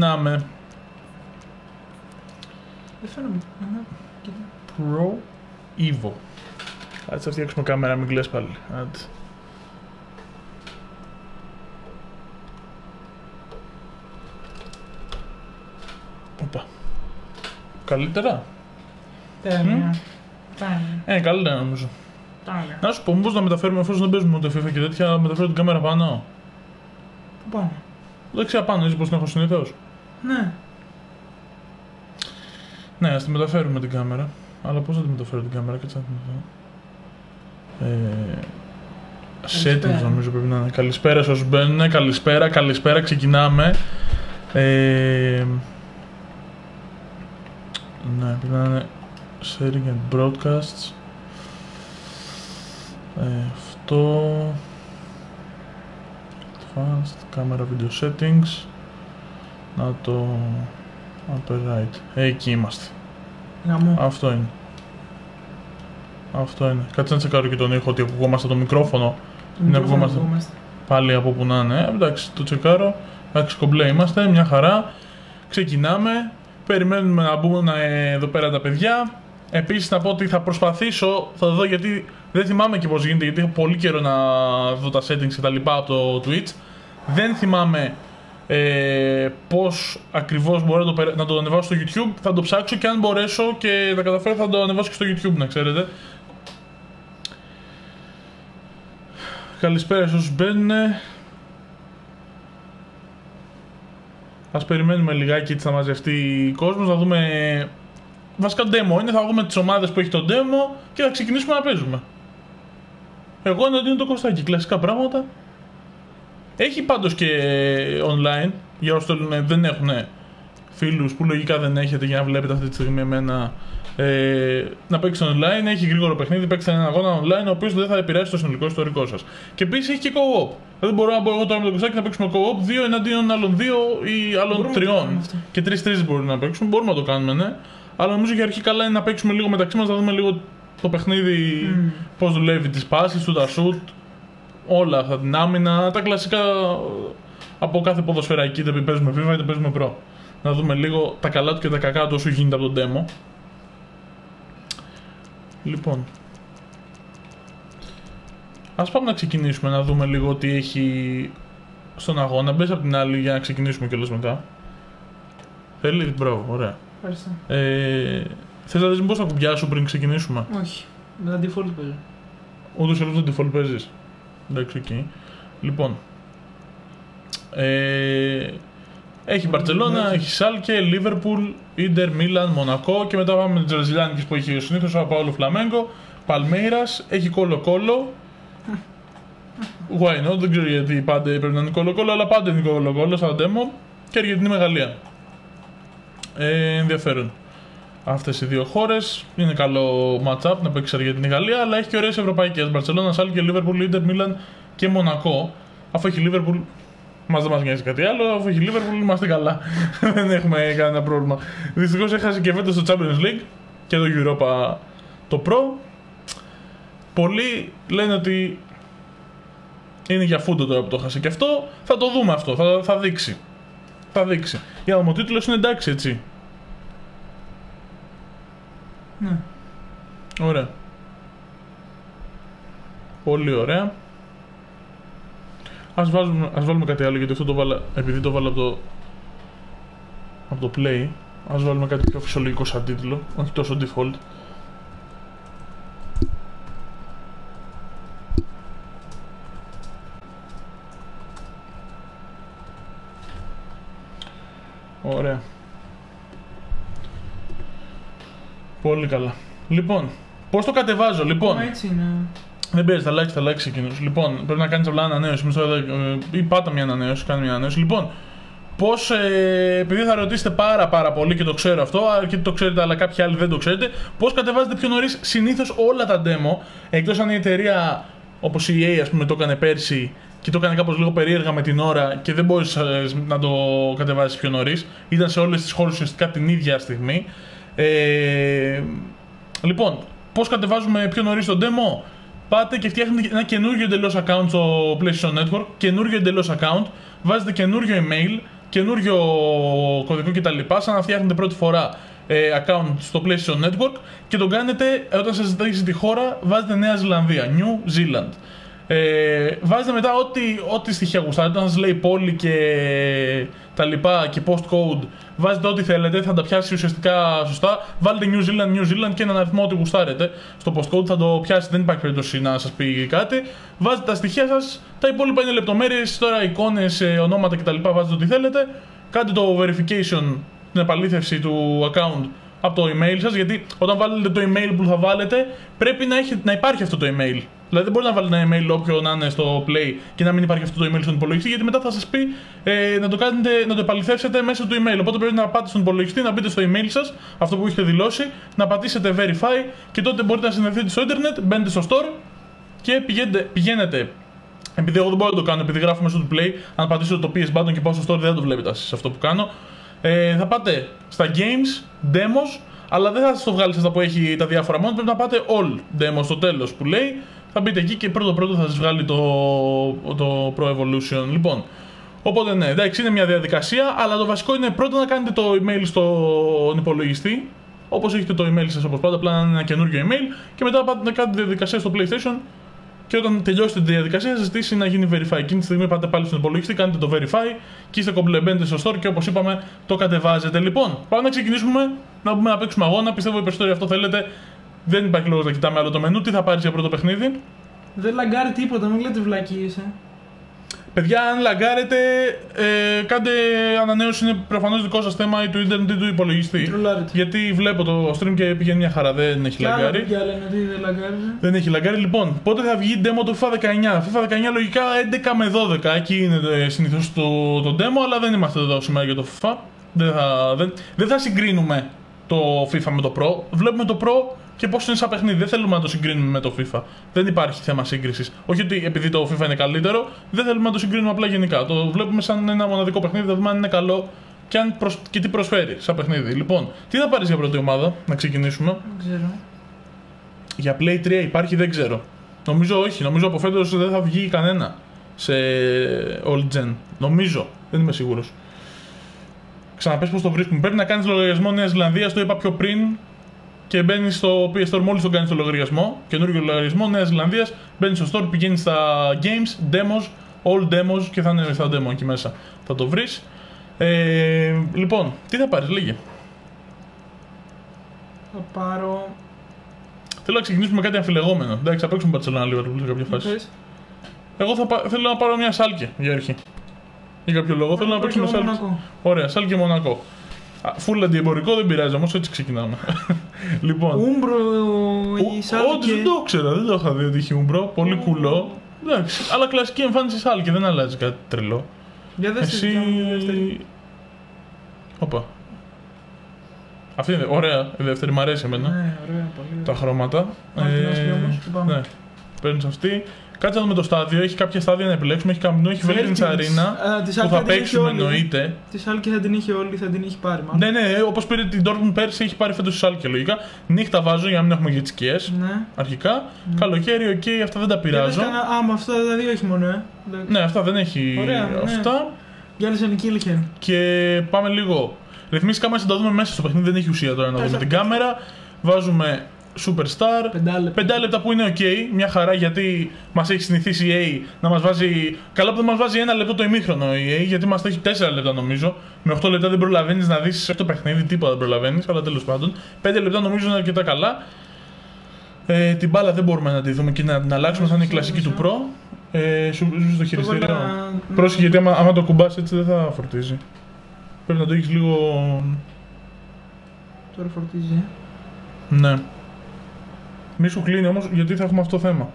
Να με. Δεν φαίνομαι. Αχα, κοίτα. Pro Evo. Κάτσε να φτιάξουμε κάμερα, μην κλαις πάλι. Άντε. Οπα. Καλύτερα; Τέλεια. Τέλεια. Ε, καλύτερα νομίζω. Τέλεια. Να σου πω, μήπως να μεταφέρουμε εφόσον δεν παίζουμε ούτε FIFA και τέτοια, να μεταφέρω την κάμερα πάνω. Πού πάμε; Δεξιά πάνω, έτσι πως την έχω συνήθως. Ναι. Ναι, ας τη μεταφέρουμε την κάμερα. Αλλά πώς θα τη μεταφέρω την κάμερα, κάτσε να τη μεταφέρω. Ε, Καλησπέρα. settings νομίζω πρέπει να είναι. Καλησπέρα σε όσους μπαίνουν. Ναι, Καλησπέρα, καλησπέρα, ξεκινάμε. Ε, ναι, πρέπει να είναι sharing and broadcasts. Ε, αυτό. Advanced, camera video settings. Να το... Upper right. Ε, εκεί είμαστε. Γαμό. Αυτό είναι. Αυτό είναι. Κάτσε να τσεκάρω και τον ήχο ότι ακουγόμαστε το μικρόφωνο. Το είναι μικρόφωνο ακουγόμαστε. ακουγόμαστε. Πάλι από που να είναι. Ε, εντάξει, το τσεκάρω. Εντάξει, κομπλέ είμαστε. Μια χαρά. Ξεκινάμε. Περιμένουμε να μπουν ε, εδώ πέρα τα παιδιά. Επίσης να πω ότι θα προσπαθήσω, θα δω γιατί δεν θυμάμαι και πώς γίνεται, γιατί έχω πολύ καιρό να δω τα settings και τα λοιπά από το Twitch. Δεν θυμάμαι ε, πώς ακριβώς μπορώ να το, περα- να το ανεβάσω στο YouTube. Θα το ψάξω και αν μπορέσω και τα καταφέρω θα το ανεβάσω και στο YouTube, να ξέρετε. Καλησπέρα σε όσους μπαίνουν. Ας περιμένουμε λιγάκι έτσι να μαζευτεί ο κόσμος, να δούμε... Βασικά demo είναι, θα δούμε τις ομάδες που έχει το demo και θα ξεκινήσουμε να παίζουμε. Εγώ είναι ότι είναι το κοστάκι, κλασικά πράγματα. Έχει πάντως και online, για όσους θέλουν, δεν έχουν φίλους που λογικά δεν έχετε για να βλέπετε αυτή τη στιγμή εμένα ε, να παίξετε online, έχει γρήγορο παιχνίδι, παίξτε έναν αγώνα online ο οποίος δεν θα επηρεάσει το συνολικό ιστορικό σας. Και επίσης έχει και co-op. Δηλαδή μπορώ να μπορώ εγώ τώρα με το κουστάκι να παίξουμε co-op δύο εναντίον άλλων δύο ή άλλων Μπορούμε να το τριών. κάνουμε αυτό. Και τρει-τρει μπορούμε να παίξουμε. Μπορούμε να το κάνουμε, ναι. Αλλά νομίζω για αρχή καλά είναι να παίξουμε λίγο μεταξύ μας, να δούμε λίγο το παιχνίδι, Μμμ. πώς δουλεύει, τις πάσεις του, τα shoot, όλα αυτά, την άμυνα, τα κλασικά από κάθε ποδοσφαιράκι, είτε παίζουμε FIFA είτε παίζουμε Pro. Να δούμε λίγο τα καλά του και τα κακά του όσο γίνεται από τον demo. Λοιπόν. Ας πάμε να ξεκινήσουμε, να δούμε λίγο τι έχει στον αγώνα. Μπες από την άλλη για να ξεκινήσουμε κιόλας μετά. Θέλει, μπράβο, ωραία. Ευχαριστώ. Ε, θες να δεις μήπως τα κουμπιά σου πριν ξεκινήσουμε; Όχι. Με τα default παίζω. Ούτως ή άλλως το default παίζεις. Εντάξει, εκεί. Λοιπόν. Ε, έχει Μπαρτσελώνα, Εντάξει. έχει Σάλκε, Λίβερπουλ, Ίντερ, Μίλαν, Μονακό και μετά πάμε με τις Βραζιλιάνικε που έχει ο συνήθως ο Παόλο Φλαμέγκο, Παλμέιρας, έχει Κόλο Κόλο. Why not, δεν ξέρω γιατί πάντα πρέπει να είναι Κόλο Κόλο, αλλά πάντα είναι Κόλο Κόλο σαν demo και Αργεντινή Μεγαλεία. Ε, ενδιαφέρον. Αυτές οι δύο χώρες είναι καλό match-up να παίξει Αργεντινή Γαλλία, αλλά έχει και ωραίες ευρωπαϊκές. Μπαρσελόνα, Σάλκε, Λίβερπουλ, Ίντερ, Μίλαν και Μονακό. Αφού έχει Λίβερπουλ, Μας δεν μας νοιάζει κάτι άλλο, αφού έχει Liverpool είμαστε καλά. δεν έχουμε κανένα πρόβλημα. Δυστυχώς έχασε και φέτος το Champions League και το Europa το Pro. Πολλοί λένε ότι είναι για φούντο τώρα που το χάσε και αυτό. Θα το δούμε αυτό, θα, θα δείξει. Θα δείξει. Για να ο τίτλος είναι εντάξει, έτσι. Ναι. Ωραία. Πολύ ωραία. Ας, βάζουμε, ας βάλουμε κάτι άλλο γιατί αυτό το βάλα, επειδή το βάλα από το, από το play, ας βάλουμε κάτι πιο φυσιολογικό σαν τίτλο, όχι τόσο default. Ωραία. Πολύ καλά. Λοιπόν, πώς το κατεβάζω, λοιπόν; Μα έτσι είναι. Δεν πειράζει, θα αλλάξει, θα αλλάξει εκείνος. Λοιπόν, πρέπει να κάνεις απλά ανανέωση. Μισό λεπτό, ε, ή πάτα μια ανανέωση, κάνει μια ανανέωση. Λοιπόν, πώς. Ε, επειδή θα ρωτήσετε πάρα πάρα πολύ και το ξέρω αυτό, αρκετοί το ξέρετε, αλλά κάποιοι άλλοι δεν το ξέρετε, πώς κατεβάζετε πιο νωρίς συνήθως όλα τα demo, εκτός αν η εταιρεία όπως η EA, ας πούμε, το έκανε πέρσι και το έκανε κάπως λίγο περίεργα με την ώρα και δεν μπορείς να το κατεβάσεις πιο νωρίς. Ήταν σε όλες τις χώρες ουσιαστικά την ίδια στιγμή. Ε, λοιπόν, πώς κατεβάζουμε πιο νωρίς το demo, πάτε και φτιάχνετε ένα καινούριο εντελώς account στο PlayStation Network, καινούριο εντελώς account, βάζετε καινούριο email καινούριο κωδικό κτλ. Σαν να φτιάχνετε πρώτη φορά ε, account στο PlayStation Network και τον κάνετε ε, όταν σας ζητήσει τη χώρα, βάζετε Νέα Ζηλανδία, New Zealand. Ε, βάζετε μετά ό,τι, ό,τι στοιχεία γουστάρετε, όταν σας λέει πόλη και τα λοιπά και postcode, βάζετε ό,τι θέλετε, θα τα πιάσει ουσιαστικά σωστά. Βάλτε New Zealand, New Zealand και έναν αριθμό ό,τι γουστάρετε. Στο postcode θα το πιάσει, δεν υπάρχει περίπτωση να σας πει κάτι. Βάζετε τα στοιχεία σας, τα υπόλοιπα είναι λεπτομέρειες, τώρα εικόνες, ε, ονόματα κτλ. Βάζετε ό,τι θέλετε. Κάντε το verification, την επαλήθευση του account από το email σας, γιατί όταν βάλετε το email που θα βάλετε, πρέπει να, έχει, να υπάρχει αυτό το email. Δηλαδή δεν μπορεί να βάλετε ένα email όποιο να είναι στο play και να μην υπάρχει αυτό το email στον υπολογιστή, γιατί μετά θα σας πει ε, να, το κάνετε, να το επαληθεύσετε μέσω του email. Οπότε πρέπει να πάτε στον υπολογιστή, να μπείτε στο email σας, αυτό που έχετε δηλώσει, να πατήσετε verify και τότε μπορείτε να συνδεθείτε στο internet, μπαίνετε στο store και πηγαίνετε, πηγαίνετε επειδή εγώ δεν μπορώ να το κάνω, επειδή γράφω μέσω του Play, αν πατήσω το PS button και πάω στο store δεν το βλέπετε σε αυτό που κάνω. Ε, θα πάτε στα games, demos, αλλά δεν θα σας το βγάλει σε αυτά που έχει τα διάφορα μόνο. Πρέπει να πάτε all demos στο τέλος που λέει. Θα μπείτε εκεί και πρώτο πρώτο θα σας βγάλει το, το Pro Evolution. Λοιπόν, οπότε ναι, εντάξει, είναι μια διαδικασία, αλλά το βασικό είναι πρώτα να κάνετε το email στον υπολογιστή. Όπως έχετε το email σας, όπως πάντα, απλά να είναι ένα καινούριο email. Και μετά πάτε να κάνετε τη διαδικασία στο PlayStation και όταν τελειώσετε τη διαδικασία, σας ζητήσει να γίνει verify. Εκείνη τη στιγμή πάτε πάλι στον υπολογιστή, κάνετε το verify και είστε κομπλεμπέντες στο store και όπως είπαμε το κατεβάζετε. Λοιπόν, πάμε να ξεκινήσουμε να μπούμε να παίξουμε αγώνα. Πιστεύω οι περισσότεροι αυτό θέλετε. Δεν υπάρχει λόγος να κοιτάμε άλλο το μενού. Τι θα πάρει για πρώτο παιχνίδι; Δεν λαγκάρει τίποτα, μην λέτε βλακίες, ε. Παιδιά, αν λαγκάρετε, ε, κάντε ανανέωση. Είναι προφανώς δικό σας θέμα ή του ίντερνετ ή του υπολογιστή. Τρολάρετε. Γιατί βλέπω το stream και πηγαίνει μια χαρά, δεν έχει Και άλλα λαγκάρει. παιδιά λένε ότι δεν λαγκάρει. Δεν έχει λαγκάρει. Λοιπόν, πότε θα βγει demo το FIFA 19. FIFA 19 λογικά 11 με 12. Εκεί είναι συνήθως το, το demo, αλλά δεν είμαστε εδώ σήμερα για το FIFA. Δεν θα, δεν, δεν θα συγκρίνουμε το FIFA με το Pro. Βλέπουμε το Pro και πώ είναι σαν παιχνίδι. Δεν θέλουμε να το συγκρίνουμε με το FIFA. Δεν υπάρχει θέμα σύγκρισης. Όχι ότι επειδή το FIFA είναι καλύτερο, δεν θέλουμε να το συγκρίνουμε απλά γενικά. Το βλέπουμε σαν ένα μοναδικό παιχνίδι, θα δούμε αν είναι καλό και, αν προσ... και τι προσφέρει σαν παιχνίδι. Λοιπόν, τι θα πάρεις για πρώτη ομάδα, να ξεκινήσουμε; Δεν ξέρω. Για Play 3 υπάρχει, δεν ξέρω. Νομίζω όχι. Νομίζω από φέτος δεν θα βγει κανένα σε Old Gen. Νομίζω. Δεν είμαι σίγουρος. Ξαναπες πώ το βρίσκουμε. Πρέπει να κάνεις λογαριασμό Νέας Ζηλανδίας, το είπα πιο πριν. Και μπαίνει στο PS Store μόλις τον κάνει το λογαριασμό. Καινούριο λογαριασμό Νέας Ζηλανδίας. Μπαίνει στο store, πηγαίνει στα games, demos, all demos και θα είναι στα demo εκεί μέσα. Θα το βρεις. Ε, λοιπόν, τι θα πάρεις, λέγε. Θα πάρω. Θέλω να ξεκινήσουμε με κάτι αμφιλεγόμενο. Εντάξει, θα παίξουμε Barcelona Liverpool σε κάποια φάση. Πες. Εγώ θα πα- θέλω να πάρω μια Σάλκε για αρχή. Για κάποιο λόγο θέλω να πάρω παίξουμε και εγώ Σάλκε. Μονακό. Ωραία, Σάλκε Μονακό. Φουλ αντιεμπορικό δεν πειράζει όμως, έτσι ξεκινάμε. λοιπόν. Ούμπρο η Όντω Σάλκε. δεν το ήξερα, δεν το είχα δει ότι είχε Umbro. Πολύ κουλό. Εντάξει, αλλά κλασική εμφάνιση Σάλκε, δεν αλλάζει κάτι τρελό. Για δεύτερη Εσύ. δικιά μου, για δεύτερη. Όπα. Αυτή είναι ωραία, η δεύτερη μου αρέσει εμένα. Ναι, ωραία, πολύ. Τα χρώματα. Πάρε την άσπρη όμως και πάμε. ναι. Παίρνεις αυτή. Κάτσε να δούμε το στάδιο. Έχει κάποια στάδια να επιλέξουμε. Έχει Καμπ Νόου, έχει Veltins Veltins. Arena. Α, τη Που Σάλκε θα την είχε παίξουμε όλη. εννοείται. Τη Σάλκε θα την είχε όλη, θα την είχε πάρει. μάλλον. Ναι, ναι, όπως πήρε την Dortmund πέρσι, έχει πάρει φέτος η Σάλκε λογικά. Νύχτα βάζω για να μην έχουμε σκιές. Ναι. Αρχικά. Καλοκαίρι, οκ, αυτά δεν τα Για πειράζω. δες κανένα- Α, με αυτά τα δύο έχει μόνο, ε. Εντάξει. Ναι, αυτά δεν έχει Ωραία, ναι. αυτά. Για άλλες είναι Κίλιχεν. Και πάμε λίγο. Ρυθμίσεις κάμερα θα τα δούμε μέσα στο παιχνίδι, δεν έχει ουσία τώρα να δούμε Τέσσερα. την κάμερα. Βάζουμε Superstar. Πεντάλεπτο. 5 λεπτά που είναι ok, μια χαρά γιατί μας έχει συνηθίσει η EA να μας βάζει. Καλά που δεν μας βάζει ένα λεπτό το ημίχρονο η EA, γιατί μας το έχει 4 λεπτά νομίζω. Με 8 λεπτά δεν προλαβαίνεις να δεις το παιχνίδι, τίποτα δεν προλαβαίνεις, αλλά τέλος πάντων. 5 λεπτά νομίζω είναι αρκετά καλά. Ε, την μπάλα δεν μπορούμε να τη δούμε και να την αλλάξουμε, θα είναι η κλασική του Pro. Ε, σου σου στο χειριστήριο. βάλα- Πρόσεχε γιατί άμα, άμα το κουμπάς έτσι δεν θα φορτίζει. Πρέπει να το έχεις λίγο. Τώρα φορτίζει. Ναι. Μη σου κλείνει όμως γιατί θα έχουμε αυτό το θέμα.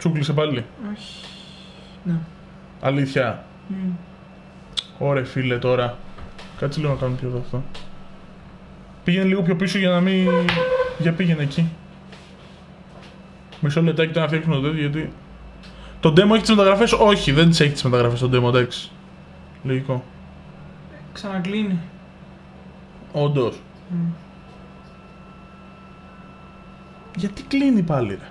Σου κλείσε πάλι. Όχι. Ναι. Αλήθεια. Μμ. Ωρε φίλε τώρα. Κάτσε λίγο να κάνουμε πιο εδώ αυτό. Πήγαινε λίγο πιο πίσω για να μην. Για πήγαινε εκεί. Μισό λεπτάκι τώρα να φτιάξουμε το τέτοιο γιατί. Το demo έχεις τις μεταγραφές; Όχι, δεν τις έχεις τις μεταγραφές το demo, εντάξει. Λογικό. Ξανακλίνει. Όντως. Μμ. Γιατί κλείνει πάλι, ρε;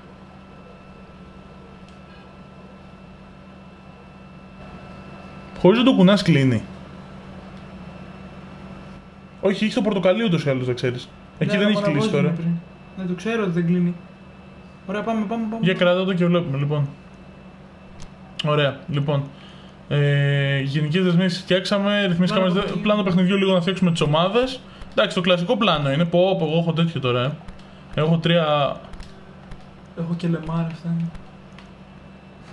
Χωρίς να το κουνάς, κλείνει. Όχι, έχεις το πορτοκαλί ούτως ή άλλως, δεν ξέρεις. Εκεί Ναι, δεν αλλά έχει κλείσει παραβόζουμε τώρα. πριν. Ναι, το ξέρω ότι δεν κλείνει. Ωραία, πάμε, πάμε, πάμε. Για κρατά το και βλέπουμε, λοιπόν. Ωραία, λοιπόν. Ε, Γενικές δεσμεύσει φτιάξαμε. Ρυθμίσαμε Πάρα δε- πολύ. πλάνο παιχνιδιού λίγο να φτιάξουμε τις ομάδες. Εντάξει, το κλασικό πλάνο είναι. Πω, πω, εγώ έχω τέτοιο τώρα. Ε. Έχω τρία. Έχω και λεμάρα αυτά.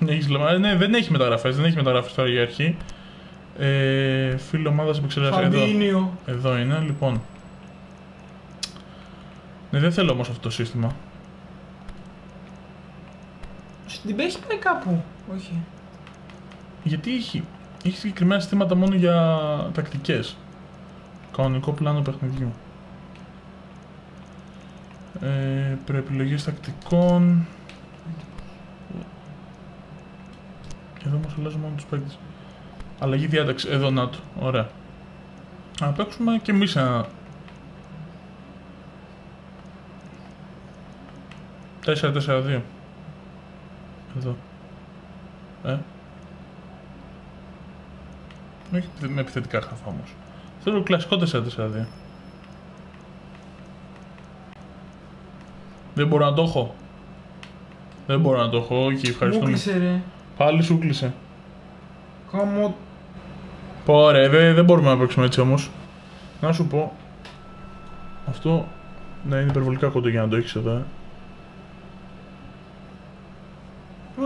Έχεις λεμά- Ναι, δεν έχει μεταγραφές. Δεν έχει μεταγραφές τώρα για αρχή. Ε, φίλο ομάδας επεξεργασία. Εδώ. Φαμπίνιο. Εδώ είναι, λοιπόν. Ναι, δεν θέλω όμως αυτό το σύστημα. Στην έχει πάει κάπου; Όχι. Γιατί έχει, έχει συγκεκριμένα συστήματα μόνο για τακτικές. Κανονικό πλάνο παιχνιδιού. Ε, προεπιλογές τακτικών. Εδώ μας αλλάζουν μόνο τους παίκτες. Αλλαγή διάταξη. Εδώ να το. Ωραία. Να παίξουμε και εμείς ένα... 4-4-2. Εδώ. Ε. Όχι με επιθετικά χαφ όμως. Θέλω κλασικό 4-4-2. Δεν μπορώ να το έχω. Δεν μπορώ να το έχω. Όχι, Μου ευχαριστώ. κλείσε ρε. Πάλι σου κλείσε. Κάμω. Πω ρε, δεν, δεν μπορούμε να παίξουμε έτσι όμως. Να σου πω. Αυτό να είναι υπερβολικά κοντό για να το έχεις εδώ. Ε.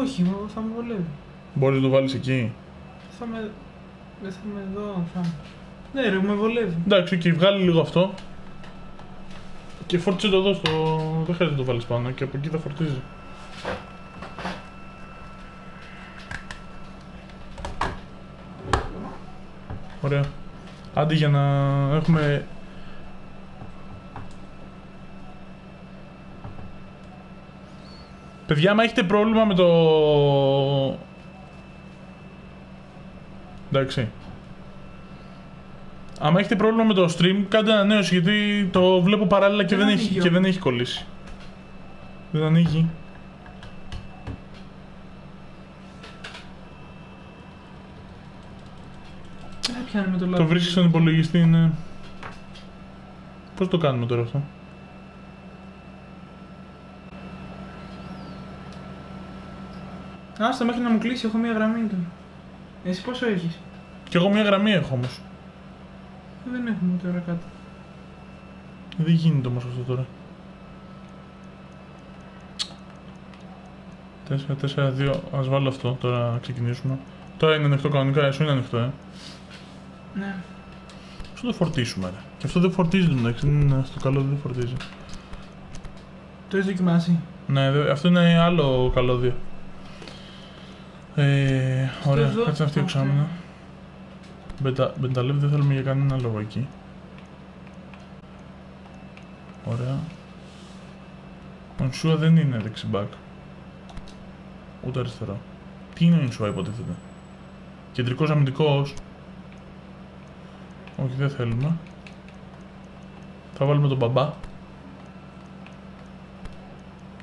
Όχι, μα- θα με βολεύει. Μπορείς να το βάλεις εκεί. Θα με... Δεν θα με δω, θα... Ναι ρε, με βολεύει. Εντάξει, και βγάλει λίγο αυτό. Και φόρτισε το εδώ στο... Δεν χρειάζεται να το βάλεις πάνω και από εκεί θα φορτίζει. Ωραία. Άντε για να έχουμε... Παιδιά, άμα έχετε πρόβλημα με το... Εντάξει. Άμα έχετε πρόβλημα με το stream, κάντε ανανέωση γιατί το βλέπω παράλληλα και, Δεν δεν, έχει, ανοίγει και δεν όμως. έχει κολλήσει. Δεν ανοίγει. Δεν πιάνουμε το Το λάθος. βρίσκει στον υπολογιστή, είναι. Πώς το κάνουμε τώρα αυτό; Άστα μέχρι να μου κλείσει, έχω μία γραμμή του. Εσύ πόσο έχεις; Κι εγώ μια γραμμή έχω όμως. Δεν έχουμε ούτε ώρα κάτω. Δεν γίνεται όμως αυτό τώρα. 4-4-2, ας βάλω αυτό, τώρα να ξεκινήσουμε. Τώρα είναι ανοιχτό κανονικά, σου είναι ανοιχτό, ε. Ναι. Πώς θα το φορτίσουμε, ρε. Και αυτό δεν φορτίζει, εντάξει, είναι αυτό καλό, δεν φορτίζει. Το έχεις δοκιμάσει. Ναι, δε- αυτό είναι άλλο καλώδιο. Ε, ωραία, εδώ- κάτσε να φτιάξω οκ. Άμυνα. Μπεντα- Μπενταλέμπ δεν θέλουμε για κανένα λόγο εκεί. Ωραία. Ο Ενσουά δεν είναι δεξί μπακ. Ούτε αριστερό. Τι είναι ο Νσούα υποτίθεται; Κεντρικός αμυντικός. Όχι, δεν θέλουμε. Θα βάλουμε τον μπαμπά.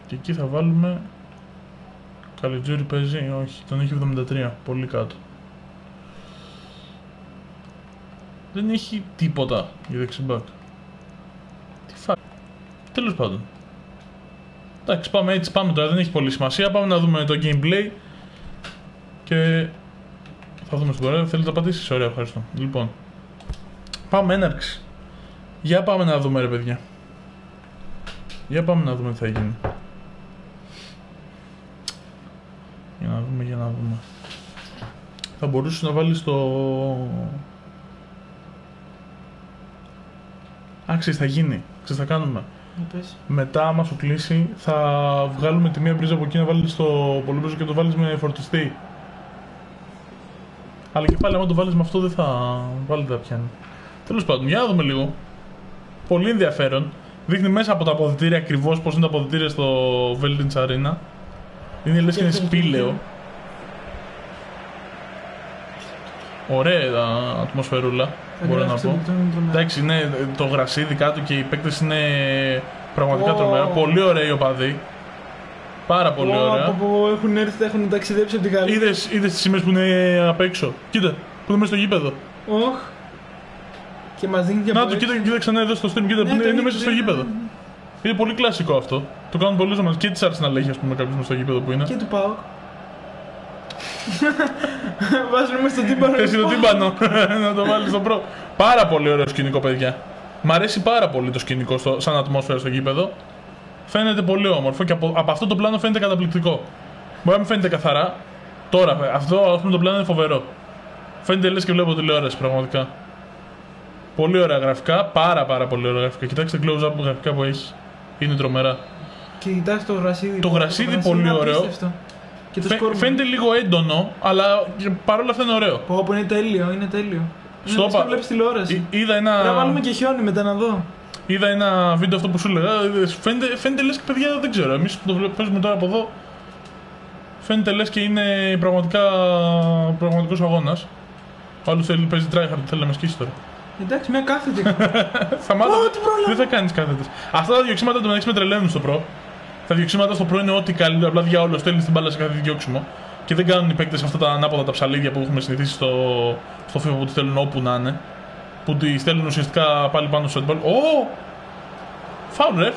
Και εκεί θα βάλουμε... Καλιτζούρι παίζει, όχι, τον έχει 73, πολύ κάτω. Δεν έχει τίποτα για δεξιμπάκ. Τι φα... Τέλος πάντων. Εντάξει, πάμε έτσι, πάμε τώρα, δεν έχει πολύ σημασία. Πάμε να δούμε το gameplay. Και θα δούμε στην πορεία. Θέλετε να πατήσεις, ωραία, ευχαριστώ. Λοιπόν, πάμε έναρξη. Για πάμε να δούμε ρε παιδιά. Για πάμε να δούμε τι θα γίνει. Για να δούμε, για να δούμε. Θα μπορούσες να βάλεις το... Α, ξέρεις, θα γίνει. Ξέρεις, θα κάνουμε. Να πες. Μετά, άμα σου κλείσει, θα βγάλουμε τη μία πρίζα από εκεί να βάλεις το πολύπριζο και το βάλεις με φορτιστή. Αλλά και πάλι, άμα το βάλεις με αυτό, δεν θα βάλει τα πιάνει. Τέλος πάντων, για να δούμε λίγο. Πολύ ενδιαφέρον. Δείχνει μέσα από τα αποδητήρια ακριβώς πώς είναι τα αποδητήρια στο Veltins Arena. Είναι λες και είναι σπήλαιο. Ωραία ατμοσφαιρούλα, Θα μπορώ να γράψεις πω. το λεπτό, είναι τρομερό. Εντάξει, ναι, το γρασίδι κάτω και οι παίκτες είναι πραγματικά Ω. τρομερά. Πολύ ωραίοι οι οπαδοί. Πάρα πολύ Πω, ωραία. πω, πω, Έχουν έρθει, έχουν ταξιδέψει από την Γαλλία. Είδες, είδες τις σημαίες που είναι απ' έξω. Κοίτα. Που είναι μέσα στο γήπεδο. Οχ. Και μας δίνει και Να από το έξω. κοίτα, κοίτα ξανά εδώ στο stream, κοίτα Ναι, που είναι, το είναι είδα, μέσα στο το είδα, γήπεδο. ναι, Είναι πολύ κλασικό αυτό. Το κάνουν πολλοί ζωμανέ. Και της Arsenal έχει, ας πούμε, κάποιος μέσα στο γήπεδο που είναι. Και του πάω. Βάζουμε μέσα στο τύμπανο. Θες το τύμπανο να το βάλεις στο προ. Πάρα πολύ ωραίο σκηνικό, παιδιά. Μ' αρέσει πάρα πολύ το σκηνικό στο, σαν ατμόσφαιρα στο γήπεδο. Φαίνεται πολύ όμορφο και από, από αυτό το πλάνο φαίνεται καταπληκτικό. Μπορεί να μην φαίνεται καθαρά. Τώρα, αυτό ας πούμε, το πλάνο είναι φοβερό. Φαίνεται λες και βλέπω τηλεόραση πραγματικά. Πολύ ωραία γραφικά, πάρα πάρα πολύ ωραία γραφικά. Κοιτάξτε close-up γραφικά που έχεις. Είναι τρομερά. Και κοιτάξτε το γρασίδι. Το γρασίδι πολύ είναι ωραίο. απίστευτο. Και το Φαι- σκόρ. φαίνεται λίγο έντονο, αλλά και παρόλα αυτά είναι ωραίο. Πω, πω, είναι τέλειο, είναι τέλειο. Στο είναι λες είπα. και βλέπεις τηλεόραση. Εί- Είδα ένα. Πρέπει να βάλουμε και χιόνι μετά να δω. Είδα ένα βίντεο αυτό που σου έλεγα. ε, Φαίνεται, φαίνεται λες και παιδιά δεν ξέρω. Εμείς που το βλέ- παίζουμε τώρα από εδώ. Φαίνεται λες και είναι πραγματικά πραγματικός αγώνας. Ο άλλο θέλει παίζει tryhard, θέλει να με σκίσει τώρα. Εντάξει, μια κάθετη. θα μάθω. Ω, τι πρόλαβα. δεν θα κάνεις κάθετες. Αυτά τα διοξήματα το μεταξύ με τρελαίνουν στο προ. Τα διοξήματα στο προ είναι ό,τι καλύτερο. Απλά διάολο στέλνεις την μπάλα σε κάθε διώξιμο. Και δεν κάνουν οι παίκτες αυτά τα ανάποδα τα ψαλίδια που έχουμε συνηθίσει στο, στο FIFA που τη στέλνουν όπου να είναι. Που τη στέλνουν ουσιαστικά πάλι πάνω στο handball. Ω! Φάουλ, ρε.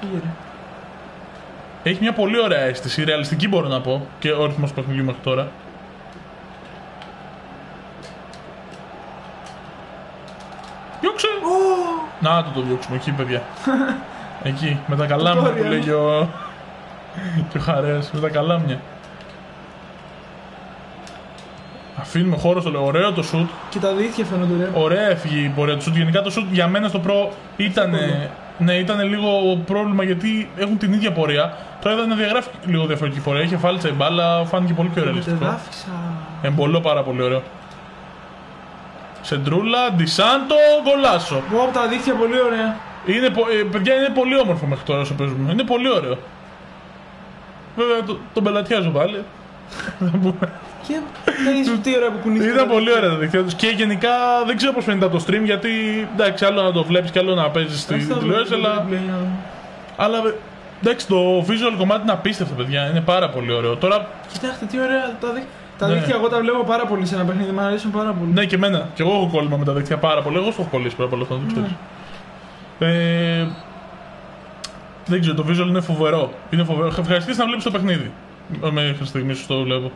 Φύγε ρε. Έχει μια πολύ ωραία αίσθηση, ρεαλιστική μπορώ να πω και ο ρυθμός του παιχνιδιού μέχρι τώρα. Διώξε! Να το το διώξουμε εκεί, παιδιά. εκεί, με τα καλάμια που Tutorial. λέει και ο, και ο Χαρέας, με τα καλάμια. Αφήνουμε χώρο στο λέω. Ωραίο το σουτ. Και τα δίχτυα φαίνονται ρε. Ωραία έφυγε η πορεία του σουτ. Γενικά το σουτ για μένα στο προ ήταν. Εύκολο. Ναι, ήταν λίγο πρόβλημα γιατί έχουν την ίδια πορεία. Τώρα είδα να διαγράφει λίγο διαφορετική πορεία. Είχε φάλτσα η μπάλα, φάνηκε πολύ πιο Το ρεαλιστικό. τεδάφισα. Εμπολό πάρα πολύ ωραίο. Σεντρούλα, Ντισάντο, γκολάσο. Πω, από τα δίχτυα πολύ ωραία. Είναι, πο- ε, παιδιά, είναι πολύ όμορφο μέχρι τώρα όσο παίζουμε. Είναι πολύ ωραίο. Βέβαια το, τον πελατιάζω πάλι. Και δεν σου τι ωραία που κουνήθηκα. Ήταν πολύ ωραία τα δίκτυα τους. Και γενικά δεν ξέρω πώς φαίνεται από το stream γιατί εντάξει, άλλο να το βλέπεις και άλλο να παίζεις στην Ας τα τηλεόραση. βλέπω Αλλά, το replay, να δω. αλλά εντάξει, το visual κομμάτι είναι απίστευτο, παιδιά. Είναι πάρα πολύ ωραίο. Τώρα, Κοιτάξτε τι ωραία τα δίχτυα. Τα Ναι. δίχτυα εγώ τα βλέπω πάρα πολύ σε ένα παιχνίδι, μου αρέσουν πάρα πολύ. ναι, και εμένα. Και εγώ έχω κόλλημα με τα δίκτυα πάρα πολύ. Εγώ στο έχω κολλήσει πέρα από όλα αυτά. Δεν ξέρω. Ε, δεν ξέρω, το visual είναι φοβερό. Είναι φοβερό. Ευχαριστήσει να βλέπεις το παιχνίδι. Ε, Μέχρι στιγμής σου το βλέπω.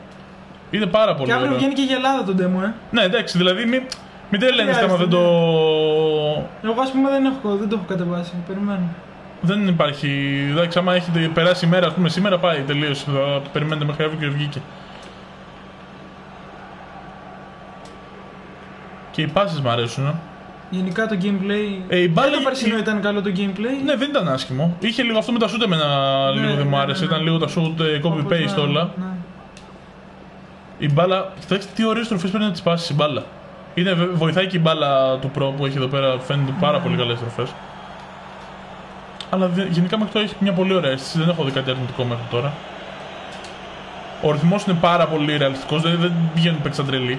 Είναι πάρα πολύ Και αύριο ωραίο. βγαίνει και η Ελλάδα το demo, ε. Ναι, εντάξει, δηλαδή μην, μην τρελαίνεστε άμα δεν Χρειάζεται, το. Εγώ ας πούμε δεν, έχω, δεν το έχω κατεβάσει. Περιμένω. Δεν υπάρχει. Εντάξει, άμα έχετε περάσει η μέρα, ας πούμε, σήμερα πάει τελείω. Θα περιμένετε μέχρι αύριο και βγήκε. Και οι πάσει μου αρέσουν. ε. Γενικά το gameplay. Ε, η μπάλα- δεν το περσινό η- ήταν καλό το gameplay. Ναι, δεν ήταν άσχημο. Είχε λίγο αυτό με τα shoot εμένα Ναι, λίγο δεν μου ναι, άρεσε. ναι, ναι. Ήταν λίγο τα shoot ε, Όπως copy-paste να- όλα. ναι. Η μπάλα. Κοιτάξτε τι ωραίες στροφέ πρέπει να τις πάσεις η μπάλα. Είναι, βε- βοηθάει και η μπάλα του Pro που έχει εδώ πέρα. Φαίνεται πάρα πολύ καλές στροφέ. Αλλά δε- γενικά μέχρι τώρα έχει μια πολύ ωραία αίσθηση. Δεν έχω δει κάτι αρνητικό μέχρι τώρα. Ο ρυθμός είναι πάρα πολύ ρεαλιστικός. Δεν, δεν πηγαίνουν παίξει σαν τρελή.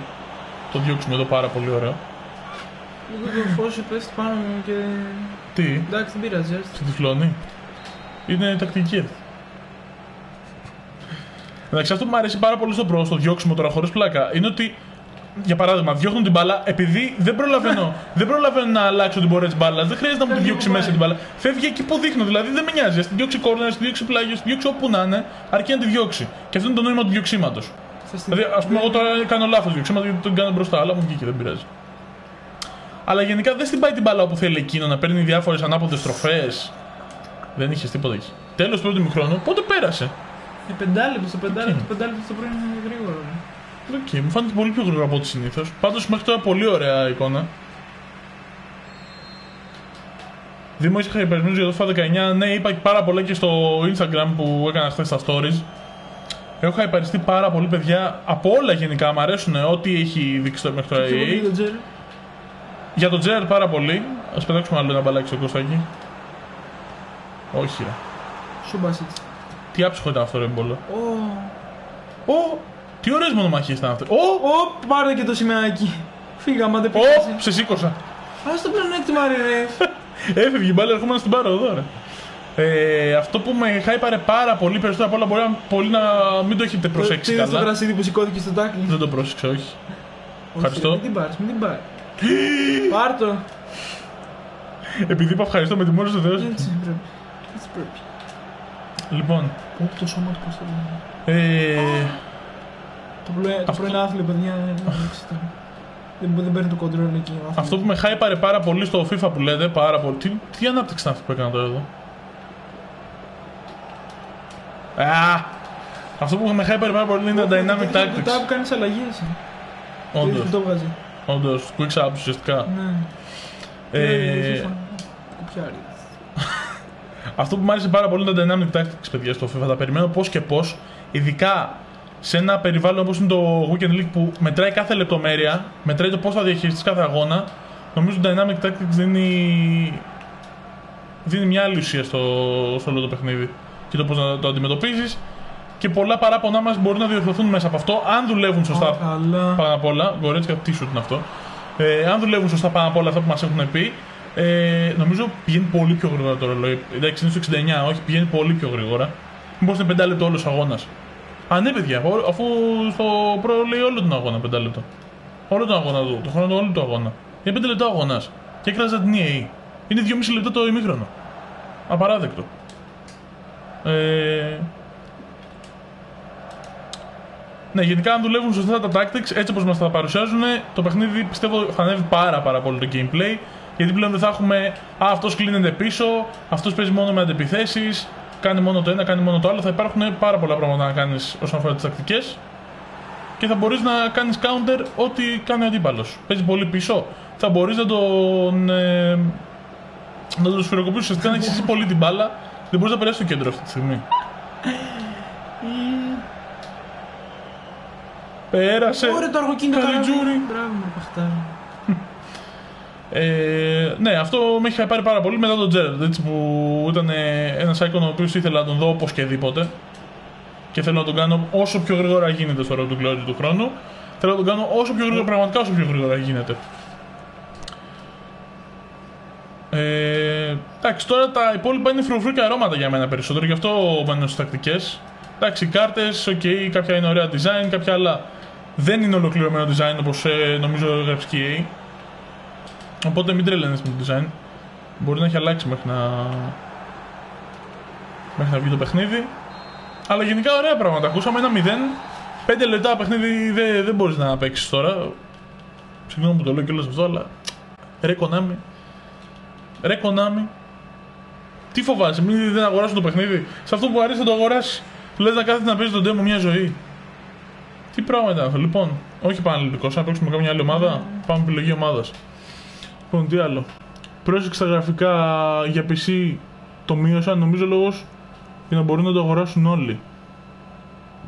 Το διώξουμε εδώ πάρα πολύ ωραίο. Λίγο το φως σου πέφτει πάνω μου και. Τι, Εντάξει, δεν πειράζει. έτσι. σε τυφλώνει; Είναι τακτική. Εντάξει, αυτό που μου αρέσει πάρα πολύ στο Pro, στο διώξιμο τώρα χωρίς πλάκα, είναι ότι για παράδειγμα, διώχνουν την μπάλα επειδή δεν προλαβαίνω, δεν προλαβαίνω να αλλάξω την πορεία της μπάλας. Δεν χρειάζεται να μου τη Φεύγει διώξει που μέσα πάει. την μπάλα. Φεύγει εκεί που δείχνω. Δηλαδή δεν με νοιάζει. Α τη διώξει κόρνερ, ας τη διώξει πλάγιος, ας τη διώξει όπου να είναι, αρκεί να τη διώξει. Και αυτό είναι το νόημα του διωξήματο. Θα στην- Δηλαδή, ας πούμε, εγώ τώρα κάνω λάθος διώξιμο γιατί τον κάνω μπροστά, αλλά μου βγήκε, δεν πειράζει. Αλλά γενικά δεν στην πάει την μπάλα όπου θέλει εκείνο να παίρνει διάφορες ανάποδες στροφές. Δεν είχες τίποτα εκεί. Τέλος πρώτου ημιχρόνου, πότε πέρασε; Ε, πεντάλεπτο, το πεντάλεπτο, Οκ. το πεντάλεπτο στο Pro είναι γρήγορο. ρε. Οκ, μου φάνηκε πολύ πιο γρήγορα από ό,τι συνήθως. Πάντως μέχρι τώρα πολύ ωραία εικόνα. Δήμο, είχα υπερασμού για το FIFA 19. Ναι, είπα και πάρα πολλά και στο Instagram που έκανα χθες στα stories. Έχω χαϊπαριστεί πάρα πολύ, παιδιά. Από όλα γενικά μου αρέσουν ό,τι έχει δείξει το- μέχρι τώρα Πιο πολύ EA. το Τζέρ. Για το Τζέρ πάρα πολύ. Α πετάξουμε άλλο ένα μπαλάκι στο κοστάκι. Όχι, ρε. Σουμπάσιτ. Τι άψυχο ήταν αυτό, ρε μπολό. Ω, Ω, τι ωραίες μονομαχίες ήταν αυτές. Ω, Ω, πάρε και το σημαίακι. Φύγαμε, αν δεν ω, πειράζει. σε σήκωσα. Ας το πλεονέκτημα, ρε, ρε. Έφευγε η μπάλα, ερχόμαστε να στην πάρω εδώ, ρε. Ε, αυτό που με χάιπαρε πάρα πολύ περισσότερο απ' όλα μπορεί να, πολύ να μην το έχετε προσέξει Το είδες το καλά. γρασίδι που σηκώθηκε στο τάκλι. Δεν το πρόσεξα, όχι. Ευχαριστώ. Μην την πάρεις, μην την πάρεις. Πάρ το. Επειδή είπα ευχαριστώ με τη μόνη στο Θεό. Έτσι πρέπει. Έτσι πρέπει. Λοιπόν, Ωπ, το σώμα του πώς το λένε. ε, Το πρωί- Το Αυτό- πρώην άθλιο, παιδιά, είναι εντάξει τώρα. Δεν, δεν παίρνει το κοντρόλ εκεί. ο άθλιος. αυτό που με χάιπαρε πάρα πολύ στο FIFA που λέτε, πάρα πολύ. Τι, τι ανάπτυξη ήταν αυτή που έκανα τώρα εδώ; Α, αυτό που με χάιπαρε πάρα πολύ είναι τα dynamic Τα tactics. που κάνεις αλλαγές. Όντως, Δεν το βγάζει. Όντως, quick ups ουσιαστικά. Ναι. Ε, FIFA. Κουπιάρι. Αυτό που μου άρεσε πάρα πολύ είναι τα dynamic tactics, παιδιά, στο FIFA. Τα περιμένω πώς και πώς, ειδικά σε ένα περιβάλλον όπως είναι το Weekend League που μετράει κάθε λεπτομέρεια, μετράει το πώς θα διαχειριστείς κάθε αγώνα. Νομίζω το dynamic tactics δίνει, δίνει μια άλλη ουσία στο, στο όλο το παιχνίδι και το πώς να το αντιμετωπίζεις. Και πολλά παράπονά μας μπορούν να διορθωθούν μέσα από αυτό, αν δουλεύουν σωστά Ω, Καλά. πάνω απ' όλα. Γκορέτσικα, τι σου είναι αυτό. Ε, αν δουλεύουν σωστά πάνω απ' όλα αυτά που μας έχουν πει, ε, νομίζω πηγαίνει πολύ πιο γρήγορα το ρολόι. Εντάξει, είναι στο 69, όχι, πηγαίνει πολύ πιο γρήγορα. Μήπως είναι 5 λεπτό όλος ο αγώνας. Α, ναι, παιδιά, ο- αφού στο προ λέει όλο τον αγώνα 5 λεπτό. Όλο τον αγώνα του, το χρόνο του όλο τον αγώνα. Είναι 5 λεπτά ο αγώνας. Και έκραζα την EA. Είναι 2,5 λεπτά το ημίχρονο. Απαράδεκτο. Ε, ναι, γενικά αν δουλεύουν σωστά τα tactics, έτσι όπως μας τα παρουσιάζουν, το παιχνίδι πιστεύω θα ανέβει πάρα πάρα πολύ το gameplay. Γιατί πλέον δεν θα έχουμε Α, αυτός κλείνεται πίσω, αυτός παίζει μόνο με αντεπιθέσεις, κάνει μόνο το ένα, κάνει μόνο το άλλο. Θα υπάρχουν πάρα πολλά πράγματα να κάνεις όσον αφορά τις τακτικές. Και θα μπορείς να κάνεις counter ό,τι κάνει ο αντίπαλος. Παίζει πολύ πίσω, θα μπορείς να τον... Ε, να τον σφυροκοπήσεις ουσιαστικά να έχεις εσύ πολύ την μπάλα. Δεν μπορείς να περάσεις στο κέντρο αυτή τη στιγμή. Πέρασε. Ωραία το αργοκίνητο Καλιτζούρι. καράβι. Μπράβο, μου παχτάρι. Ε, ναι, αυτό με έχει πάρει πάρα πολύ μετά τον Τζέρετ. Έτσι που ήταν ένας icon ο οποίος ήθελα να τον δω οπωσδήποτε. Και θέλω να τον κάνω όσο πιο γρήγορα γίνεται στο Road to Glory του χρόνου. Θέλω να τον κάνω όσο πιο γρήγορα, πραγματικά όσο πιο γρήγορα γίνεται. Ε, εντάξει, τώρα τα υπόλοιπα είναι φρουφρού και αρώματα για μένα περισσότερο, γι' αυτό μένω στις τακτικές. Εντάξει, οι κάρτες, οκ, κάποια είναι ωραία design, κάποια άλλα δεν είναι ολοκληρωμένο design όπως ε, νομίζω έγραψε και η EA. Οπότε μην τρελαίνεις με το design. Μπορεί να έχει αλλάξει μέχρι να. μέχρι να βγει το παιχνίδι. Αλλά γενικά ωραία πράγματα. Ακούσαμε ένα 0. 5 λεπτά παιχνίδι δεν, δεν μπορείς να παίξεις τώρα. Συγγνώμη που το λέω κιόλας αυτό, αλλά. Ρε Konami. Ρε Konami. Τι φοβάσαι, μην δεν αγοράσουν το παιχνίδι. Σε αυτό που αρέσει να το αγοράσει. Λες να κάθεται να παίζει τον demo μια ζωή. Τι πράγμα ήταν αυτό, λοιπόν. Όχι πανελληνικό, αν παίξουμε καμιά άλλη ομάδα. Πάμε επιλογή ομάδας. Λοιπόν, τι άλλο. Πρόσεξε τα γραφικά για PC το μείωσαν, νομίζω λόγω για να μπορούν να το αγοράσουν όλοι.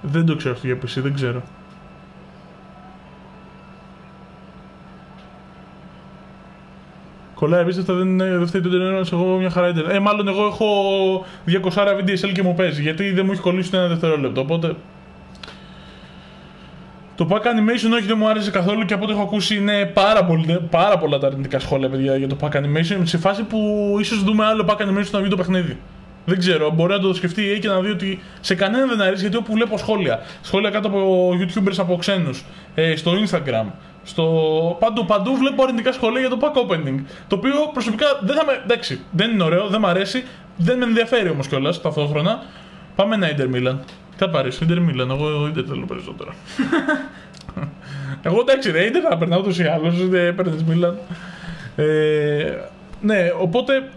Δεν το ξέρω αυτό για PC, δεν ξέρω. Κολλάει απίστευτα, δεν, είναι, δεν φταίει το internet, εγώ μια χαρά internet. Ε, μάλλον εγώ έχω 200 VDSL και μου παίζει, γιατί δεν μου έχει κολλήσει ούτε ένα δευτερόλεπτο, οπότε... Το pack animation όχι δεν μου άρεσε καθόλου και από ό,τι έχω ακούσει είναι πάρα, πολύ, πάρα πολλά τα αρνητικά σχόλια παιδιά, για το pack animation σε φάση που ίσως δούμε άλλο pack animation να βγει το παιχνίδι. Δεν ξέρω, μπορεί να το σκεφτεί η EA και να δει ότι σε κανέναν δεν αρέσει γιατί όπου βλέπω σχόλια, σχόλια κάτω από youtubers από ξένους, ε, στο instagram, στο... Παντού, παντού βλέπω αρνητικά σχόλια για το pack opening. Το οποίο προσωπικά δεν θα με. Εντάξει, δεν είναι ωραίο, δεν μου αρέσει, δεν με ενδιαφέρει όμως κιόλας ταυτόχρονα. Πάμε ένα Inter Milan. Τι θα πάρεις, Inter Milan, εγώ Inter θέλω περισσότερο. εγώ εντάξει, ρε, Inter θα περνάω ούτως ή άλλως, δεν παίρνεις Milan. Ε, ναι, οπότε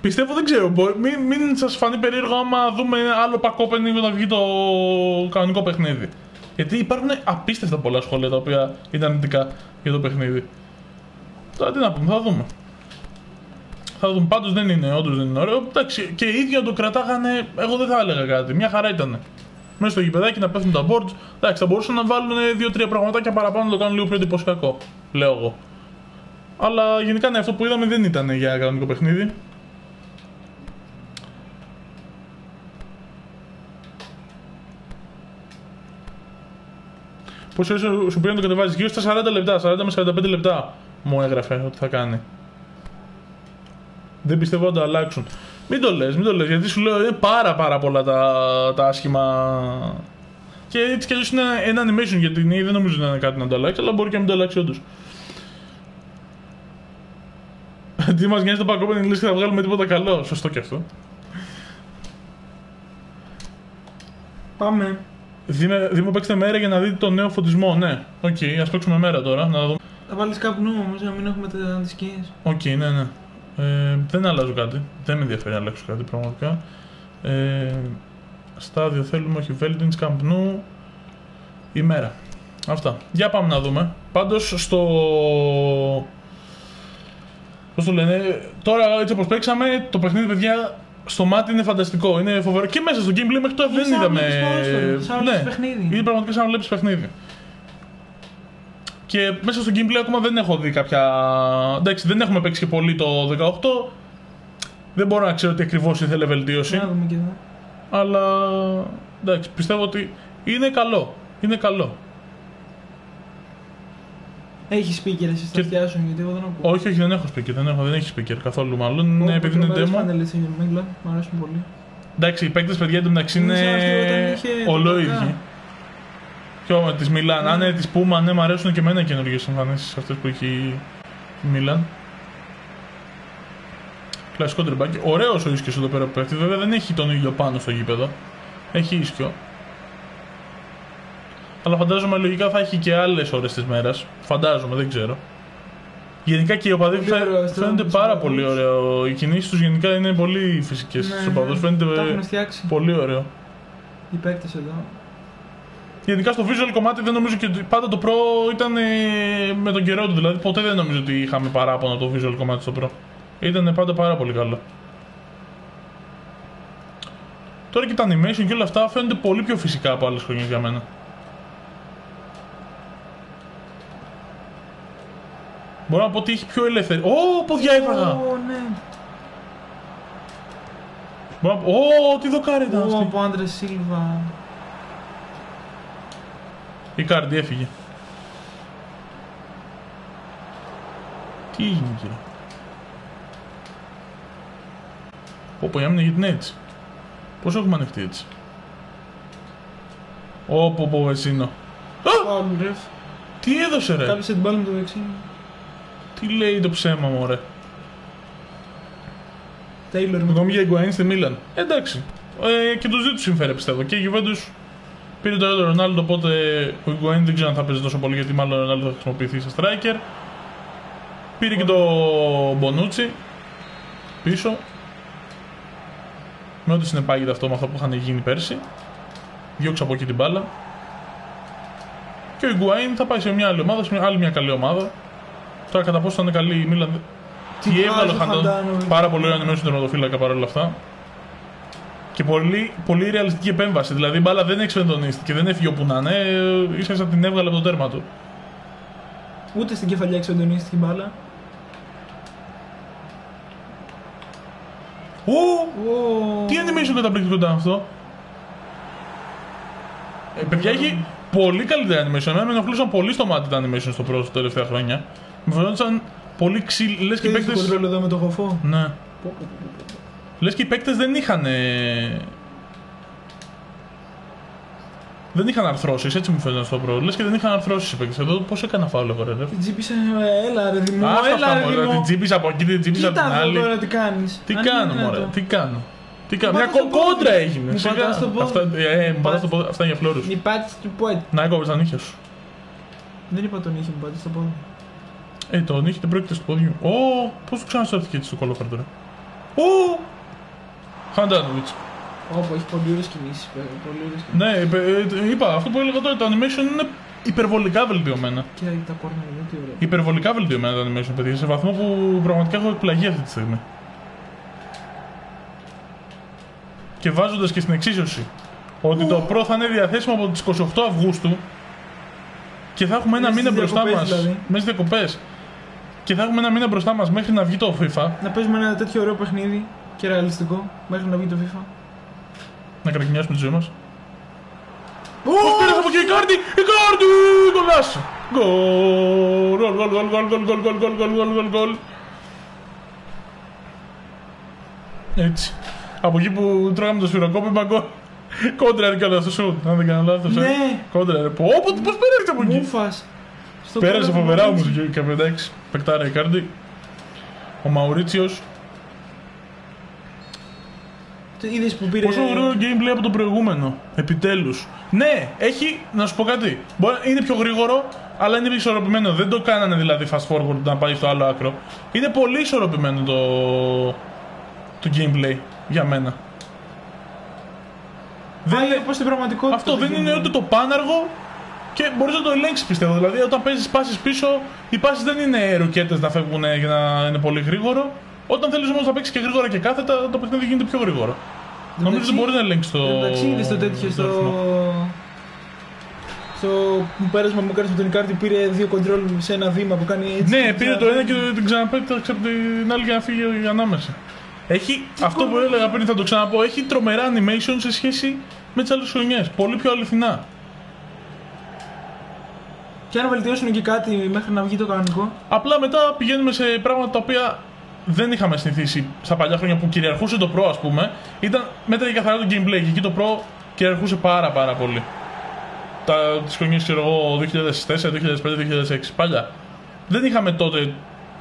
πιστεύω δεν ξέρω. Μπορεί, μην μην σας φανεί περίεργο άμα δούμε ένα άλλο pack opening όταν βγει το κανονικό παιχνίδι. Γιατί υπάρχουν απίστευτα πολλά σχόλια τα οποία είναι αρνητικά για το παιχνίδι. Τώρα τι να πούμε, θα δούμε. Θα δούμε. Πάντως δεν είναι, όντως δεν είναι ωραίο. Εντάξει, και οι ίδιοι να το κρατάγανε, εγώ δεν θα έλεγα κάτι. Μια χαρά ήταν. Μέσα στο γηπεδάκι να πέφτουν τα boards. Εντάξει, θα μπορούσαν να βάλουν δύο-τρία πραγματάκια παραπάνω να το κάνουν λίγο πιο εντυπωσιακό. Λέω εγώ. Αλλά γενικά ναι, αυτό που είδαμε δεν ήταν για κανονικό παιχνίδι. Πόσο ώρες σου πήρε να το κατεβάζεις, γύρω στα 40 λεπτά, 40 με 45 λεπτά μου έγραφε ότι θα κάνει. Δεν πιστεύω να το αλλάξουν. Μην το λες, μην το λες, γιατί σου λέω είναι πάρα πάρα πολλά τα, τα άσχημα Και έτσι κι αλλιώς είναι ένα animation για την EA, δεν νομίζω να είναι κάτι να το αλλάξει, αλλά μπορεί και να μην το αλλάξει όντως. Τι μας νοιάζει το παγκόσμιο είναι λύση και θα βγάλουμε τίποτα καλό. Σωστό και αυτό. Πάμε. Δήμε, δήμε παίξτε μέρα για να δείτε το νέο φωτισμό. Ναι, οκ, okay, ας παίξουμε μέρα τώρα. Να δούμε. Θα βάλεις Καμπ Νόου όμως να μην έχουμε τις σκιές. Οκ, okay, ναι, ναι. Ε, δεν αλλάζω κάτι. Δεν με ενδιαφέρει να αλλάξω κάτι πραγματικά. Ε, στάδιο θέλουμε, όχι Veltins, καπνού, ημέρα. Αυτά. Για πάμε να δούμε. Πάντως στο... Πώς το λένε, τώρα έτσι όπως παίξαμε, το παιχνίδι παιδιά στο μάτι είναι φανταστικό, είναι φοβερό. Και μέσα στο gameplay μέχρι τώρα δεν είδαμε. Σαν ναι, παιχνίδι. Είναι πραγματικά σαν να βλέπεις παιχνίδι. Και μέσα στο gameplay ακόμα δεν έχω δει κάποια. Εντάξει, δεν έχουμε παίξει και πολύ το 18. Δεν μπορώ να ξέρω τι ακριβώς ήθελε βελτίωση. Να δούμε και εδώ. Αλλά εντάξει, πιστεύω ότι είναι καλό. Είναι καλό. Έχεις speaker, εσύ θα φτιάσουν γιατί εγώ δεν ακούω. Όχι, όχι, δεν έχω speaker. Δεν, έχω, δεν έχει speaker καθόλου μάλλον. Είναι επειδή είναι demo. Μου αρέσουν πολύ. Εντάξει, οι παίκτες παιδιά εντωμεταξύ είναι ολόιδιοι. Ποιο με της Μιλάν. Αν είναι της Πούμα, ναι, μου αρέσουν και εμένα οι καινούργιες εμφανίσεις αυτές που έχει η Μιλάν. Κλασικό τριμπάκι. Ωραίος ο ίσκιο εδώ πέρα που πέφτει. Βέβαια δεν έχει τον ήλιο πάνω στο γήπεδο. Έχει ίσκιο. Αλλά φαντάζομαι λογικά θα έχει και άλλες ώρες της μέρας. Φαντάζομαι, δεν ξέρω. Γενικά και οι οπαδοί φαίνονται πάρα πολύ ωραίο. Οι κινήσεις τους γενικά είναι πολύ φυσικές ναι, στους οπαδούς. Ναι. Φαίνεται πολύ ωραίο. Οι παίκτες εδώ. Γενικά στο visual κομμάτι δεν νομίζω και πάντα το Pro ήταν ε, με τον καιρό του. Δηλαδή ποτέ δεν νομίζω ότι είχαμε παράπονα το visual κομμάτι στο Pro. Ήταν πάντα πάρα πολύ καλό. Τώρα και τα animation και όλα αυτά φαίνονται πολύ πιο φυσικά από άλλες χρονιές για μένα. Μπορώ να πω ότι έχει πιο ελεύθερη. Ω, ποδιά έφαγα! Ω, ναι. Μπορώ να πω. Ω, τι δοκάρι ήταν αυτή. Ω, από Άντρε Σίλβα. Η Κάρντι έφυγε. Τι έγινε κύριε; Πω, η άμυνα γιατί είναι έτσι. Πώς έχουμε ανοιχτεί έτσι; Ω, πω, πω, Βεσίνο. Τι έδωσε ρε; Κάπησε την μπάλα με το δεξί. Τι λέει το ψέμα μου, ρε. Τέιλορ με. για Ιγκουαΐν στη Μίλαν. Εντάξει. Ε, και τους δύο τους συμφέρει πιστεύω. Και η Juventus πήρε τώρα τον Ρονάλντο, οπότε ο Ιγκουαΐν δεν ξέρω αν θα παίζει τόσο πολύ γιατί μάλλον ο Ρονάλντο θα χρησιμοποιηθεί σε striker. Πήρε και το Μπονούτσι πίσω. Με ό,τι συνεπάγεται αυτό με αυτό που είχαν γίνει πέρσι. Διώξα από εκεί την μπάλα. Και ο Ιγκουαΐν θα πάει σε μια άλλη ομάδα, σε μια άλλη μια καλή ομάδα. Τώρα κατά πόσο θα είναι καλή η Μίλαν. Τι έβαλε ο Χαντάν. Πάρα πολύ ωραίο ανεμένο τερματοφύλακα παρόλα αυτά. Και πολύ, πολύ ρεαλιστική επέμβαση. Δηλαδή η μπάλα δεν εξφεντονίστηκε, δεν έφυγε όπου να είναι. σα ίσα την έβγαλε από το τέρμα του. Ούτε στην κεφαλιά εξεντονίστηκε η μπάλα. Ω! Τι animation καταπληκτικό ήταν αυτό. Ε, παιδιά έχει πολύ καλύτερα animation. Εμένα με ενοχλούσαν πολύ στο μάτι τα animation στο πρώτο τελευταία χρόνια. Μου φαινόταν πολύ ξύλι. Λες και οι παίκτε. εδώ με το χοφό. Ναι. Λες και οι παίκτες δεν είχαν. Δεν είχαν αρθρώσεις, έτσι μου φαίνεται στο πρώτο. Λες και δεν είχαν αρθρώσεις οι παίκτες. Εδώ πώς έκανα φάουλ εγώ, ρε. Την τσίπησα, έλα ρε δημό. Έλα ρε δημό. Την τσίπησα από εκεί, την τσίπησα από την άλλη. τώρα τι κάνεις. Τι κάνω, μωρέ, τι κάνω. Τι κάνω. Μια κόντρα έγινε. Μου πατάς το πόδι. Αυτά, ε, μου πατάς το πόδι. Αυτά είναι για φλόρους. Μη πάτησε το πόδι. Να έκοβες τα νύχια σου. Δεν είπα τον είχε, μου πατήσει το πόδι. Ε, το νύχι δεν πρόκειται στο πόδι. Ω, πώς το ξαναστρώθηκε έτσι στο κολόφαρ τώρα. Ω! Χαντάνοβιτς. Όπω έχει πολύ ωραίες κινήσεις. Ναι, ε, είπα αυτό που έλεγα τώρα. Το animation είναι υπερβολικά βελτιωμένα. Και τα κόρνα είναι τι ωραία. Υπερβολικά βελτιωμένα τα animation, παιδιά. Σε βαθμό που πραγματικά έχω εκπλαγεί αυτή τη στιγμή. Και βάζοντας και στην εξίσωση ότι το Pro θα είναι διαθέσιμο από τις 28 Αυγούστου και θα έχουμε ένα μήνα μπροστά μα. Δηλαδή. Μέσα διακοπές και θα έχουμε ένα μήνα μπροστά μας μέχρι να βγει το FIFA. Να παίζουμε ένα τέτοιο ωραίο παιχνίδι και ρεαλιστικό μέχρι να βγει το FIFA. Να κρατηνιάσουμε τη ζωή μας. Πώς πήρες από εκεί η κάρτη! Η κάρτη! Γκολάσο! Γκολ! Γκολ, γκολ, γκολ, γκολ, γκολ, γκολ, γκολ, γκολ, γκολ, γκολ. Έτσι. Από εκεί που τρώγαμε το σφυροκόπημα γκολ. Κόντρα και αυτό σου, αν δεν κάνω λάθος. Ναι. Κόντρα, ρε. Πω, πω, πώς πέρασε από εκεί; Μούφας. Στο Πέρασε πρώτο φοβερά όμως μάτσι. και εντάξει. Πεκτάρα η κάρτη. Ο Μαουρίτσιο. Είδες που πήρε... Πόσο γρήγορο gameplay από το προηγούμενο. Επιτέλους. Ναι, έχει. Να σου πω κάτι. Μπορεί, είναι πιο γρήγορο, αλλά είναι ισορροπημένο. Δεν το κάνανε δηλαδή fast forward να πάει στο άλλο άκρο. Είναι πολύ ισορροπημένο το, το gameplay για μένα. Δεν είναι όπως στην πραγματικότητα. Αυτό το δεν είναι gameplay. ούτε το πάναργο και μπορείς να το ελέγξεις πιστεύω. Δηλαδή, όταν παίζει πάσει πίσω, οι πάσει δεν είναι ροκέτε να φεύγουν για να είναι πολύ γρήγορο. Όταν θέλεις όμως να παίξεις και γρήγορα και κάθετα, το παιχνίδι γίνεται πιο γρήγορο. Νομίζω ότι μπορεί να ελέγξει το. Εντάξει, είδες το τέτοιο το στο... ρυθμό. Στο πέρασμα που μου κάνεις με τον κάρτη πήρε δύο κοντρόλ σε ένα βήμα που κάνει έτσι. Ναι, και πήρε το ξανά- ένα και την ξαναπέταξε από την άλλη για να φύγει ανάμεσα. Έχει, αυτό που έλεγα πριν, θα το ξαναπώ, έχει τρομερά animation σε σχέση με τις άλλες χρονιές. Πολύ πιο αληθινά. Και αν βελτιώσουν και κάτι μέχρι να βγει το κανονικό; Απλά μετά πηγαίνουμε σε πράγματα τα οποία δεν είχαμε συνηθίσει στα παλιά χρόνια που κυριαρχούσε το Pro, ας πούμε. Ήταν μέτραγε καθαρά το gameplay και εκεί το Pro κυριαρχούσε πάρα πάρα πολύ. Τα τις χρονιές, ξέρω εγώ, 2004, 2005, 2006, παλιά. Δεν είχαμε τότε,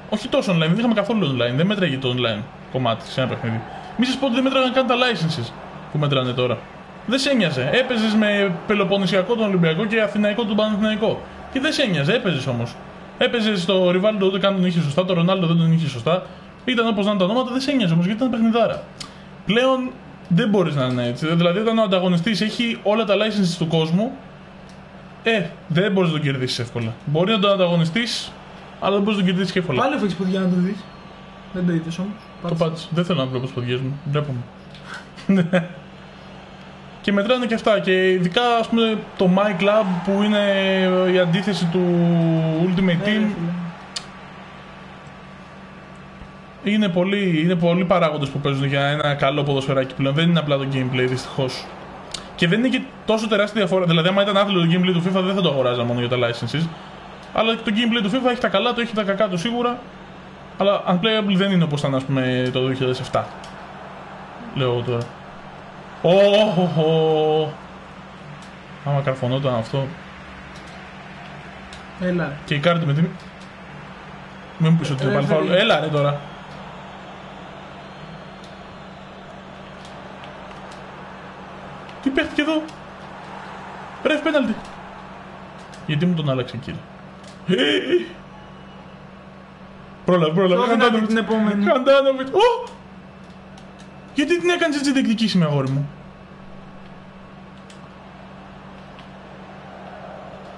όχι τόσο online, δεν είχαμε καθόλου online, δεν μέτραγε το online κομμάτι σε ένα παιχνίδι. Μη σας πω ότι δεν μέτραγαν καν τα licenses που μέτρανε τώρα. Δεν σε ένοιαζε. Έπαιζες με Πελοποννησιακό τον Ολυμπιακό και Αθηναϊκό τον Παναθηναϊκό. Και δεν σε ένοιαζε, έπαιζες όμως. Έπαιζες στο Ριβάλντο ούτε καν τον είχε σωστά, το Ρονάλντο δεν τον είχε σωστά. Ήταν όπως να είναι τα ονόματα, δεν σε ένοιαζε όμως γιατί ήταν παιχνιδάρα. Πλέον δεν μπορείς να είναι έτσι. Δηλαδή, όταν ο ανταγωνιστής έχει όλα τα licenses του κόσμου, ε, δεν μπορείς να τον κερδίσεις εύκολα. Μπορεί να τον ανταγωνιστεί, αλλά δεν μπορείς να τον κερδίσεις και εύκολα. Πάλι έφεξε ποδιά να το δεις. Δεν το είδες όμως. Το πάτησες. Δεν θέλω να βλέπω τις ποδιές μου. Ντρέπομαι. και μετράνε και αυτά. Και ειδικά ας πούμε το My Club που είναι η αντίθεση του Ultimate Ναι, ρε, Team φίλε. Είναι πολλοί, είναι πολλοί παράγοντες που παίζουν για ένα καλό ποδοσφαιράκι πλέον. Δεν είναι απλά το gameplay δυστυχώς. Και δεν είναι και τόσο τεράστια διαφορά. Δηλαδή, άμα ήταν άθλιο το gameplay του FIFA, δεν θα το αγοράζα μόνο για τα licenses. Αλλά και το gameplay του FIFA έχει τα καλά του, έχει τα κακά του σίγουρα. Αλλά unplayable δεν είναι όπως ήταν, ας πούμε, το 2007. Λέω εγώ τώρα. Ωχ, Άμα καρφωνόταν αυτό. Έλα. Και η κάρτα με την. Μην μου πεις ότι είναι πάλι Referee. φάουλ. Έλα ρε τώρα. Τι παίχτηκε εδώ. Ρεφ πέναλτι. Γιατί μου τον άλλαξε κύριε. Ε, Πρόλαβε, πρόλαβε. Τώρα να δει την επόμενη. Χαντάνοβιτ. Ω! Γιατί την έκανες έτσι διεκδικήσιμη αγόρι μου.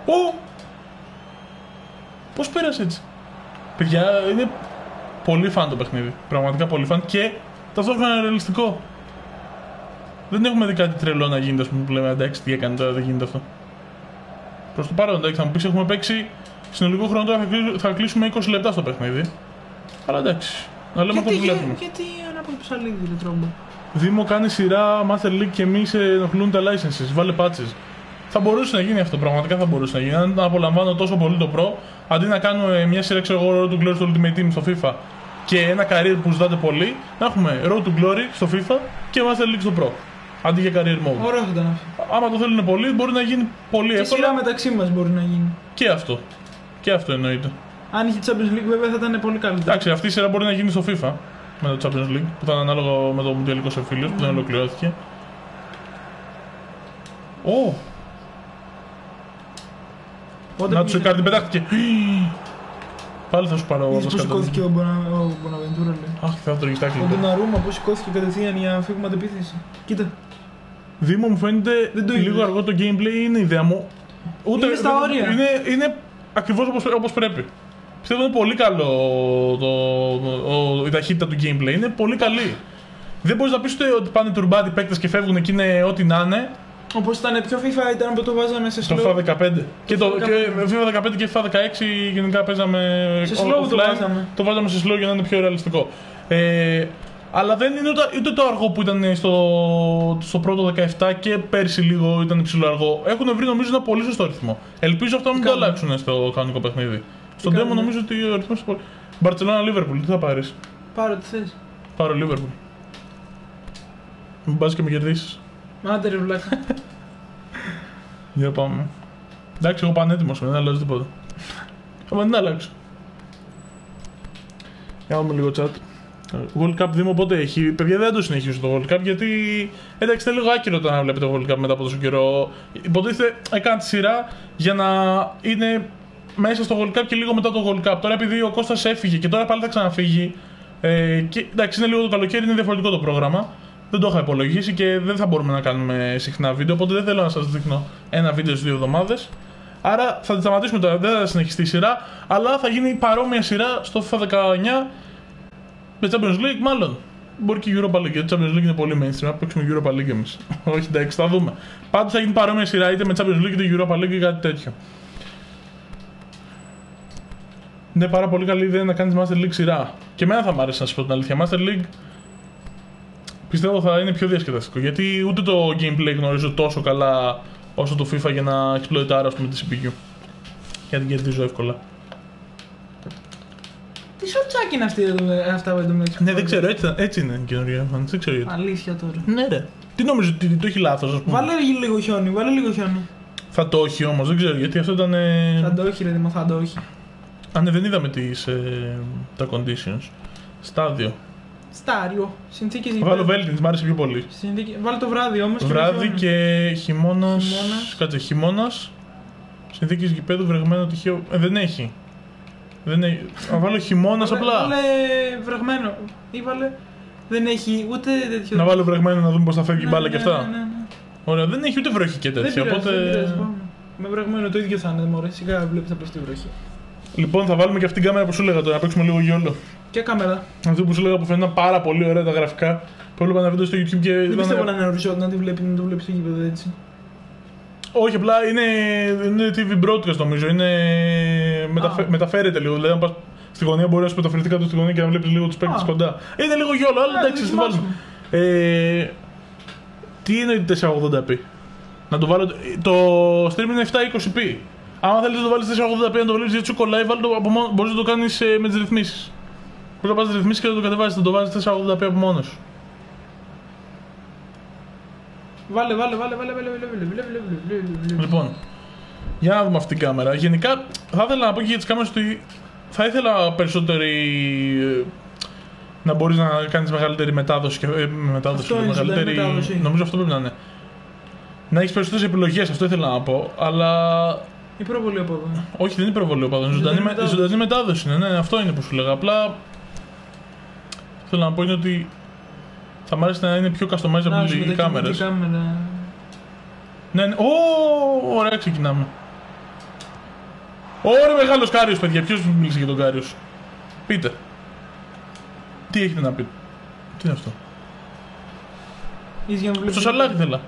Ω! Πώς πέρασε έτσι; Παιδιά, είναι πολύ φαν το παιχνίδι. Πραγματικά πολύ φαν και ταυτόχρονα είναι ρεαλιστικό. Δεν έχουμε δει κάτι τρελό να γίνεται, ας πούμε, που λέμε εντάξει, τι έκανε τώρα, δεν γίνεται αυτό. Προς το παρόν, εντάξει, θα μου πεις έχουμε παίξει συνολικό χρόνο τώρα θα κλείσουμε, θα κλείσουμε 20 λεπτά στο παιχνίδι. Αλλά εντάξει, να λέμε αυτό Γιατί, που βλέπουμε. γιατί ανάποδο ψαλίδι δεν τρόμπο. Δήμο κάνει σειρά Master League και εμείς ενοχλούν τα licenses. Βάλε patches. Θα μπορούσε να γίνει αυτό, πραγματικά θα μπορούσε να γίνει. Αν απολαμβάνω τόσο πολύ το Pro, αντί να κάνουμε μια σειρά ξέρω εγώ Road to Glory στο Ultimate Team στο FIFA και ένα career που ζητάτε πολύ, να έχουμε Road to Glory στο FIFA και Master League στο Pro. Αντί για career mode. Ωραίο θα ήταν αυτό. Άμα το θέλουν πολύ, μπορεί να γίνει πολύ Και εύκολα. σειρά μεταξύ μας μπορεί να γίνει. Και αυτό. Και αυτό εννοείται. Αν είχε Champions League βέβαια θα ήταν πολύ καλύτερο. Εντάξει, αυτή η σειρά μπορεί να γίνει στο FIFA με το Champions League που θα είναι ανάλογο με το Μουντιαλικό σε φίλους που δεν ολοκληρώθηκε. Ω, Όταν να τους πήγε- η κάρτη πετάχτηκε. Πάλι θα σου πάρω Είδες το πώς σηκώθηκε σκατό. ο Μπονα- ο Μποναβεντούρα λέει. Αχ, θα το ριχτάκι. Ο Ντοναρούμα πώς σηκώθηκε κατευθείαν για να φύγουμε αντεπίθεση. Κοίτα. Δήμο μου φαίνεται Δεν το λίγο είδες. αργό το gameplay, είναι η ιδέα μου. Ούτε, Είναι στα όρια. Είναι, είναι ακριβώς όπως, όπως πρέπει. Πιστεύω είναι πολύ καλό το, ο, η ταχύτητα του gameplay. Είναι πολύ καλή. Δεν μπορείς να πεις ούτε ότι πάνε τουρμπάτι παίκτες και φεύγουν και είναι ό,τι να είναι. Όπως ήταν πιο FIFA ήταν που το βάζανε σε Το slow. FIFA 15. Και το FIFA και FIFA 15 και FIFA 16 γενικά παίζαμε Σε o- slow το offline. βάζαμε. Το βάζαμε σε slow για να είναι πιο ρεαλιστικό. Ε, αλλά δεν είναι ούτε, ούτε το αργό που ήταν στο, στο πρώτο 17 και πέρσι λίγο ήταν υψηλό αργό. Έχουν βρει νομίζω ένα πολύ σωστό ρυθμό. Ελπίζω αυτό να μην το κάνουν; αλλάξουν στο κανονικό παιχνίδι. Στον κάνουν; demo νομίζω ότι ο ρυθμός είναι πολύ. Μπαρσελόνα Liverpool, τι θα πάρεις; Πάρε τι θες. Πάρω Liverpool. Μην πας και με κερδίσεις. Άντε ρε βλάκα. Για πάμε. Εντάξει, εγώ πανέτοιμος, δεν αλλάζω τίποτα. Θα δεν αλλάξω. Για να δούμε λίγο chat. World Cup Δήμο πότε έχει. Παιδιά δεν το συνεχίζω το World Cup γιατί. Εντάξει, είναι λίγο άκυρο το να βλέπετε World Cup μετά από τόσο καιρό. Υποτίθεται έκανε τη σειρά για να είναι μέσα στο World Cup και λίγο μετά το World Cup. Τώρα επειδή ο Κώστας έφυγε και τώρα πάλι θα ξαναφύγει. Ε, και, εντάξει, είναι λίγο το καλοκαίρι, είναι διαφορετικό το πρόγραμμα. Δεν το είχα υπολογίσει και δεν θα μπορούμε να κάνουμε συχνά βίντεο. Οπότε δεν θέλω να σας δείχνω ένα βίντεο στις δύο εβδομάδες. Άρα θα τη σταματήσουμε τώρα, δεν θα συνεχιστεί η σειρά, αλλά θα γίνει παρόμοια σειρά στο FIFA 19 με Champions League, μάλλον. Μπορεί και η Europa League, γιατί Champions League είναι πολύ mainstream. Να παίξουμε Europa League εμείς. Όχι, εντάξει, θα δούμε. Πάντως θα γίνει παρόμοια σειρά είτε με Champions League είτε Europa League ή κάτι τέτοιο. Είναι πάρα πολύ καλή ιδέα να κάνεις Master League σειρά. Και εμένα θα μου άρεσε να σα πω την αλήθεια. Master League πιστεύω θα είναι πιο διασκεδαστικό. Γιατί ούτε το gameplay γνωρίζω τόσο καλά όσο το FIFA για να exploitάρω με τη CPU. Για την κερδίζω εύκολα. Τι σοτσάκι είναι αυτή εδώ, αυτά που εντωμεταξύ. Ναι, δεν ξέρω, έτσι, έτσι είναι η καινούργια εμφάνιση. Δεν ξέρω γιατί. Αλήθεια τώρα. Ναι, ρε. Τι νομίζω ότι το έχει λάθος, ας πούμε. Βάλε λίγο χιόνι, βάλε λίγο χιόνι. Θα το έχει όμως, δεν ξέρω γιατί αυτό ήταν. ε, Θα το έχει, ρε Δήμα, θα το έχει. Α, ναι, δεν είδαμε τις, ε, τα conditions. Στάδιο. Στάριο. Συνθήκες Θα βάλω Veltins, μ' άρεσε πιο πολύ. Συνθήκες... Βάλε το βράδυ όμως. Βράδυ και χειμώνα. Χειμώνας. Κάτσε, χειμώνας. Συνθήκες γηπέδου βρεγμένο τυχαίο. Ε, δεν έχει. Δεν έχει. Θα βάλω χειμώνας απλά. Βάλε βρεγμένο. Ή βάλε. Δεν έχει ούτε τέτοιο. Να βάλω βρεγμένο να δούμε πώς θα φεύγει η Ναι, μπάλα ναι, και αυτά. Ναι, ναι, ναι. Ωραία, δεν έχει ούτε βροχή και Δεν τέτοια. πειράζει, Οπότε. δεν πειράζει, πάμε. Με βρεγμένο το ίδιο θα είναι, μωρέ. Σιγά βλέπεις απλώ τη βροχή. Λοιπόν, θα βάλουμε και αυτήν την κάμερα που σου έλεγα τώρα, να παίξουμε λίγο γιόλο. Και κάμερα. Αυτό που σου έλεγα που φαίνονταν πάρα πολύ ωραία τα γραφικά. Που έβλεπα ένα βίντεο στο YouTube και. Δεν ήταν- πιστεύω να είναι οριζόντια να τη βλέπει, να το βλέπει στο γήπεδο έτσι. Όχι, απλά είναι, είναι TV broadcast νομίζω. Είναι, μεταφε, Α. μεταφέρεται λίγο. Δηλαδή, αν πας στη γωνία, μπορεί να σου μεταφερθεί κάτω στη γωνία και να βλέπεις λίγο τους παίκτες Α. κοντά. Είναι λίγο γιόλο, αλλά Ναι, εντάξει, το θα βάλουμε. Ε, τι είναι 480p. Να το βάλω. Το stream είναι 720p. Αν θέλεις να το βάλεις 480p να το βλέπεις γιατί σου κολλάει, βάλει το από μόνο. Μπορείς να το κάνεις με τις ρυθμίσεις. Μπορείς να πας ρυθμίσεις και να το κατεβάσεις, να το βάζεις 480p από μόνος σου. Βάλε, βάλε, βάλε, βάλε, βάλε, βάλε, βάλε, Λοιπόν, για να δούμε αυτή την κάμερα. Γενικά, θα ήθελα να πω και για τις κάμερες ότι θα ήθελα περισσότερη να μπορεί να κάνει μεγαλύτερη μετάδοση. Και, ε, μετάδοση, αυτό μεγαλύτερη, μετάδοση. Νομίζω αυτό πρέπει να είναι. Να έχει περισσότερε επιλογέ, αυτό ήθελα να πω. Αλλά. Η προβολή οπαδών. Όχι, δεν είναι προβολή οπαδών. Η ζωντανή, μετάδοση. ζωντανή μετάδοση είναι. Ναι, αυτό είναι που σου λέγα. Απλά. Θέλω να πω είναι ότι θα μ' άρεσε να είναι πιο Να σου customizable οι μετακινεί κάμερες. την κάμερα. Ναι, ναι. Ω, ωραία, ξεκινάμε. Ωραία, μεγάλος Κάριος, παιδιά. Ποιος μίλησε για τον Κάριος; Πείτε. Τι έχετε να πείτε; Τι είναι αυτό; Είσαι για να βλέπεις- Στο σαλάκι ήθελα.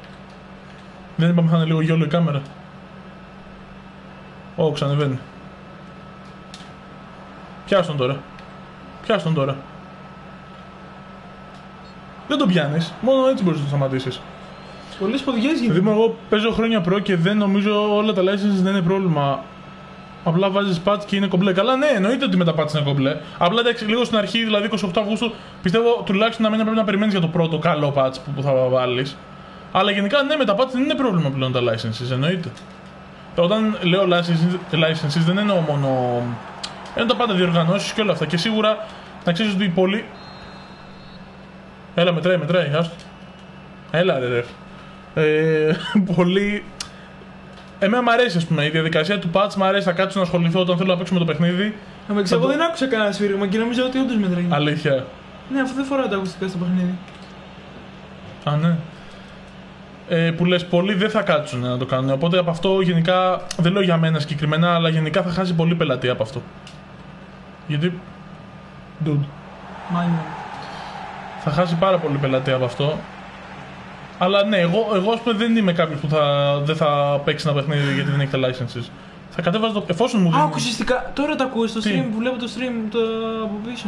Δεν είπαμε θα είναι λίγο γιόλο η κάμερα. Ω, ξανεβαίνει. Πιάσ' τον τώρα. Πιάσ' τον τώρα. Δεν τον πιάνεις. Μόνο έτσι μπορείς να το σταματήσεις. Πολλές ποδιές Δηλαδή, γίνονται. εγώ παίζω χρόνια προ και δεν νομίζω όλα τα licenses δεν είναι πρόβλημα. Απλά βάζεις patch και είναι κομπλέ. Καλά, ναι, εννοείται ότι με τα patch είναι κομπλέ. Απλά εντάξει, λίγο στην αρχή, δηλαδή 28 Αυγούστου, πιστεύω τουλάχιστον να μην πρέπει να περιμένεις για το πρώτο καλό patch που, που θα βάλεις. Αλλά γενικά, ναι, με τα patch δεν είναι πρόβλημα πλέον τα licenses, εννοείται. Όταν λέω licenses, licenses δεν εννοώ μόνο. Εννοώ τα πάντα διοργανώσεις και όλα αυτά. Και σίγουρα να ξέρεις ότι πολλοί. Έλα, μετράει, μετράει, άστο. Έλα, ρε, ρε. Ε, πολύ. Εμένα μου αρέσει, ας πούμε, η διαδικασία του patch μου αρέσει. Θα κάτσω να ασχοληθώ όταν θέλω να παίξω με το παιχνίδι. Να με ξέρω, εγώ δεν άκουσα κανένα σφύριγμα και νόμιζα ότι όντως μετράει. Αλήθεια. Ναι, αφού δεν φοράω τα ακουστικά στο παιχνίδι. Α, ναι. Ε, που λες πολλοί δεν θα κάτσουν να το κάνουν. Οπότε από αυτό γενικά δεν λέω για μένα συγκεκριμένα, αλλά γενικά θα χάσει πολύ πελατεία από αυτό. Γιατί. Dude, Μάλλον. Θα χάσει πάρα πολύ πελατεία από αυτό. Αλλά ναι, εγώ, εγώ ας πούμε δεν είμαι κάποιος που θα, δεν θα παίξει ένα παιχνίδι γιατί δεν έχει τα licenses. Θα κατέβαζα το. Εφόσον μου Α, δίνει. ουσιαστικά τώρα το ακούω στο Τι; stream που βλέπω το stream το από πίσω.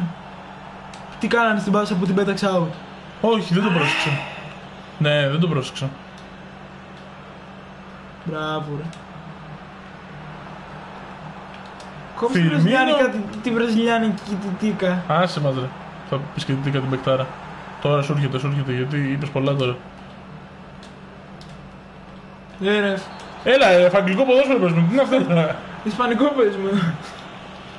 Τι κάνανε στην πάσα που την πέταξα out. Όχι, δεν το πρόσεξα. Ναι, δεν το πρόσεξα. Μπράβο, ρε. Κόψε τη Φιρμίνο. βραζιλιάνικα, τη, τη βραζιλιάνικη τη τίκα. Άσε μας ρε. Θα πεις και τι την παικτάρα. Τώρα σου έρχεται, σου έρχεται, γιατί είπες πολλά τώρα. Ε, ρε. Έλα, ε, αγγλικό ποδόσφαιρο παίζουμε. Τι είναι αυτό τώρα; Ισπανικό παίζουμε.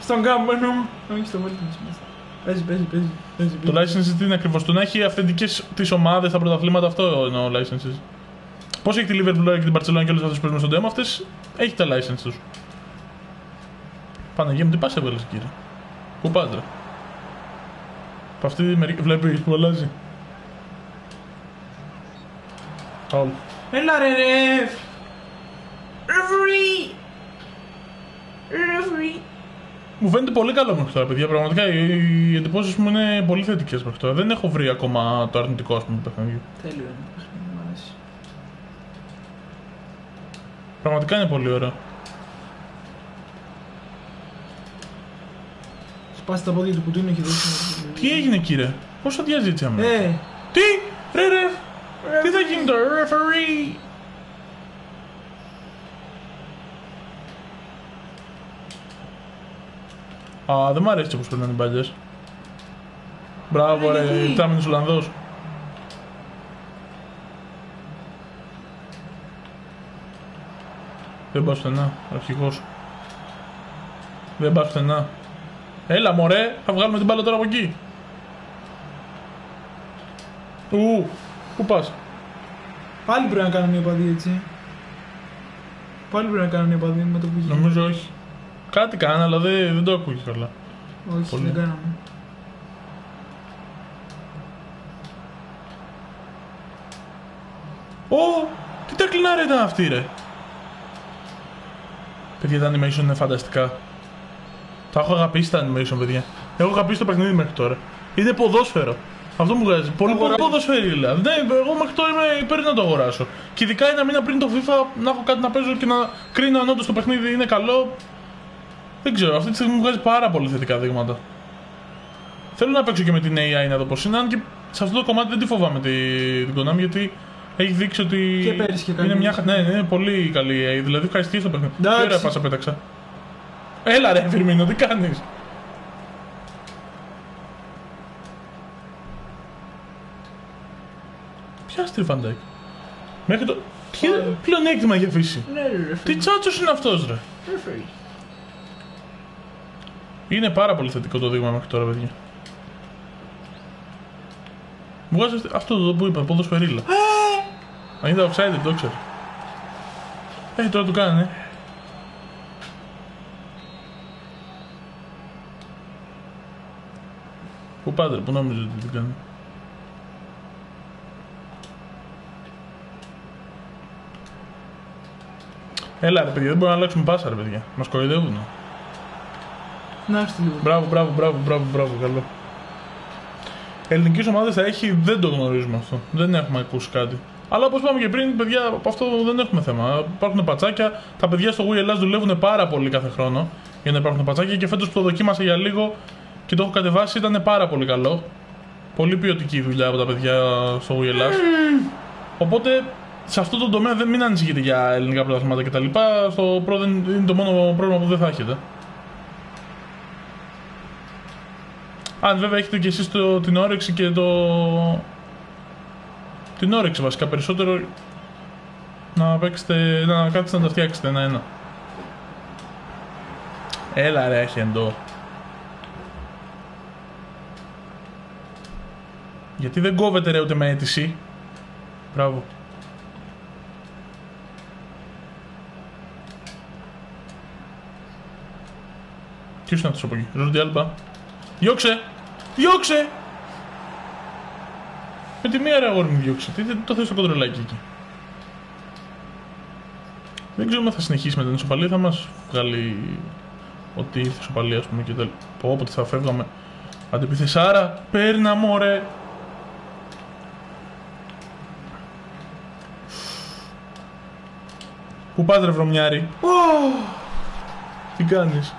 Στον κάμπο εννοώ. Όχι, στο βόλιο μας. Παίζει, παίζει, παίζει. παίζει, Το παίζει. license τι είναι ακριβώς. Το να έχει αυθεντικές τις ομάδες στα πρωταθλήματα, αυτό εννοώ licenses. Πώς έχει τη Liverpool και την Barcelona και όλες αυτές που παίζουν στον demo, αυτές; Έχει τα license τους. Παναγία μου, τι πας έβαλες, κύριε; Πού πας, ρε; Από αυτή τη μερική. Βλέπεις που αλλάζει. Φαουλ. Έλα ρε ρε. Referee. Referee. Μου φαίνεται πολύ καλό μέχρι τώρα, παιδιά. Πραγματικά οι, οι εντυπώσεις μου είναι πολύ θετικές μέχρι τώρα. Δεν έχω βρει ακόμα το αρνητικό, ας πούμε, του παιχνιδιού. Τέλειο είναι. Μ' αρέσει. Πραγματικά είναι πολύ ωραίο. Σπάσει τα πόδια του κουτίνου έχει δώσει. Τι έγινε, κύριε, Πώ αδειάζει έτσι αμέσω. Ε, Τι, ρε, ρε, τι θα γίνει τώρα, referee; Α, δεν μ' αρέσει όπως περνάνε οι μπάλιες. Μπράβο ρε, γιατί; τράμινος Ολλανδός. Δεν πάω στενά, αρχηγός. Δεν πάω στενά. Έλα μωρέ, θα βγάλουμε την μπάλα τώρα από εκεί. Ου, πού πας; πάλι πρέπει να κάνουν οι οπαδοί έτσι. Πάλι πρέπει να κάνουν οι οπαδοί με το που γίνει. Νομίζω όχι. Κάτι κάνα, αλλά δεν, δεν το ακούγει καλά. Όχι, πολύ. δεν κάναμε. Ω, τι τα κλινάρια ήταν αυτή ρε. Παιδιά, τα animation είναι φανταστικά. Τα έχω αγαπήσει τα animation, παιδιά. Έχω αγαπήσει το παιχνίδι μέχρι τώρα. Είναι ποδόσφαιρο. Αυτό μου βγάζει. Πολύ πολύ αγοράζεις. ποδοσφαιρίλα. Ναι, εγώ μέχρι τώρα είμαι υπέρ να το αγοράσω. Και ειδικά ένα μήνα πριν το FIFA να έχω κάτι να παίζω και να κρίνω αν όντως το παιχνίδι είναι καλό. Δεν ξέρω, αυτή τη στιγμή μου βγάζει πάρα πολύ θετικά δείγματα. Θέλω να παίξω και με την AI να δω πώς είναι, αν και σε αυτό το κομμάτι δεν τη φοβάμαι τη, την Konami γιατί έχει δείξει ότι. Και πέρυσι και είναι καλή. μια, ναι, είναι πολύ καλή η AI. Δηλαδή ευχαριστεί το παιχνίδι. Τι Εντάξει. ωραία πάσα πέταξα. Έλα ρε Φιρμίνο, τι κάνεις; Ποια στριφαντάκι. Μέχρι το. Τι Ωραία. πλεονέκτημα έχει αφήσει; Ναι, ρε, ρε. Τι τσάτσος είναι αυτός, ρε; Referee. Είναι πάρα πολύ θετικό το δείγμα μέχρι τώρα, παιδιά. Μου βγάζει αυτή- αυτό το που είπα, ποδοσφαιρίλα. Αν είδα offside, το ξέρω. Ε, τώρα του κάνανε. Πού πάτε, ρε, πού νόμιζε ότι την κάνει. Έλα ρε παιδιά, δεν μπορούμε να αλλάξουμε πάσα ρε παιδιά. Μας κοροϊδεύουνε. Να έρθει λίγο. Μπράβο, μπράβο, μπράβο, μπράβο, μπράβο, καλό. Ελληνική ομάδα θα έχει, δεν το γνωρίζουμε αυτό. Δεν έχουμε ακούσει κάτι. Αλλά όπως είπαμε και πριν, παιδιά, από αυτό δεν έχουμε θέμα. Υπάρχουν πατσάκια. Τα παιδιά στο Wii Ελλάς δουλεύουν πάρα πολύ κάθε χρόνο για να υπάρχουν πατσάκια και φέτος που το δοκίμασα για λίγο και το έχω κατεβάσει ήταν πάρα πολύ καλό. Πολύ ποιοτική δουλειά από τα παιδιά στο Wii Ελλάς. Οπότε σε αυτό το τομέα δεν μην ανησυχείτε για ελληνικά πρωταθλήματα κτλ. Στο Pro δεν είναι το μόνο πρόβλημα που δεν θα έχετε. Αν βέβαια έχετε και εσείς το, την όρεξη και το... Την όρεξη βασικά περισσότερο να παίξετε, να κάτσετε να τα φτιάξετε ένα-ένα. Έλα ρε, έχει εντό. Γιατί δεν κόβεται ρε ούτε με αίτηση. Μπράβο. Ποιος είναι αυτός από εκεί, Ρόντι Άλμπα. Διώξε! Διώξε! Με τη μία ρε αγόρι μου διώξε. Τι δεν το θες το κοντρολάκι εκεί. Δεν ξέρω αν θα συνεχίσει με την ισοπαλία. Θα μας βγάλει ότι ήρθε ισοπαλία ας πούμε και τέλει. Πω όποτε θα φεύγαμε. Αντεπιθεσάρα, παίρνα μωρέ. Πού πας ρε βρωμιάρι. Τι κάνεις;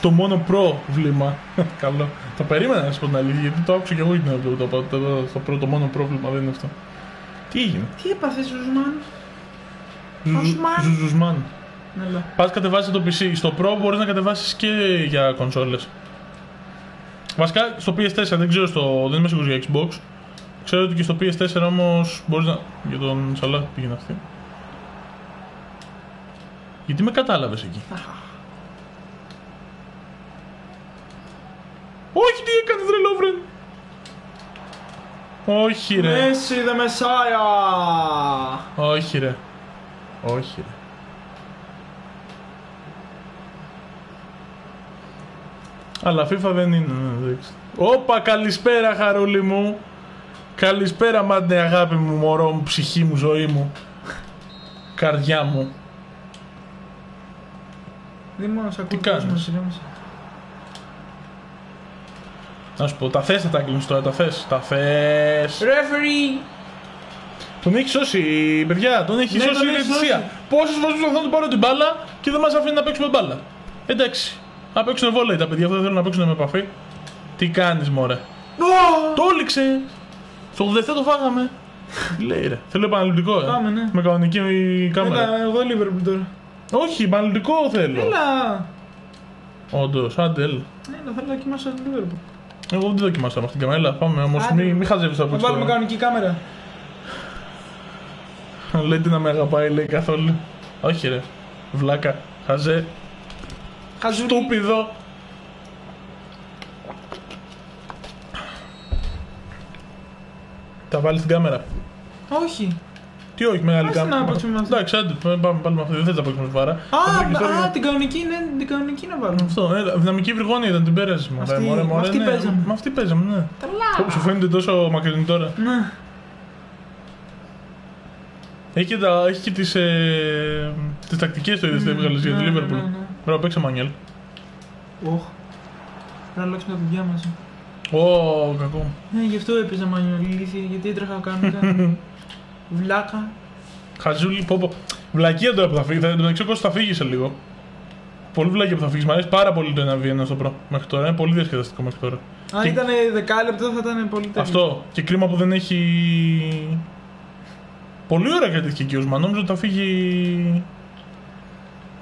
Το μόνο πρόβλημα. Καλό. Το περίμενα να σου πω την αλήθεια γιατί το άκουσα και εγώ ήταν το, το, το, το, το πρώτο μόνο πρόβλημα δεν είναι αυτό. Τι έγινε; Τι έπαθε, Ζουσμάν. Ζουζου- Οσμάν. Ζουζουσμάν. Έλα. Πώς κατεβάζεις το PC. Στο Pro μπορείς να κατεβάσεις και για κονσόλες. Βασικά στο PS4 δεν ξέρω, στο, δεν είμαι σίγουρος για Xbox. Ξέρω ότι και στο PS4 όμως μπορείς να. Για τον Σαλά πήγαινε αυτή. Γιατί με κατάλαβες εκεί; Όχι, τι έκανες ρε Λόβρεν. Όχι ρε. Μέση the Messiah! Όχι ρε. Όχι ρε. Αλλά FIFA δεν είναι, ναι, δεν ξέρω. Όπα, καλησπέρα χαρούλη μου. Καλησπέρα μάτε αγάπη μου, μωρό μου, ψυχή μου, ζωή μου. Καρδιά μου. Δήμο, σε ακούω. κάνεις; κόσμος, ηρέμησε. Να σου πω, τα θες θα τα κλείνεις τώρα, τα θες. Τα θες. Referee! Τον έχεις σώσει, παιδιά, τον έχεις Ναι, σώσει τον η έχεις διαιτησία. σώσει. Πόσου βαθμού προσπαθούν να του πάρω την μπάλα και δεν μας αφήνει να παίξουμε μπάλα. Εντάξει. Να παίξουν βόλεϊ τα παιδιά, αυτό δεν θέλουν να παίξουν με επαφή. Τι κάνεις, Μωρέ; Το όληξε. Στο 87 το φάγαμε. Τι λέει, ρε. Θέλω επαναληπτικό, ε. Πάμε, ναι. Με κανονική κάμερα. Έλα, εγώ Liverpool τώρα. Όχι, επαναληπτικό θέλω. Έλα! Όντως, άντε, έλα. Έλα, θέλω να δοκιμάσω την Liverpool. Εγώ δεν δοκιμάσα με αυτήν την κάμερα. Έλα, πάμε όμως. Άντε. Μην μη χαζεύεις από Να βάλουμε κανονική κάμερα. Λέει τι να με αγαπάει, λέει καθόλου. Όχι, ρε. Βλάκα. Χαζέ. Χαζούλη. Στούπιδο. Τα βάλεις στην κάμερα. Όχι. Τι όχι, μεγάλη Άσε κάμερα. να παίξουμε με αυτή. Εντάξει, άντε, πάμε πάμε πάλι με αυτή. Δεν θες να παίξουμε σοβαρά. Α, Θα βρήκες τώρα α, για- την κανονική είναι, την κανονική να βάλουμε. Αυτό, έλα, δυναμική βρυγόνια ήταν την πέραση. Μωρέ, Αυτή- μωρέ, με μωρέ, αυτή ναι. παίζαμε. Με αυτή παίζαμε, ναι. Τρελά. Σου φαίνεται τόσο μακρινή τώρα. Ναι. Έχει και, τα, έχει και τις, ε, τις τακτικές του είδες τι έβγαλες για τη ναι, ναι, Liverpool. ναι, ναι. Πρέπει να παίξει Μανιέλ. Οχ. Πρέπει να αλλάξουμε τα παιδιά μας. Ω, κακό. Ναι, γι' αυτό έπαιζα μάνιο ηλίθεια, γιατί έτρεχα κανονικά. Βλάκα. Χαζούλη, πω πω. Βλακία τώρα που θα φύγει. Θα τον ξέρω θα φύγει σε λίγο. Πολύ βλακία που θα φύγει. Μ' αρέσει πάρα πολύ το 1v1 στο προ μέχρι τώρα. Είναι πολύ διασκεδαστικό μέχρι τώρα. Αν Και- ήταν δεκάλεπτο θα ήταν πολύ τέλειο. Αυτό. Και κρίμα που δεν έχει. Πολύ ωραία κρατήθηκε εκεί ο Οσμαν. Νόμιζα ότι θα φύγει.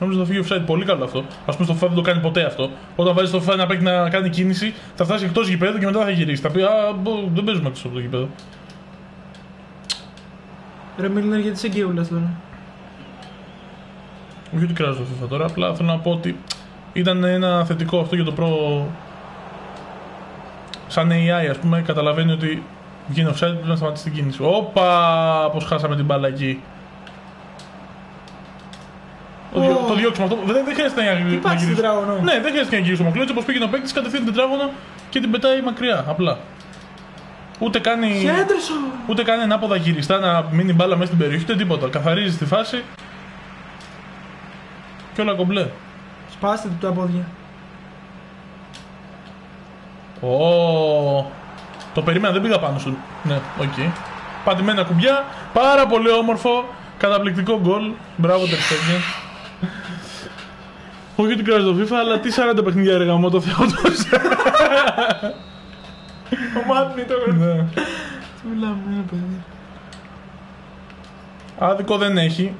Νόμιζα ότι θα φύγει offside. Πολύ καλό αυτό. Α πούμε στο FIFA δεν το κάνει ποτέ αυτό. Όταν βάζει το FIFA να παίξει να κάνει κίνηση, θα φτάσει εκτός γηπέδου και μετά θα γυρίσει. Θα πει Α, μπο- δεν παίζουμε εκτός από το γηπέδο. Ρε Μίλνερ, γιατί σε γκέουλας τώρα. Όχι ότι κράζω το FIFA τώρα, απλά θέλω να πω ότι ήταν ένα θετικό αυτό για το προ. Σαν AI, ας πούμε, καταλαβαίνει ότι βγαίνει offside πρέπει να σταματήσει την κίνηση. Όπα! Πώς χάσαμε την μπάλα εκεί. Το, διο, Ω. το διώξουμε αυτό. Δεν, δεν χρειάζεται να, Τι να πάτησε το τετράγωνο. Ναι, δεν χρειάζεται να γυρίσουμε. Κλώτσε όπως πήγαινε ο παίκτης, κατευθείαν την τετράγωνο και την πετάει μακριά. Απλά. Ούτε κάνει, Χέντερσον. ούτε κάνει ανάποδα γυριστά να μείνει μπάλα μέσα στην περιοχή, ούτε τίποτα. Καθαρίζει τη φάση και όλα κομπλέ. Σπάστε του τα πόδια. Ω, το περίμενα, δεν πήγα πάνω σου. Ναι, οκ. Πατημένα κουμπιά, πάρα πολύ όμορφο, καταπληκτικό γκολ. Μπράβο, Τερστέγγεν. Όχι ότι κράζει το FIFA, αλλά τι 40 παιχνίδια ρε γαμό το Θεό του. Ο Μάτνι το ναι. Τι μιλάμε, είναι παιδί. Άδικο δεν έχει.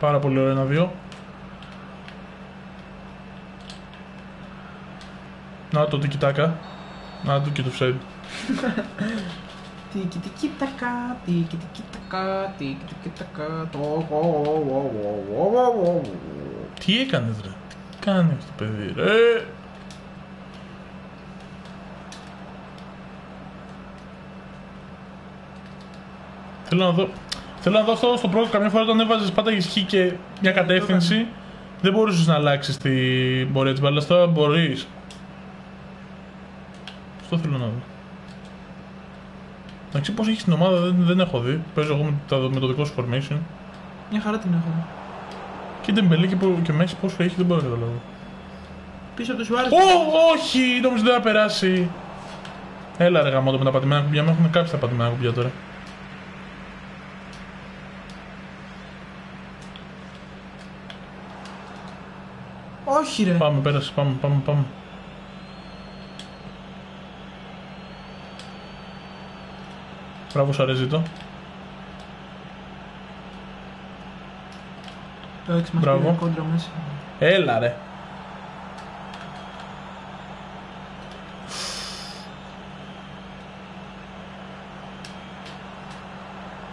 Πάρα πολύ ωραίο ένα-δύο. Να το τικιτάκα. Να το και το ψέδι. Τίκι τίκι τακά, τίκι τίκι τακά, τίκι τίκι τακά, το γο, γο, γο, γο, γο, γο, γο. Τι έκανες ρε; Τι κάνεις αυτό το παιδί ρε; Θέλω να δω. Θέλω να δω αυτό στο πρώτο. Καμιά φορά όταν έβαζες πάντα χ και μια κατεύθυνση, δεν μπορούσες να αλλάξεις την πορεία της μπάλας. Τώρα μπορείς. Αυτό θέλω να δω. Εντάξει, πώς έχεις την ομάδα δεν, δεν έχω δει. Παίζω εγώ με, τα- με το δικό σου formation. Μια χαρά την έχω. Και την Μπελή και, πο- και Μέση πόσο έχει δεν μπορώ να καταλάβω. Πίσω από το Σουάρες. Ω, όχι, νόμιζα δεν θα περάσει. Έλα ρε γαμώτο με τα πατημένα κουμπιά, με έχουν κάψει τα πατημένα κουμπιά τώρα. Όχι ρε. Πάμε, πέρασε, πάμε, πάμε, πάμε. Μπράβο, σου αρέσει το. Το έξι μας Μπράβο. πήρε κόντρα μέσα. Έλα ρε.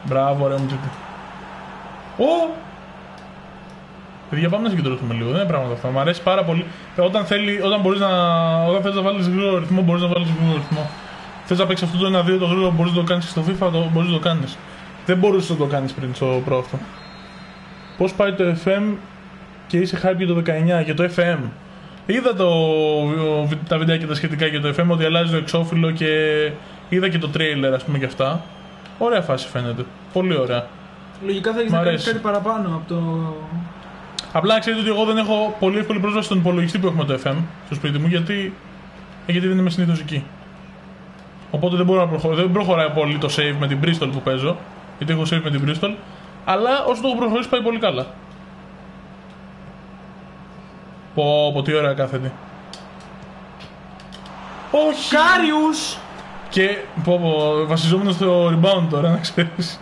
Μπράβο ρε μου τσίτι. Ω! Παιδιά, πάμε να συγκεντρωθούμε λίγο. Δεν είναι πράγματα αυτά. Μου αρέσει πάρα πολύ. Ε, Όταν, θέλει, όταν, μπορείς να, όταν θες να βάλεις γρήγορο ρυθμό, μπορείς να βάλεις γρήγορο ρυθμό. Θες να παίξεις αυτό το 1-2 το γρήγορο, μπορείς να το κάνεις στο FIFA, το, μπορείς να το κάνεις. Δεν μπορούσες να το κάνεις πριν στο Pro αυτό. Πώς πάει το FM και είσαι hype για το 19, για το FM. Είδα το, τα βιντεάκια τα σχετικά για το FM ότι αλλάζει το εξώφυλλο και είδα και το trailer ας πούμε και αυτά. Ωραία φάση φαίνεται. Πολύ ωραία. Λογικά θα έχεις Μ' να κάνεις αρέσει. κάτι παραπάνω από το. Απλά να ξέρετε ότι εγώ δεν έχω πολύ εύκολη πρόσβαση στον υπολογιστή που έχουμε το FM στο σπίτι μου γιατί, ε, γιατί δεν είμαι συνήθως εκεί. Οπότε δεν, μπορώ να προχω... δεν προχωράει πολύ το save με την Bristol που παίζω. Γιατί έχω save με την Bristol. Αλλά όσο το έχω προχωρήσει πάει πολύ καλά. Πω, πω, τι ωραία κάθεται. Όχι! Κάριου! Και πω, πω, βασιζόμενος στο rebound τώρα, να ξέρεις.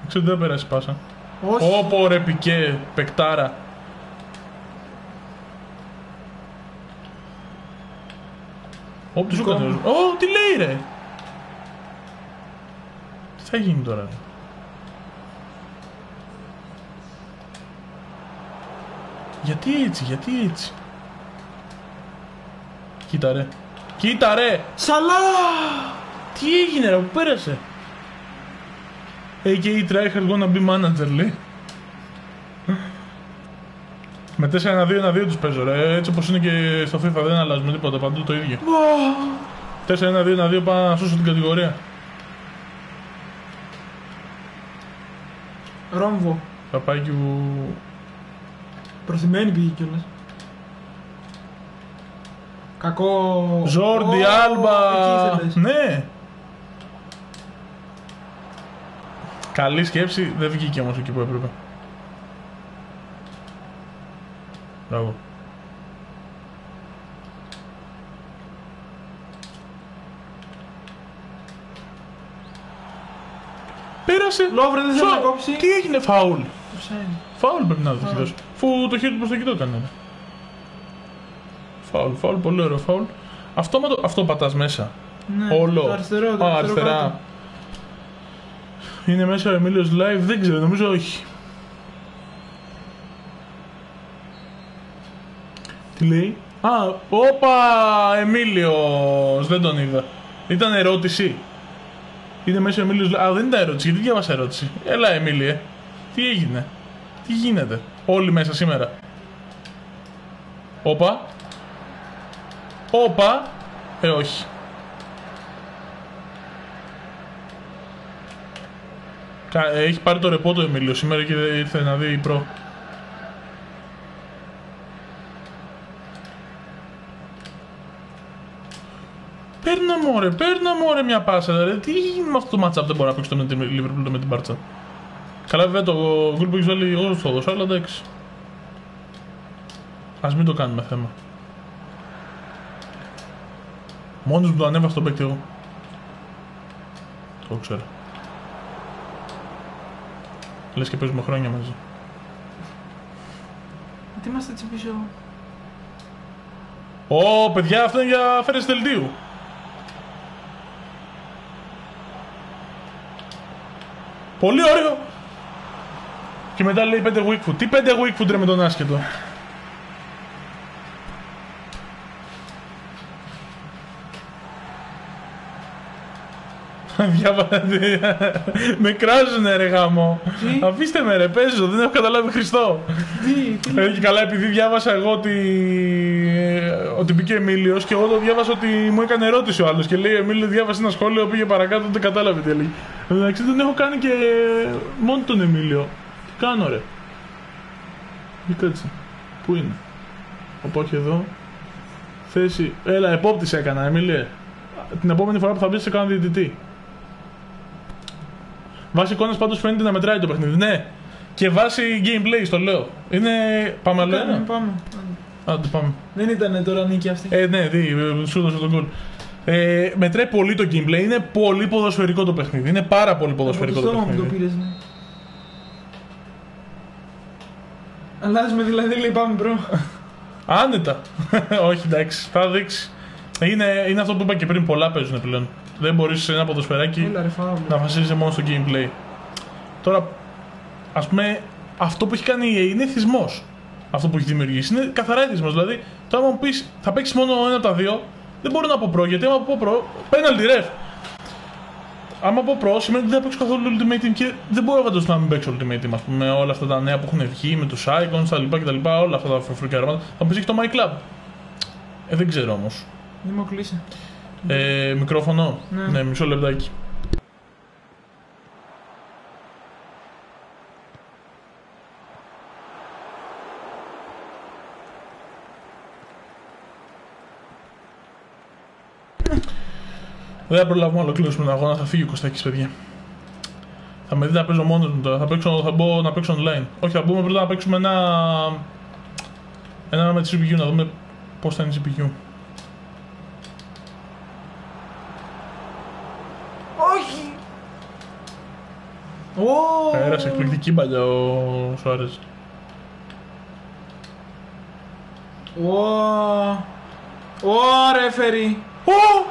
Δεν ξέρω τι θα περάσει πάσα. Όχι. Όπο ρε πικέ, πεκτάρα. Ω, τι σου Δικό έκανε. μου. Ω, τι λέει ρε. Τι θα γίνει τώρα. ρε. Γιατί έτσι, γιατί έτσι. Κοίτα ρε. Κοίτα ρε. Σαλά! Τι έγινε ρε, που πέρασε; AKA tryhard gonna be manager λέει. Με 4-1-2-1-2 τους παίζω ρε, έτσι όπως είναι και στο FIFA δεν αλλάζουμε τίποτα, παντού το ίδιο. 4-1-2-1-2 πάω να σώσω την κατηγορία. Ρόμβο. Παπάκι μου... Προθυμένη πήγε κιόλας. Κακό. Ζόρντι, Ω, Άλμπα! εκεί ήθελες. Ναι! Καλή σκέψη, δεν βγήκε όμως εκεί που έπρεπε. Μπράβο. Πέρασε! Λόβρε δεν θέλεις Σο- να κόψει; Τι έγινε, φάουλ! Offside. Φάουλ πρέπει να το έχει Φάουλ. δώσει. Φου το χέρι του προς το κοιτό έκανε. ρε. Φάουλ, φάουλ, πολύ ωραίο φάουλ. Αυτό, με το, αυτό πατάς μέσα. Ναι, Όλο. Το αριστερό, το Α, αριστερό αριστερά. Κάτω. Είναι μέσα ο Εμίλιος live, δεν ξέρω, νομίζω όχι. Τι λέει; Α, όπα, Εμίλιος, δεν τον είδα. Ήταν ερώτηση. Είναι μέσα ο Εμίλιος live. Α, δεν ήταν ερώτηση, γιατί διάβασα ερώτηση. Έλα, Εμίλιε. Τι έγινε; Τι γίνεται; Όλοι μέσα σήμερα. Όπα. Όπα. Ε, όχι. Κα- ε, Έχει πάρει το ρεπό το Εμίλιος σήμερα και δεν ήρθε να δει η προ. Παίρνα μωρέ, παίρνα μωρέ μια πάσα. Ρε. Τι γίνει με αυτό το matchup δεν μπορεί να παίξει το με την Liverpool με την Barca; Καλά βέβαια το γκολ που έχεις βάλει εγώ στο δώσω, αλλά εντάξει. Ας μην το κάνουμε θέμα. Μόνος μου το ανέβασα τον παίκτη εγώ. Το ξέρω. Λες και παίζουμε χρόνια μαζί. Τι είμαστε έτσι πίσω. Ω, παιδιά, αυτό είναι για αφαίρεση δελτίου. Πολύ ωραίο. Και μετά λέει 5 weak food. Τι 5 weak food ρε με τον άσχετο; Με κράζουνε ρε γάμο. Τι; Αφήστε με ρε, παίζω, δεν έχω καταλάβει Χριστό. Τι, τι. Ε, και καλά, επειδή διάβασα εγώ ότι, ε, ότι μπήκε Εμίλιος και εγώ το διάβασα ότι μου έκανε ερώτηση ο άλλος. Και λέει: Εμίλιο, διάβασε ένα σχόλιο, πήγε παρακάτω, δεν κατάλαβε τι έλεγε. Εν τω μεταξύ δεν έχω κάνει και μόνο τον Εμίλιο. Τι κάνω, ρε. Για κάτσε. Πού είναι; Από όχι εδώ. Θέση. Έλα, επόπτη έκανα, Εμίλιο. Την επόμενη φορά που θα μπεις, σε κάνω διαιτητή. Βάσει εικόνας πάντως φαίνεται να μετράει το παιχνίδι. Ναι. Και βάσει gameplay, το λέω. Είναι. Πάμε άλλο Κάνε, ένα; Πάμε. Άντε πάμε. Δεν ήταν τώρα νίκη αυτή. Ε, ναι, δει, ε, σου έδωσα το γκολ. Ε, μετράει πολύ το gameplay. Είναι πολύ ποδοσφαιρικό το παιχνίδι. Είναι πάρα πολύ Από το ποδοσφαιρικό το στόμα μου το παιχνίδι. πήρες, ναι. Αλλάζουμε δηλαδή, λέει πάμε Pro. Άνετα. Όχι, εντάξει, θα δείξει. Είναι, είναι αυτό που είπα και πριν, πολλά παίζουν πλέον. Δεν μπορείς σε ένα ποδοσφαιράκι Έλα ρε φάουλ. να βασίζεσαι μόνο στο gameplay. Τώρα, ας πούμε, αυτό που έχει κάνει η EA είναι εθισμό. Αυτό που έχει δημιουργήσει είναι καθαρά εθισμό. Δηλαδή, τώρα μου πεις θα παίξεις μόνο ένα από τα δύο, δεν μπορώ να πω προ γιατί άμα πω προ, penalty ref. Άμα πω προ, σημαίνει ότι δεν θα παίξω καθόλου Ultimate Team και δεν μπορώ φανταστώ να μην παίξω Ultimate Team. Α πούμε, όλα αυτά τα νέα που έχουν βγει με τους Icons, τα λοιπά κτλ. Όλα αυτά τα φρουκέραματα. Θα μου πεις έχει το My Club. Ε, δεν ξέρω όμως. Μην μου κλείσει. Ε, μικρόφωνο; Ναι. ναι, μισό λεπτάκι. Δεν θα προλάβουμε να ολοκληρώσουμε τον αγώνα, θα φύγει ο Κωστάκης, παιδιά. Θα με δείτε να παίζω μόνος μου τώρα, θα, παίξω, θα μπω να παίξω online. Όχι, θα μπούμε πρώτα να παίξουμε ένα... Ένα με τη CPU, να δούμε πώς θα είναι η CPU. Όχι! Ω! Πέρασε εκπληκτική παλιά ο Σουάρες. Ω! Ω, ρεφερί! Ω!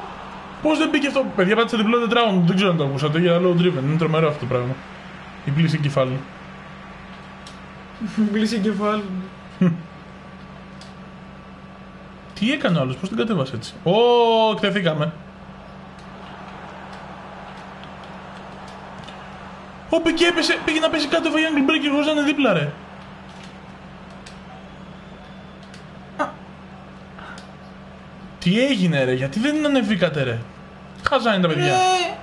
Πώς δεν μπήκε αυτό, παιδιά, πάτησε διπλό τετράγωνο. Δεν ξέρω αν το ακούσατε για low driven. Είναι τρομερό αυτό το πράγμα. Η πλήση εγκεφάλου. Κλείσει κεφάλι. Τι έκανε ο άλλος, πώς την κατέβασε έτσι; Ω, εκτεθήκαμε. Ω, πήγε, έπεσε, πήγε να πέσει κάτω, έφαγε angle breaker χωρίς να είναι δίπλα, ρε. Α. Τι έγινε, ρε, γιατί δεν ανεβήκατε, ρε. Χαζά είναι τα παιδιά. Ε!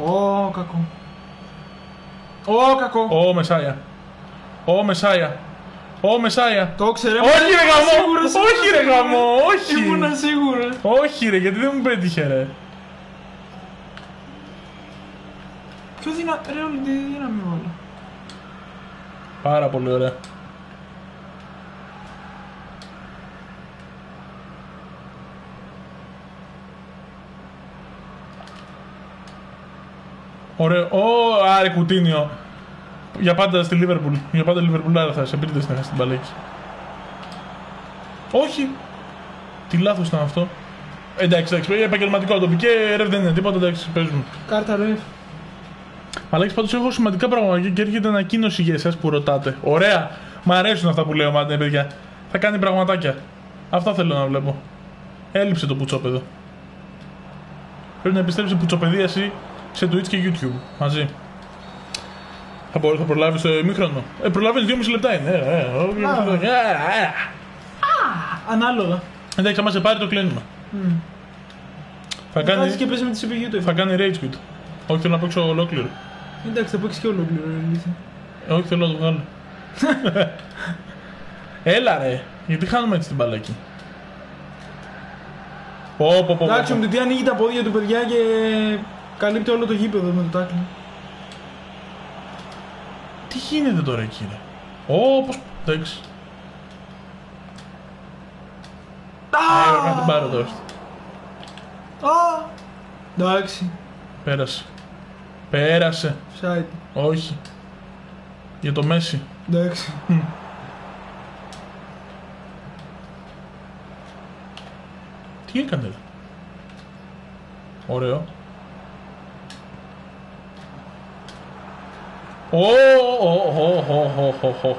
Ω, κακό. Ω, κακό. Ω, Μεσάια. Ω, Μεσάια. Ω, Μεσάια. Το ξέρε. Όχι ρε γαμό, Σίγουρα, σίγουρα. όχι ρε γαμό, όχι. Ήμουνα σίγουρα. Όχι ρε, γιατί δεν μου πέτυχε ρε. Πιο δυνα... Ρε, όλη τη δύναμη όλα. Πάρα πολύ ωραία. Ωραίο. Ω, άρε κουτίνιο. Για πάντα στη Λίβερπουλ. Για πάντα Λίβερπουλ, άρα θα σε πείτε στην στην παλέκη. Όχι. Τι λάθος ήταν αυτό. Εντάξει, εντάξει, επαγγελματικό το πικέ, ρε δεν είναι τίποτα, εντάξει, παίζουμε. Κάρτα ρεφ. Αλλά έχεις πάντως έχω σημαντικά πράγματα και έρχεται ανακοίνωση για εσάς που ρωτάτε. Ωραία. Μ' αρέσουν αυτά που λέω, μάτε, παιδιά. Θα κάνει πραγματάκια. Αυτά θέλω να βλέπω. Έλειψε το πουτσόπεδο. Πρέπει να επιστρέψει η πουτσοπεδίαση σε Twitch και YouTube μαζί. Θα, μπορεί, θα προλάβει το ημίχρονο. Ε, προλαβαίνει 2,5 λεπτά είναι. Ε, ε, όχι, Α. όχι, ε, ε. Ανάλογα. Εντάξει, άμα σε πάρει το κλείνουμε. Μμ. Θα κάνει, Κάτσε και παίζει με τη CPU του. θα κάνει rage quit. Όχι, θέλω να παίξω ολόκληρο. Εντάξει, θα παίξει και ολόκληρο. ρε, αλήθεια. Ε, όχι, θέλω να το βγάλω. Έλα ρε, γιατί χάνουμε έτσι την μπαλάκι. Πω, πω, πω, πω, Εντάξει, πω. με το τι ανοίγει τα πόδια του παιδιά και καλύπτει όλο το γήπεδο με το τάκλι. Τι γίνεται τώρα εκεί ρε. Ω, πώς... Εντάξει. Ε, πρέπει να την πάρω τώρα. Α! Εντάξει, Πέρασε. Πέρασε. side. Όχι. Για το Μέση. Εντάξει. Τι έκανε ρε; Ωραίο. Ω, ω, ω, ω, ω, ω, ω.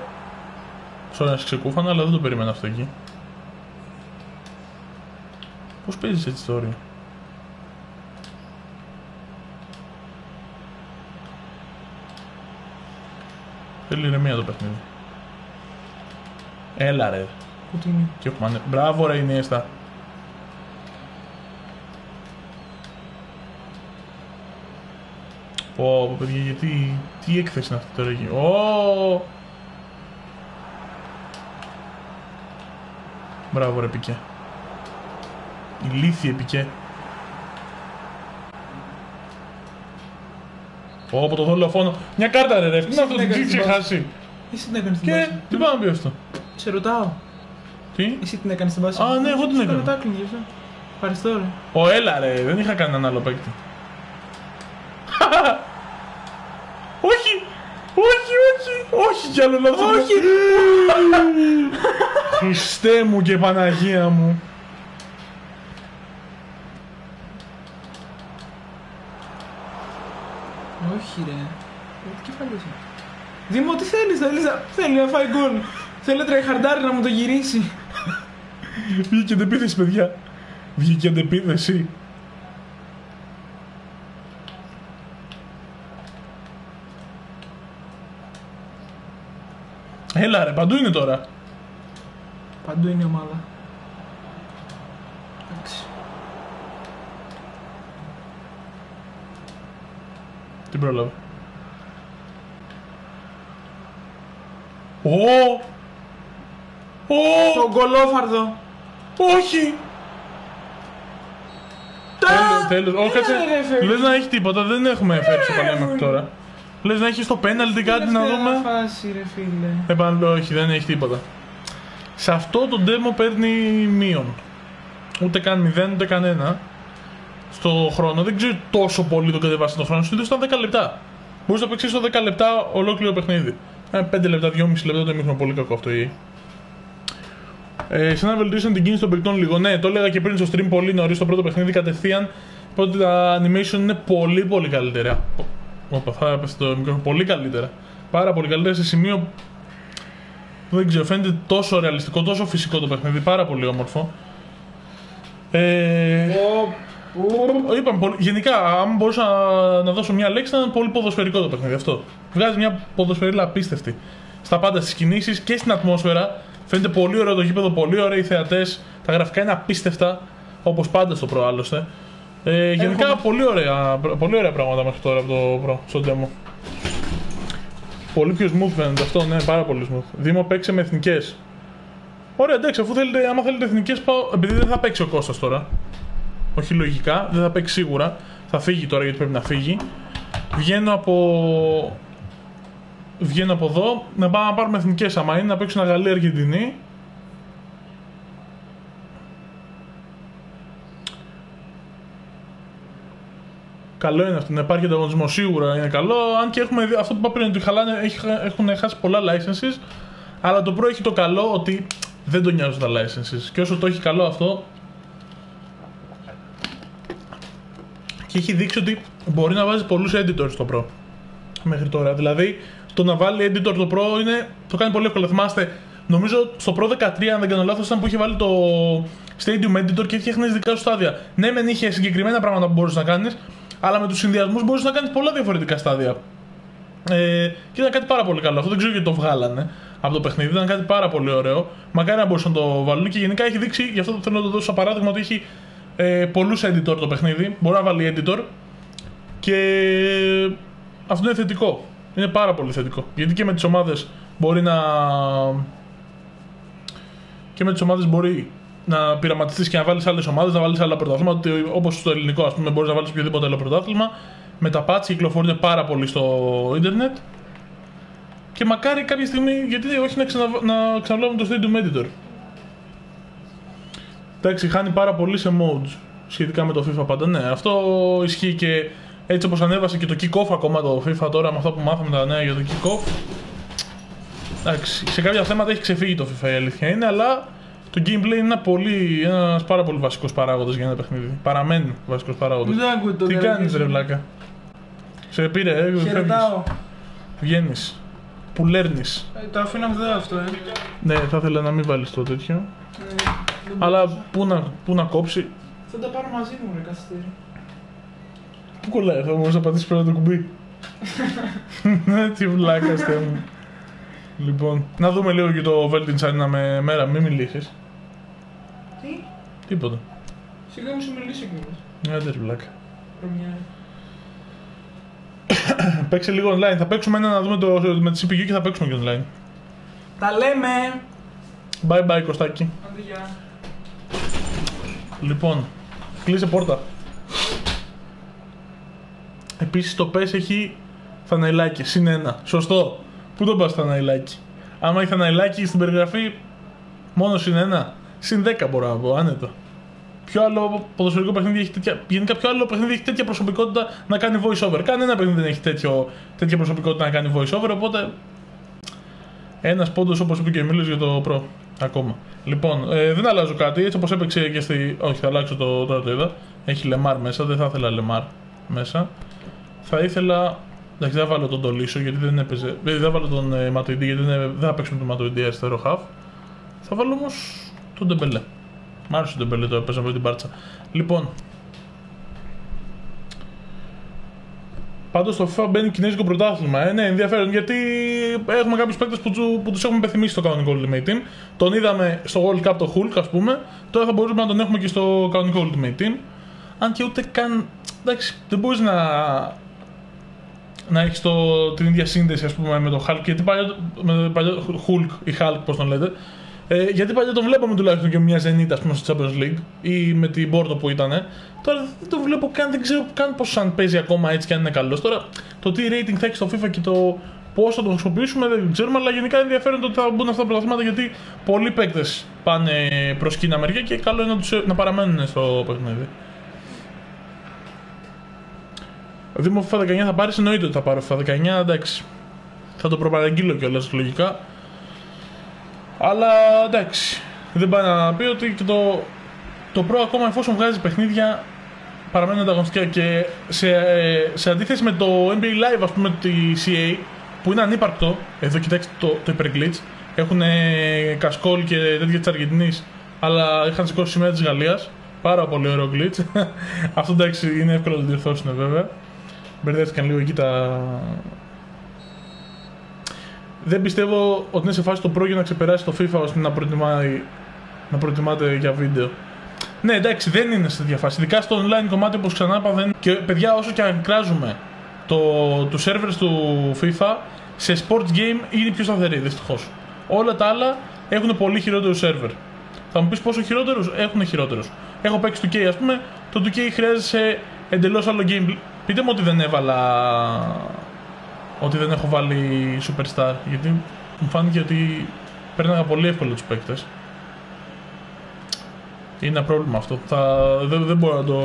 Sorry να σε ξεκούφανα, αλλά δεν το περίμενα αυτό εκεί. Πώς παίζεις έτσι τώρα. Θέλει ηρεμία το παιχνίδι. Έλα ρε. Κουτίνι. Και έχουμε ανε... Μπράβο ρε Ινιέστα. Πω, πω παιδιά, γιατί... Τι έκθεση είναι αυτή τώρα εκεί; Ω! Μπράβο ρε Πικέ. Ηλίθιε Πικέ. Πω, πω το δολοφόνο. Μια κάρτα ρε ρε. Τι είναι αυτό, την τι έκανες είχε την χάσει. Εσύ την έκανε στην Και πάση. τι πάει να πει αυτό; Σε ρωτάω. Τι; Εσύ την έκανες στην πάση. Α, ναι, εγώ την Σου έκανα. κάνω τάκλινγκ, γι' αυτό. Ευχαριστώ, ρε. Ω, έλα ρε, δεν είχα κανέναν άλλο παίκτη. όχι! Όχι, όχι! Όχι κι άλλο λάθος. Όχι! Χριστέ μου και Παναγία μου. Όχι ρε. Ε, Τι κεφαλής είναι. Δήμο, τι θέλεις, θέλεις να... Θέλει να φάει γκολ. Θέλει να τρεχαρντάρει να μου το γυρίσει. Βγήκε αντεπίθεση, παιδιά. Βγήκε αντεπίθεση. Έλα ρε, παντού είναι τώρα. Παντού είναι η ομάδα. Εντάξει. Την πρόλαβε. Ω! Ω! Το γκολόφαρδο. Όχι! Τέλος, τέλος. Όχι, κάτσε. ρε, φίλε. Λες να έχει τίποτα, δεν έχουμε φέρει σε παλιά μέχρι τώρα. Λες να έχεις το πέναλτι κάτι να Τελευταία δούμε; φάση ρε φίλε. Επαναλαμβάνω, όχι, δεν έχει τίποτα. Σε αυτό το demo παίρνει μείον. Ούτε καν μηδέν, ούτε κανένα. Στο χρόνο. Δεν ξέρω τόσο πολύ το κατεβάσει το χρόνο. Συνήθω ήταν 10 λεπτά. Μπορείς να παίξεις στο 10 λεπτά ολόκληρο παιχνίδι. Ε, 5 λεπτά, 2,5 λεπτά το μήχρονο πολύ κακό αυτό. η EA. Ε, σαν να βελτιώσουν την κίνηση των παικτών λίγο. Ναι, το έλεγα και πριν στο stream πολύ νωρίς στο πρώτο παιχνίδι κατευθείαν. Είπα ότι τα animation είναι πολύ πολύ καλύτερα. Όπα, θα έπεσε το μικρόφωνο. Πολύ καλύτερα. Πάρα πολύ καλύτερα σε σημείο δεν ξέρω, φαίνεται τόσο ρεαλιστικό, τόσο φυσικό το παιχνίδι, πάρα πολύ όμορφο. Ε, Ω, ου. είπαμε, πολύ- γενικά, αν μπορούσα να, να δώσω μια λέξη, ήταν πολύ ποδοσφαιρικό το παιχνίδι αυτό. Βγάζει μια ποδοσφαιρίλα απίστευτη. Στα πάντα, στις κινήσεις και στην ατμόσφαιρα. Φαίνεται πολύ ωραίο το γήπεδο, πολύ ωραίοι θεατές. Τα γραφικά είναι απίστευτα, όπως πάντα στο προ άλλωστε. Ε, γενικά, Έχω- πολύ, ωραία, πολύ ωραία πράγματα μέχρι τώρα από το προ, στο demo. Πολύ πιο smooth φαίνεται αυτό, ναι, πάρα πολύ smooth. Δήμο παίξε με εθνικές. Ωραία, εντάξει, αφού θέλετε, άμα θέλετε εθνικές, πάω. Επειδή δεν θα παίξει ο Κώστας τώρα. Όχι λογικά, δεν θα παίξει σίγουρα. Θα φύγει τώρα γιατί πρέπει να φύγει. Βγαίνω από. Βγαίνω από εδώ να πάμε να πάρουμε εθνικές άμα είναι να παίξουν Γαλλία Αργεντινή. Καλό είναι αυτό, να υπάρχει ανταγωνισμός σίγουρα είναι καλό. Αν και έχουμε δει αυτό που είπα πριν ότι χαλάνε, έχει- έχουν χάσει πολλά licenses. Αλλά το προ έχει το καλό ότι δεν τον νοιάζουν τα licenses. Και όσο το έχει καλό αυτό. Και έχει δείξει ότι μπορεί να βάζει πολλούς editors στο Pro. Μέχρι τώρα. Δηλαδή, το να βάλει editor το Pro είναι, το κάνει πολύ εύκολο. Θυμάστε, νομίζω στο Pro 13, αν δεν κάνω λάθος, ήταν που είχε βάλει το Stadium Editor και έφτιαχνε δικά σου στάδια. Ναι, μεν είχε συγκεκριμένα πράγματα που μπορούσες να κάνεις, αλλά με τους συνδυασμούς μπορούσε να κάνεις πολλά διαφορετικά στάδια. Ε, και ήταν κάτι πάρα πολύ καλό. Αυτό δεν ξέρω γιατί το βγάλανε από το παιχνίδι. Ήταν κάτι πάρα πολύ ωραίο. Μακάρι να μπορούσαν να το βάλουν και γενικά έχει δείξει, γι' αυτό θέλω να το δώσω σαν παράδειγμα, ότι έχει ε, πολλούς editor το παιχνίδι. Μπορεί να βάλει editor και αυτό είναι θετικό. Είναι πάρα πολύ θετικό. Γιατί και με τις ομάδες μπορεί να. και με τις ομάδες μπορεί να πειραματιστείς και να βάλεις άλλες ομάδες, να βάλεις άλλα πρωταθλήματα. Όπως στο ελληνικό, ας πούμε, μπορείς να βάλεις οποιοδήποτε άλλο πρωτάθλημα. Με τα patch κυκλοφορούν πάρα πολύ στο ίντερνετ. Και μακάρι κάποια στιγμή, γιατί όχι να, ξανα, να ξαναβλάβουν το Stadium Editor. Εντάξει, χάνει πάρα πολύ σε modes σχετικά με το FIFA πάντα. Ναι, αυτό ισχύει και έτσι όπως ανέβασε και το kick-off ακόμα το FIFA τώρα με αυτά που μάθαμε τα νέα για το kick-off. Εντάξει, σε κάποια θέματα έχει ξεφύγει το FIFA η αλήθεια είναι, αλλά το gameplay είναι ένα πολύ, ένας πάρα πολύ βασικός παράγοντας για ένα παιχνίδι. Παραμένει βασικός παράγοντας. Δεν ακούτε το Τι τεράκι κάνεις σου. ρε βλάκα; Σε πήρε, ε, φεύγεις. Χαιρετάω. Βγαίνεις. Που λέρνεις. Ε, Το αφήνω εδώ αυτό, ε. Ναι, θα ήθελα να μην βάλεις το τέτοιο. Ε, δεν Αλλά μπορούσα. πού να, πού να κόψει; Θα τα πάρω μαζί μου, ρε καθυστέρη. Πού κολλάει, θα μπορούσα να πατήσεις πέρα το κουμπί. Ναι, τι βλάκας στέ μου. Λοιπόν, να δούμε λίγο και το Veltin China με μέρα, μην μιλήσεις. Τι, Τίποτα. σιγά μου σου μιλήσω κιόλας. Ναι, δεν βλάκα. Προμιά. Παίξε λίγο online. Θα παίξουμε ένα να δούμε το, με τη CPU και θα παίξουμε και online. Τα λέμε! Bye bye Κωστάκη. Άντε γεια. Λοιπόν, κλείσε πόρτα. Επίσης το PES έχει θαναϊλάκι, συν ένα. Σωστό. Πού το πας θαναϊλάκι. Άμα έχει θαναϊλάκι στην περιγραφή, μόνο συν ένα. Συν 10 μπορώ να πω, άνετα. Ποιο άλλο ποδοσφαιρικό παιχνίδι έχει τέτοια. Γενικά, ποιο άλλο παιχνίδι έχει τέτοια προσωπικότητα να κάνει voice over. Κανένα παιχνίδι δεν έχει τέτοιο, τέτοια προσωπικότητα να κάνει voice over, οπότε. Ένας πόντος όπως είπε και ο Μίλος για το Pro. Ακόμα. Λοιπόν, ε, δεν αλλάζω κάτι. Έτσι όπως έπαιξε και στη. Όχι, θα αλλάξω το τώρα το είδα. Έχει Λεμάρ μέσα. Δεν θα ήθελα Λεμάρ μέσα. Θα ήθελα Εντάξει, δεν θα βάλω τον Τολίσο γιατί δεν έπαιζε. ε, Δεν θα βάλω τον ε, Ματουιντή γιατί δεν, δεν θα παίξουμε τον Ματουιντή αριστερό χαφ. Θα βάλω όμως τον Ντεμπελέ. Μ' άρεσε ο Ντεμπελέ το έπαιζε από την Μπάρτσα. Λοιπόν. Πάντως στο FIFA μπαίνει κινέζικο πρωτάθλημα. Ε, ναι, ενδιαφέρον γιατί έχουμε κάποιους παίκτες που, του- που τους έχουμε υπενθυμίσει στο κανονικό Ultimate Team. Τον είδαμε στο World Cup το Hulk, ας πούμε. Τώρα θα μπορούσαμε να τον έχουμε και στο κανονικό Ultimate Team. Αν και ούτε καν. Εντάξει, δεν μπορείς να, να έχεις την ίδια σύνδεση ας πούμε, με το Hulk. Γιατί παλιά, με το παλιό Hulk ή Hulk, πώς τον λέτε. Ε, γιατί παλιά τον βλέπαμε τουλάχιστον και με μια Zenit ας πούμε, στο Champions League ή με την Porto που ήταν. Τώρα δεν το βλέπω καν, δεν ξέρω καν πώ αν παίζει ακόμα έτσι και αν είναι καλός. Τώρα το τι rating θα έχει στο FIFA και το πώ θα το χρησιμοποιήσουμε δεν ξέρουμε, αλλά γενικά ενδιαφέρον το ότι θα μπουν αυτά τα πρωταθλήματα γιατί πολλοί παίκτες πάνε προς Κίνα μεριά και καλό είναι να, τους, να παραμένουν στο παιχνίδι. Δήμο FIFA 19 θα πάρεις, εννοείται ότι θα πάρω FIFA 19, εντάξει. Θα το προπαραγγείλω κιόλας λογικά. Αλλά εντάξει. Δεν πάει να πει ότι και το, το Pro ακόμα εφόσον βγάζει παιχνίδια παραμένουν ανταγωνιστικά και σε, σε αντίθεση με το NBA Live, ας πούμε, τη CA που είναι ανύπαρκτο, εδώ κοιτάξτε το, το hyperglitch, έχουν κασκόλ και τέτοια της Αργεντινής, αλλά είχαν σηκώσει σημαία της Γαλλίας, πάρα πολύ ωραίο glitch. Αυτό εντάξει είναι εύκολο να το διορθώσουν βέβαια. Μπερδεύτηκαν λίγο εκεί τα... Δεν πιστεύω ότι είναι σε φάση το Pro για να ξεπεράσει το FIFA ώστε να, προτιμάει, να προτιμάται για βίντεο. Ναι, εντάξει, δεν είναι σε τέτοια φάση. Ειδικά στο online κομμάτι, όπως ξανά είπα, δεν. Και παιδιά, όσο και αν κράζουμε το, τους servers του FIFA, σε sports game είναι πιο σταθερή, δυστυχώς. Όλα τα άλλα έχουν πολύ χειρότερους server. Θα μου πεις πόσο χειρότερους, έχουν χειρότερους. Έχω παίξει το 2K, ας πούμε, το 2K χρειάζεσαι εντελώς άλλο game. Πείτε μου ότι δεν έβαλα. Ότι δεν έχω βάλει superstar. Γιατί μου φάνηκε ότι παίρναγα πολύ εύκολα τους παίκτες. Είναι ένα πρόβλημα αυτό. Θα, δεν, δεν μπορώ να το.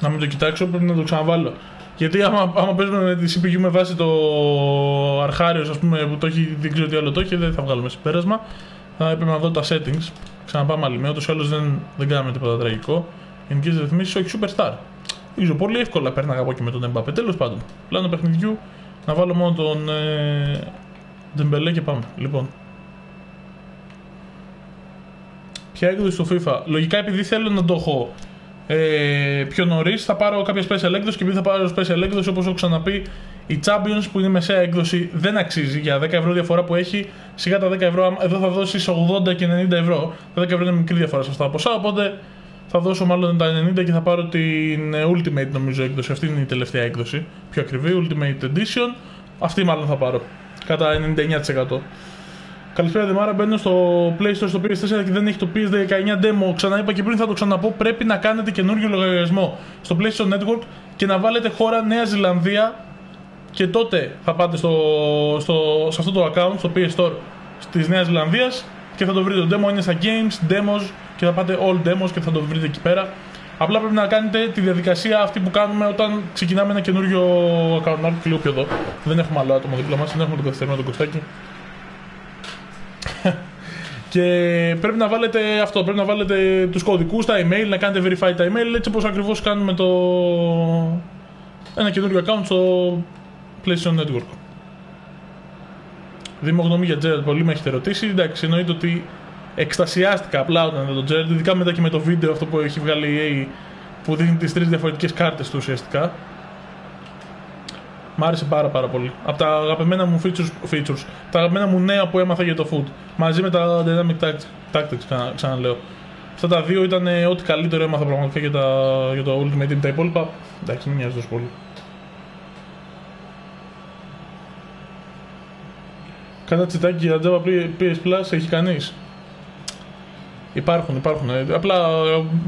Να μην το κοιτάξω, πρέπει να το ξαναβάλω. Γιατί άμα, άμα παίζουμε με τη CPU με βάση το αρχάριο, ας πούμε, που το έχει, δεν ξέρω τι άλλο το έχει, δεν θα βγάλουμε συμπέρασμα. Θα έπρεπε να δω τα settings. Ξαναπάμε άλλη μία. Ούτως ή άλλως δεν, δεν κάναμε τίποτα τραγικό. Γενικές ρυθμίσεις, όχι superstar. Νομίζω πολύ εύκολα πέρναγα από εκεί με τον Mbappé. Τέλος πάντων, πλάνο παιχνιδιού να βάλω μόνο τον ε, Dembélé και πάμε. Λοιπόν, Ποια έκδοση στο FIFA; Λογικά επειδή θέλω να το έχω ε, πιο νωρίς, θα πάρω κάποια special έκδοση και επειδή θα πάρω special έκδοση, όπως έχω ξαναπεί, η Champions που είναι μεσαία έκδοση δεν αξίζει για 10 ευρώ διαφορά που έχει. Σιγά τα 10 ευρώ, άμα- εδώ θα δώσεις 80 και 90 ευρώ. Τα 10 ευρώ είναι μικρή διαφορά σε αυτά τα ποσά, οπότε θα δώσω μάλλον τα 90 και θα πάρω την ε, Ultimate νομίζω έκδοση. Αυτή είναι η τελευταία έκδοση. Πιο ακριβή, Ultimate Edition. Αυτή μάλλον θα πάρω. Κατά 99%. Καλησπέρα Δημάρα, μπαίνω στο Play Store στο PS4 και δεν έχει το PS19 demo. Ξαναείπα και πριν θα το ξαναπώ, πρέπει να κάνετε καινούριο λογαριασμό στο PlayStation Network και να βάλετε χώρα Νέα Ζηλανδία και τότε θα πάτε στο, στο, σε αυτό το account, στο PS Store της Νέας Ζηλανδίας και θα το βρείτε. Το demo είναι στα games, demos και θα πάτε all demos και θα το βρείτε εκεί πέρα. Απλά πρέπει να κάνετε τη διαδικασία αυτή που κάνουμε όταν ξεκινάμε ένα καινούριο account. Να έρθω και λίγο πιο εδώ. Δεν έχουμε άλλο άτομο δίπλα μας, δεν έχουμε τον καθυστερημένο τον Κωστάκη. Και πρέπει να βάλετε αυτό, πρέπει να βάλετε τους κωδικούς, τα email, να κάνετε verify τα email, έτσι όπως ακριβώς κάνουμε το... ένα καινούριο account στο PlayStation Network. Δημογνώμη για Jared, πολύ με έχετε ρωτήσει. Εντάξει, εννοείται ότι εκστασιάστηκα απλά όταν είδα τον Jared, ειδικά μετά και με το βίντεο αυτό που έχει βγάλει η EA που δίνει τις τρεις διαφορετικές κάρτες του ουσιαστικά. Μ' άρεσε πάρα πάρα πολύ. Από τα αγαπημένα μου features, features τα αγαπημένα μου νέα που έμαθα για το food. Μαζί με τα Dynamic Tact- Tactics, ξανα, ξαναλέω. Αυτά τα δύο ήταν ε, ό,τι καλύτερο έμαθα πραγματικά για, τα, για το Ultimate Team. Τα υπόλοιπα, εντάξει, δεν μοιάζεις τόσο πολύ. Κάνα τσιτάκι για Java PS Plus έχει κανείς. Υπάρχουν, υπάρχουν. Ε, Απλά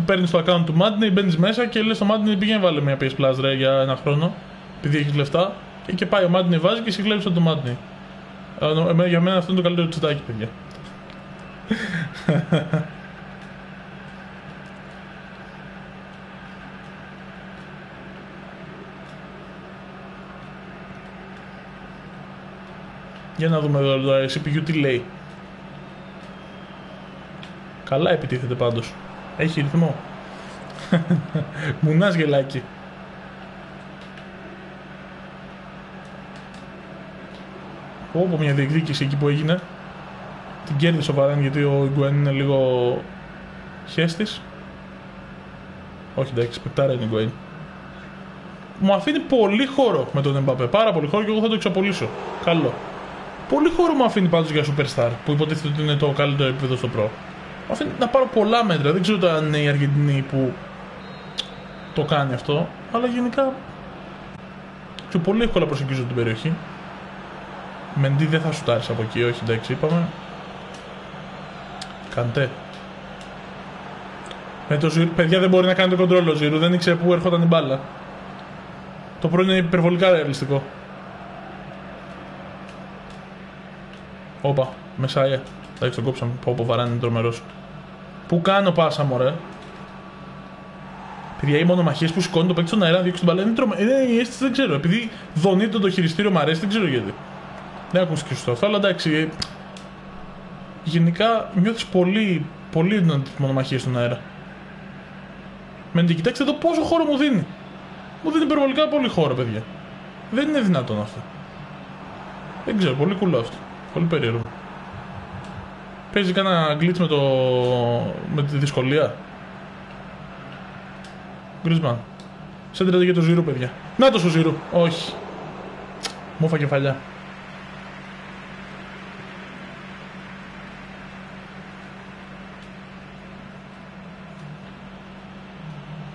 παίρνεις το account του Madney, μπαίνεις μέσα και λες στο Madney πήγαινε βάλε μια PS Plus ρε, για ένα χρόνο. Επειδή έχεις λεφτά. Και, και πάει ο Madney βάζει και συγκλέψει το Madney. Ε, νο- εμέ- για μένα αυτό είναι το καλύτερο τσιτάκι, παιδιά. Για να δούμε εδώ το CPU τι λέει. Καλά επιτίθεται πάντως. Έχει ρυθμό. Μουνάς γελάκι. Όπω μια διεκδίκηση εκεί που έγινε. Την κέρδισε ο Βαράν γιατί ο Ιγκουέν είναι λίγο χέστης. Όχι εντάξει, πεπτάρα είναι η Ιγκουέν. Μου αφήνει πολύ χώρο με τον Εμπαπέ. Πάρα πολύ χώρο και εγώ θα το εξαπολύσω. Καλό. Πολύ χώρο μου αφήνει πάντως για Superstar που υποτίθεται ότι είναι το καλύτερο επίπεδο στο Pro. Μου αφήνει να πάρω πολλά μέτρα. Δεν ξέρω αν είναι η Αργεντινή που το κάνει αυτό. Αλλά γενικά και πολύ εύκολα προσεγγίζω την περιοχή. Μεντί δεν θα σουτάρεις από εκεί, όχι εντάξει, είπαμε. Καντέ. Με το Ζηρού, παιδιά δεν μπορεί να κάνει το κοντρόλ ο Ζηρού, δεν ήξερε πού έρχονταν η μπάλα. Το πρώτο είναι υπερβολικά ρεαλιστικό. Όπα, μεσάια. Εντάξει, τον κόψαμε. Πω, πω, βαράνε είναι τρομερός. Πού κάνω πάσα, μωρέ; Παιδιά, οι μονομαχίες που σηκώνει το παίκτη στον αέρα να διώξει την μπαλά είναι τρομε... Είναι η αίσθηση, δεν ξέρω. Επειδή δονείται το χειριστήριο, μου αρέσει, δεν ξέρω γιατί. Δεν ακούστηκε σωστό αυτό, αλλά εντάξει. ε, Γενικά νιώθεις πολύ, πολύ έντονα τι μονομαχίες στον αέρα. Με την κοιτάξτε εδώ πόσο χώρο μου δίνει. Μου δίνει υπερβολικά πολύ χώρο, παιδιά. Δεν είναι δυνατόν αυτό. Δεν ξέρω, πολύ κουλό αυτό. Πολύ περίεργο. Παίζει κανένα glitch με, το... με τη δυσκολία. Γκρισμάν. Σέντρατε για το Ζηρού, παιδιά. Να το στο Ζηρού. Όχι. Μου έφαγε κεφαλιά.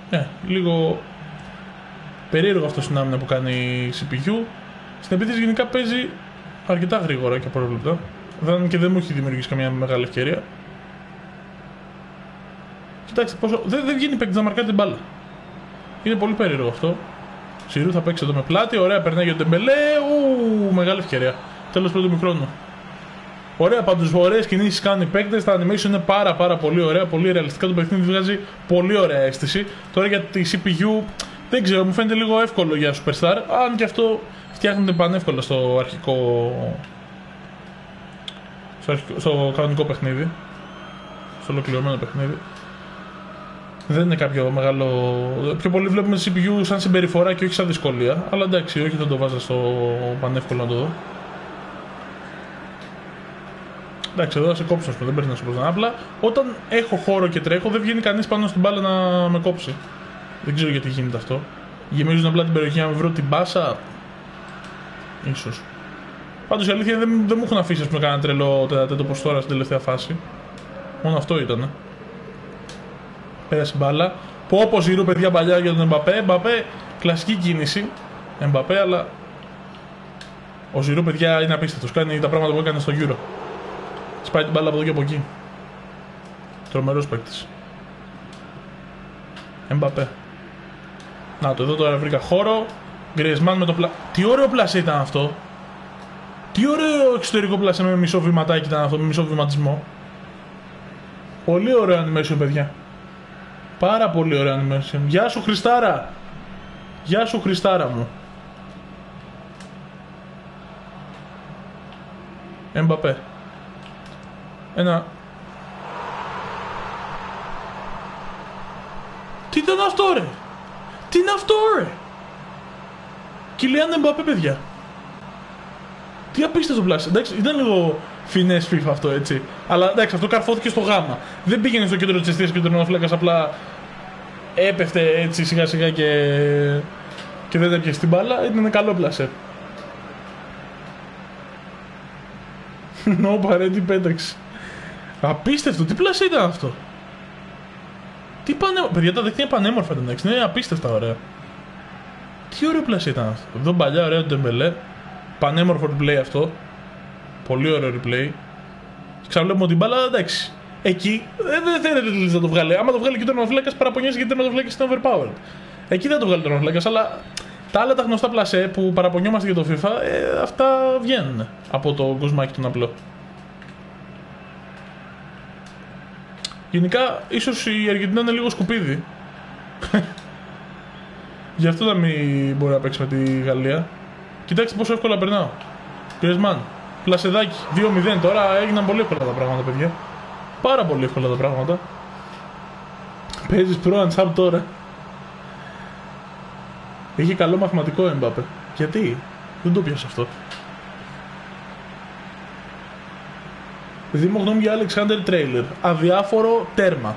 Ναι, λίγο περίεργο αυτό στην άμυνα που κάνει η CPU. Στην επίθεση γενικά παίζει αρκετά γρήγορα και απρόβλεπτα. Δεν, και δεν μου έχει δημιουργήσει καμία μεγάλη ευκαιρία. Κοιτάξτε πόσο. Δεν, δεν βγαίνει παίκτης να μαρκάρει την μπάλα. Είναι πολύ περίεργο αυτό. Σιρού θα παίξει εδώ με πλάτη. Ωραία, περνάει για τον Τεμπελέ. Ου, μεγάλη ευκαιρία. Τέλος πρώτου μικρόνου. Ωραία, πάντως ωραίες κινήσεις κάνουν οι παίκτες. Τα animation είναι πάρα, πάρα πολύ ωραία. Πολύ ρεαλιστικά. Το παιχνίδι βγάζει πολύ ωραία αίσθηση. Τώρα για τη CPU δεν ξέρω, μου φαίνεται λίγο εύκολο για Superstar. Αν και αυτό φτιάχνεται πανεύκολα στο αρχικό. Στο, αρχικό, στο κανονικό παιχνίδι. Στο ολοκληρωμένο παιχνίδι. Δεν είναι κάποιο μεγάλο. Πιο πολύ βλέπουμε CPU σαν συμπεριφορά και όχι σαν δυσκολία. Αλλά εντάξει, όχι θα το βάζα στο πανεύκολο να το δω. Εντάξει, εδώ θα σε κόψω, δεν πρέπει να σου πω απλά. Όταν έχω χώρο και τρέχω, δεν βγαίνει κανείς πάνω στην μπάλα να με κόψει. Δεν ξέρω γιατί γίνεται αυτό. Γεμίζουν απλά την περιοχή να με βρω την μπάσα. Σω. Πάντως η αλήθεια δεν, δεν μου έχουν αφήσει να κάνω τρελό τέτοιο όπως τώρα στην τελευταία φάση. Μόνο αυτό ήταν. Πέρασε μπάλα. Που όπω γύρω παιδιά παλιά για τον Εμπαπέ. Εμπαπέ, κλασική κίνηση. Εμπαπέ, αλλά. Ο Ζηρού, παιδιά, είναι απίστευτος. Κάνει τα πράγματα που έκανε στο γύρο. Σπάει την μπάλα από εδώ και από εκεί. Τρομερός παίκτης. Εμπαπέ. Να το, εδώ τώρα βρήκα χώρο. Γκρισμάν με το πλα... Τι ωραίο πλασέ ήταν αυτό. Τι ωραίο εξωτερικό πλασέ με μισό βηματάκι ήταν αυτό, με μισό βηματισμό. Πολύ ωραίο animation, παιδιά. Πάρα πολύ ωραίο animation. Γεια σου Χριστάρα. Γεια σου Χριστάρα μου. Εμπαπέ. Ένα... Τι ήταν αυτό ρε; Τι είναι αυτό ρε; Κιλιάν Εμπαπέ παιδιά. Τι απίστευτο πλάσιο. Εντάξει, ήταν λίγο φινέ FIFA αυτό έτσι. Αλλά εντάξει, αυτό καρφώθηκε στο γάμα. Δεν πήγαινε στο κέντρο της αιστείας και ο τερματοφύλακα απλά έπεφτε έτσι σιγά σιγά και, και δεν έπιασε την μπάλα. Ήταν καλό πλασέ. Νο παρέντη πέταξε. Απίστευτο, τι πλασέ ήταν αυτό. Τι πανε... Παιδιά τα δεχτεί πανέμορφα εντάξει, είναι απίστευτα ωραία. Τι ωραίο πλασέ ήταν αυτό. Εδώ παλιά ωραίο ντεμπελέ. Πανέμορφο replay αυτό. Πολύ ωραίο replay. Ξαβλέπουμε την μπάλα, εντάξει. Εκεί ε, δεν θέλετε να το βγάλει. Άμα το βγάλει και ο τερματοφύλακα, παραπονιάζει γιατί ο τερματοφύλακα είναι overpowered. Εκεί δεν το βγάλει ο τερματοφύλακα, αλλά τα άλλα τα γνωστά πλασέ που παραπονιόμαστε για το FIFA, ε, αυτά βγαίνουν από το κοσμάκι τον απλό. Γενικά, ίσως η Αργεντινά είναι λίγο σκουπίδι. Γι' αυτό να μην μπορεί να παίξει με τη Γαλλία. Κοιτάξτε πόσο εύκολα περνάω. Γκρισμάν, πλασεδάκι, 2-0 τώρα έγιναν πολύ εύκολα τα πράγματα, παιδιά. Πάρα πολύ εύκολα τα πράγματα. Παίζεις προ and τώρα. Είχε καλό μαθηματικό Εμπάπε. Γιατί, δεν το πιάσε αυτό. Δήμο γνώμη για Alexander Trailer. Αδιάφορο τέρμα.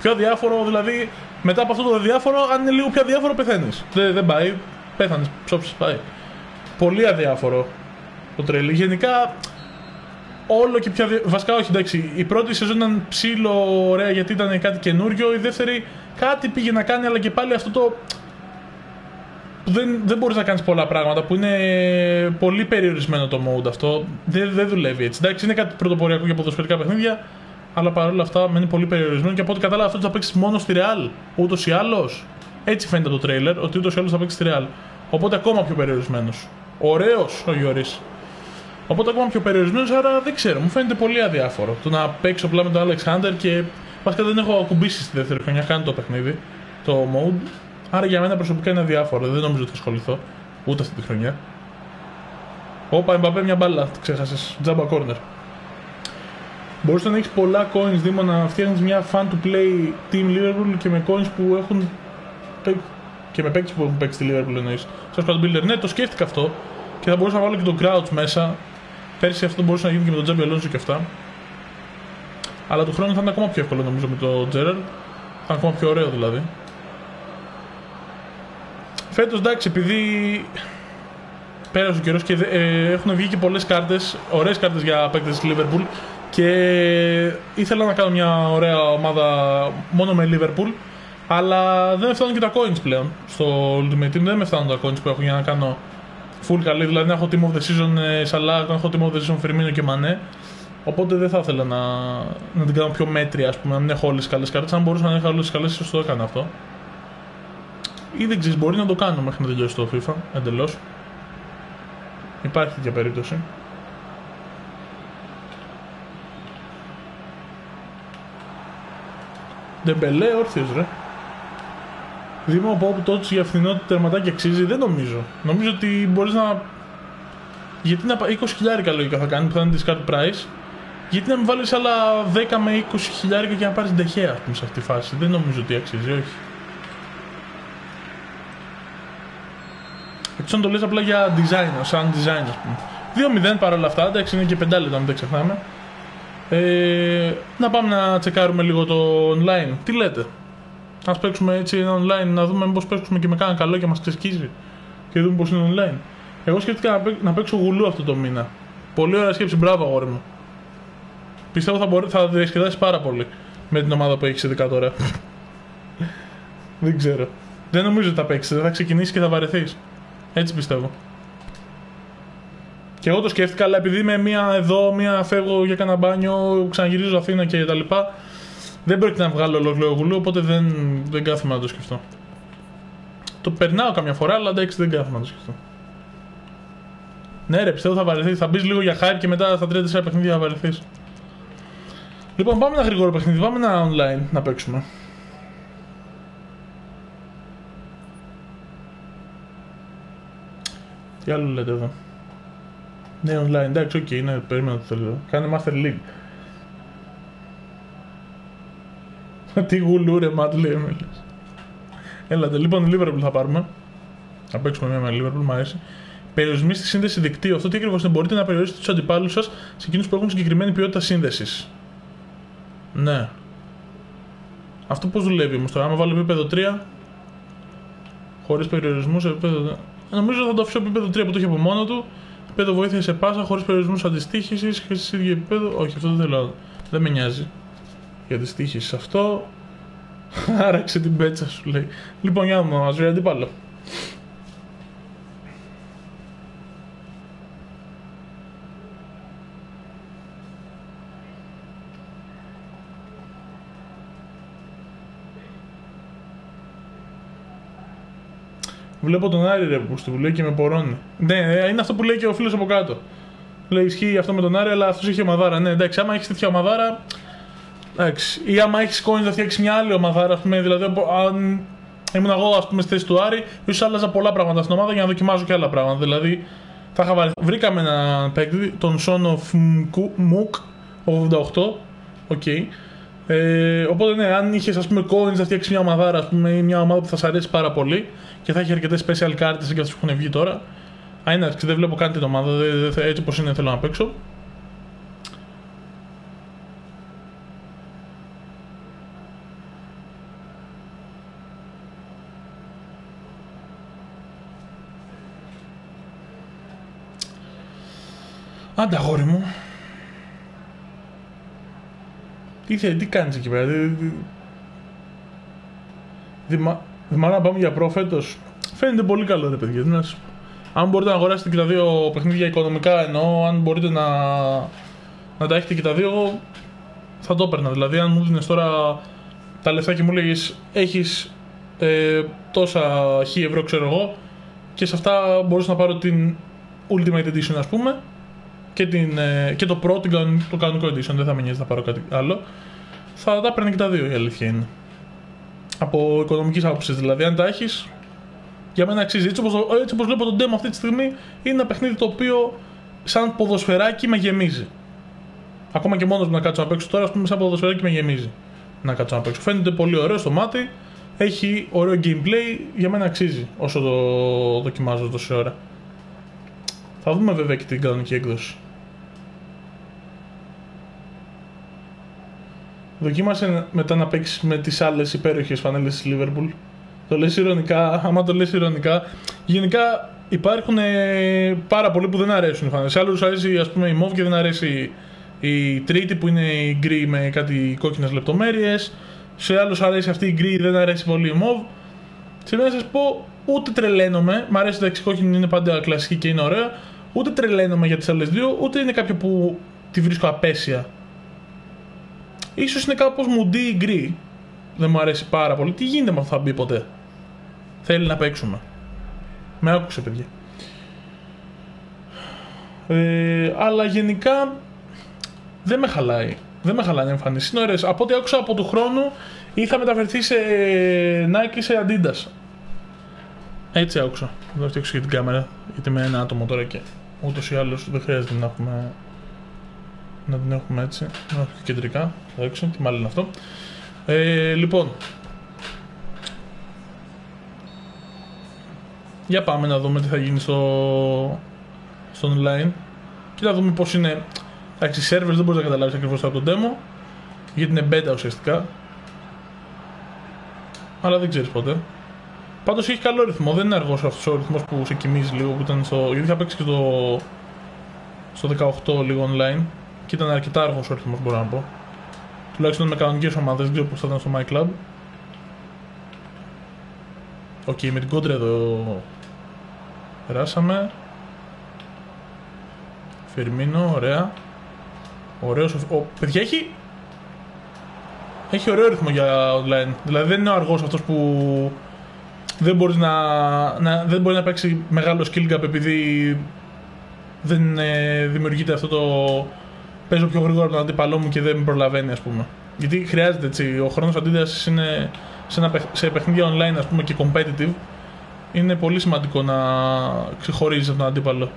Πιο αδιάφορο, δηλαδή, μετά από αυτό το αδιάφορο, αν είναι λίγο πιο αδιάφορο, πεθαίνεις. Δεν, δεν πάει. Πέθανες. Ψόψεις, πάει. Πολύ αδιάφορο το τρέλι. Γενικά, όλο και πιο αδιάφορο. Βασικά, όχι, εντάξει. Η πρώτη σεζόν ήταν ψήλο ωραία γιατί ήταν κάτι καινούριο. Η δεύτερη κάτι πήγε να κάνει, αλλά και πάλι αυτό το. Δεν, δεν μπορείς να κάνεις πολλά πράγματα που είναι πολύ περιορισμένο το mode αυτό. Δεν, δεν δουλεύει έτσι. Εντάξει, είναι κάτι πρωτοποριακό για ποδοσφαιρικά παιχνίδια, αλλά παρόλα αυτά μένει πολύ περιορισμένο και από ό,τι κατάλαβα αυτό θα παίξει μόνο στη Real. Ούτως ή άλλως. Έτσι φαίνεται το τρέιλερ, ότι ούτως ή άλλως θα παίξει στη Real. Οπότε ακόμα πιο περιορισμένος. Ωραίος ο Γιώργη. Οπότε ακόμα πιο περιορισμένος, άρα δεν ξέρω, μου φαίνεται πολύ αδιάφορο. Το να παίξω απλά με τον Alex Hunter και βασικά δεν έχω ακουμπήσει στη δεύτερη χρονιά καν το παιχνίδι, το mode. Άρα για μένα προσωπικά είναι αδιάφορο, δεν νομίζω ότι θα ασχοληθώ ούτε αυτή τη χρονιά. Όπα, Εμπαπέ μια μπάλα, ξέχασες. Τζάμπα corner. Μπορούσε να έχεις πολλά coins δήμο να φτιάχνεις μια fan to play team Liverpool και με coins που έχουν. και με παίκτες που έχουν παίξει τη Liverpool εννοείς. Σαν squad builder. Ναι, το σκέφτηκα αυτό και θα μπορούσα να βάλω και τον Crouch μέσα. Πέρσι αυτό μπορούσε να γίνει και με τον Τζάμπι Αλόνσο και αυτά. Αλλά του χρόνου θα είναι ακόμα πιο εύκολο νομίζω με τον Τζέραρ. Θα είναι ακόμα πιο ωραίο δηλαδή. Φέτος εντάξει, επειδή πέρασε ο καιρός και ε, έχουν βγει και πολλές κάρτες, ωραίες κάρτες για παίκτες της Liverpool και ήθελα να κάνω μια ωραία ομάδα μόνο με Liverpool. Αλλά δεν με φτάνουν και τα coins πλέον στο Ultimate Team. Δεν με φτάνουν τα coins που έχω για να κάνω full καλή. Δηλαδή να έχω Team of the Season ε, Salah, να έχω Team of the Season Firmino και Mané. Οπότε δεν θα ήθελα να, να την κάνω πιο μέτρια, ας πούμε, να μην έχω όλες τις καλές κάρτες. Αν μπορούσα να έχω όλες τις καλές, ίσως το έκανα αυτό. Ή δεν ξέρεις, μπορεί να το κάνω μέχρι να τελειώσει το FIFA εντελώς. Υπάρχει τέτοια περίπτωση. Ντεμπελέ, όρθιος ρε. Δήμο από όπου τότε για φθηνότητα τερματάκι αξίζει, δεν νομίζω. Νομίζω ότι μπορείς να. Γιατί να 20 χιλιάρικα λογικά θα κάνει που θα είναι discard price. Γιατί να μην βάλεις άλλα 10 με 20 χιλιάρικα και να πάρεις ντεχέα πούμε, σε αυτή τη φάση. Δεν νομίζω ότι αξίζει, όχι. Εκτό αν το λες απλά για design, σαν design ας πούμε. 2-0 παρόλα αυτά, εντάξει είναι και πεντάλεπτο, μην τα ξεχνάμε. Ε, να πάμε να τσεκάρουμε λίγο το online. Τι λέτε; Α παίξουμε έτσι online, να δούμε μήπως παίξουμε και με κάνα καλό και μας ξεσκίζει. Και δούμε πώ είναι online. Εγώ σκέφτηκα να παίξω γουλού αυτό το μήνα. Πολύ ωραία σκέψη, μπράβο αγόρι μου. Πιστεύω θα, μπορεί, θα διασκεδάσεις πάρα πολύ με την ομάδα που έχεις ειδικά τώρα. δεν ξέρω. Δεν νομίζω ότι θα παίξεις, δεν θα ξεκινήσεις και θα βαρεθείς. Έτσι πιστεύω. Και εγώ το σκέφτηκα, αλλά επειδή είμαι μία εδώ, μία φεύγω για κανένα μπάνιο, ξαναγυρίζω Αθήνα και τα λοιπά, δεν πρόκειται να βγάλω ολόκληρο γουλού, οπότε δεν, δεν κάθομαι να το σκεφτώ. Το περνάω καμιά φορά, αλλά εντάξει δεν κάθομαι να το σκεφτώ. Ναι, ρε, πιστεύω θα βαρεθείς. Θα μπεις λίγο για hype και μετά στα 3-4 παιχνίδια θα βαρεθείς. Λοιπόν, πάμε ένα γρήγορο παιχνίδι. Πάμε ένα online να παίξουμε. Τι άλλο λέτε εδώ; Ναι, online, εντάξει, οκ, okay, ναι, περίμενα το θέλω. Κάνε Master League. Τι γουλούρε, ματ, λέει ο Έλατε, λοιπόν, Liverpool θα πάρουμε. Θα παίξουμε μια με Liverpool, μου αρέσει. Περιορισμοί στη σύνδεση δικτύου. Αυτό τι ακριβώς είναι, μπορείτε να περιορίσετε τους αντιπάλους σας σε εκείνους που έχουν συγκεκριμένη ποιότητα σύνδεσης. Ναι. Αυτό πώς δουλεύει όμως τώρα, άμα βάλω επίπεδο 3, χωρίς περιορισμούς σε επίπεδο. Νομίζω θα το αφήσω επίπεδο 3 που το έχει από μόνο του επίπεδο βοήθεια σε πάσα χωρίς περιορισμούς αντιστοίχησης, χρήση ίδιο επίπεδο. Όχι, αυτό δεν θέλω. Δεν με νοιάζει. Για αντιστοίχηση αυτό. Άραξε την πέτσα σου λέει. Λοιπόν, για να μα βρει αντίπαλο. Βλέπω τον Άρη ρε που λέει και με πορώνει. Ναι, ε, είναι αυτό που λέει και ο φίλος από κάτω. Λέει ισχύει αυτό με τον Άρη, αλλά αυτός έχει ομαδάρα. Ναι, εντάξει, άμα έχεις τέτοια ομαδάρα. Εντάξει. Ή άμα έχεις coins να φτιάξει μια άλλη ομαδάρα, ας πούμε. Δηλαδή, αν ήμουν εγώ ας πούμε, στη θέση του Άρη, ίσως άλλαζα πολλά πράγματα στην ομάδα για να δοκιμάζω και άλλα πράγματα. Δηλαδή, θα είχα βάλει. Βρήκαμε ένα παίκτη, τον Σόνο Μουκ, 88. OK. Okay. Ε, οπότε ναι, αν είχες ας πούμε coins να φτιάξει μια ομαδάρα, πούμε, ή μια ομάδα που θα σα αρέσει πάρα πολύ και θα έχει αρκετές special cards και αυτέ που έχουν βγει τώρα. Α, είναι δεν βλέπω καν την ομάδα, δε, δε, έτσι όπως είναι θέλω να παίξω. Άντα, μου. Τι, θε, τι κάνεις εκεί πέρα. δη- δη- Δημα... Δημαρά να πάμε για προ φέτος. Φαίνεται πολύ καλό ρε παιδιά. τι να σας πω. Αν μπορείτε να αγοράσετε και τα δύο παιχνίδια οικονομικά εννοώ, αν μπορείτε να, να τα έχετε και τα δύο, εγώ θα το έπαιρνα. Δηλαδή, αν μου δίνεις τώρα τα λεφτά και μου λέγεις έχεις ε, τόσα χι ευρώ, ξέρω εγώ, και σε αυτά μπορούσα να πάρω την Ultimate Edition, ας πούμε, και, την, ε, και το Pro, την, κανονι- το κανονικό Edition, δεν θα με νοιάζει να πάρω κάτι άλλο. Θα τα έπαιρνα και τα δύο, η αλήθεια είναι. Από οικονομικής άποψης δηλαδή, αν τα έχεις, για μένα αξίζει. Έτσι όπως, έτσι όπως βλέπω το demo αυτή τη στιγμή, είναι ένα παιχνίδι το οποίο σαν ποδοσφαιράκι με γεμίζει. Ακόμα και μόνος μου να κάτσω να παίξω τώρα, ας πούμε, σαν ποδοσφαιράκι με γεμίζει να κάτσω να παίξω. Φαίνεται πολύ ωραίο στο μάτι, έχει ωραίο gameplay, για μένα αξίζει όσο το δοκιμάζω τόση ώρα. Θα δούμε βέβαια και την κανονική έκδοση. Δοκίμασε μετά να παίξει με τις άλλες υπέροχες φανέλες της Liverpool. Το λες ηρωνικά, άμα το λες ηρωνικά. Γενικά υπάρχουν ε, πάρα πολλοί που δεν αρέσουν οι φανέλες. Σε άλλους αρέσει ας πούμε η μόβ και δεν αρέσει η τρίτη που είναι η γκρι με κάτι κόκκινες λεπτομέρειες. Σε άλλους αρέσει αυτή η γκρι, δεν αρέσει πολύ η μόβ. Σε να σας πω, ούτε τρελαίνομαι. Μ' αρέσει εντάξει, η κόκκινη είναι πάντα κλασική και είναι ωραία. Ούτε τρελαίνομαι για τις άλλες δύο, ούτε είναι κάποιο που τη βρίσκω απέσια. Ίσως είναι κάπως μουντή η γκρι. Δεν μου αρέσει πάρα πολύ. Τι γίνεται με αυτό θα μπει ποτέ; Θέλει να παίξουμε. Με άκουσε παιδιά. Ε, αλλά γενικά δεν με χαλάει. Δεν με χαλάει η εμφάνιση. Είναι ωραίες. Από ό,τι άκουσα από του χρόνου ή θα μεταφερθεί σε Nike ή σε Adidas. Έτσι άκουσα. Δεν φτιάξω και την κάμερα. Γιατί με ένα άτομο τώρα και ούτως ή άλλως δεν χρειάζεται να έχουμε. Να την έχουμε έτσι. Να έχουμε κεντρικά. Εντάξει, τι μάλλον είναι αυτό. Ε, λοιπόν. Για πάμε να δούμε τι θα γίνει στο, στο online. Και να δούμε πώς είναι. Εντάξει, οι servers δεν μπορείς να καταλάβεις ακριβώς από τον demo. Γιατί είναι beta ουσιαστικά. Αλλά δεν ξέρεις ποτέ. Πάντως έχει καλό ρυθμό, δεν είναι αργός αυτός ο ρυθμός που σε κοιμίζει λίγο. Που ήταν στο... Γιατί είχα παίξει και στο, στο 18 λίγο online και ήταν αρκετά αργό ο ρυθμό, μπορώ να πω. Τουλάχιστον με κανονικές ομάδες, δεν ξέρω πώς θα ήταν στο My Club. OK, με την κόντρα εδώ περάσαμε. Φιρμίνο, ωραία. Ωραίος, ο, ο, παιδιά έχει έχει ωραίο ρυθμό για online. Δηλαδή δεν είναι ο αργός αυτός που δεν μπορείς να, να, δεν μπορεί να παίξει μεγάλο skill gap επειδή δεν ε, δημιουργείται αυτό το παίζω πιο γρήγορα από τον αντίπαλό μου και δεν με προλαβαίνει ας πούμε. Γιατί χρειάζεται έτσι, ο χρόνος αντίδρασης είναι σε, ένα, παιχ- σε παιχνίδια online ας πούμε και competitive είναι πολύ σημαντικό να ξεχωρίζεις από τον αντίπαλο.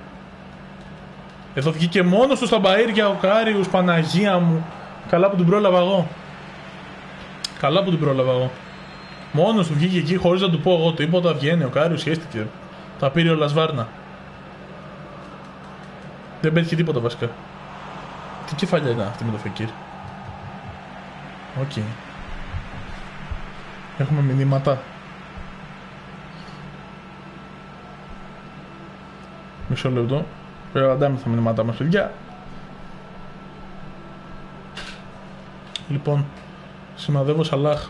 Εδώ βγήκε μόνος του στα μπαΐρια ο Κάριους, Παναγία μου. Καλά που την πρόλαβα εγώ. Καλά που την πρόλαβα εγώ. Μόνος του βγήκε εκεί χωρίς να του πω εγώ τίποτα. Βγαίνει ο Κάριος, σχέστηκε. Τα πήρε ο Λασβάρνα. Δεν πέτυχε τίποτα βασικά. Τι κεφαλιά ήταν αυτή με το Φεκύρ. Οκ. Έχουμε μηνύματα. Μισό λεπτό. Περαντάμε τα μηνύματά μας, παιδιά. Λοιπόν, σημαδεύω Σαλάχ.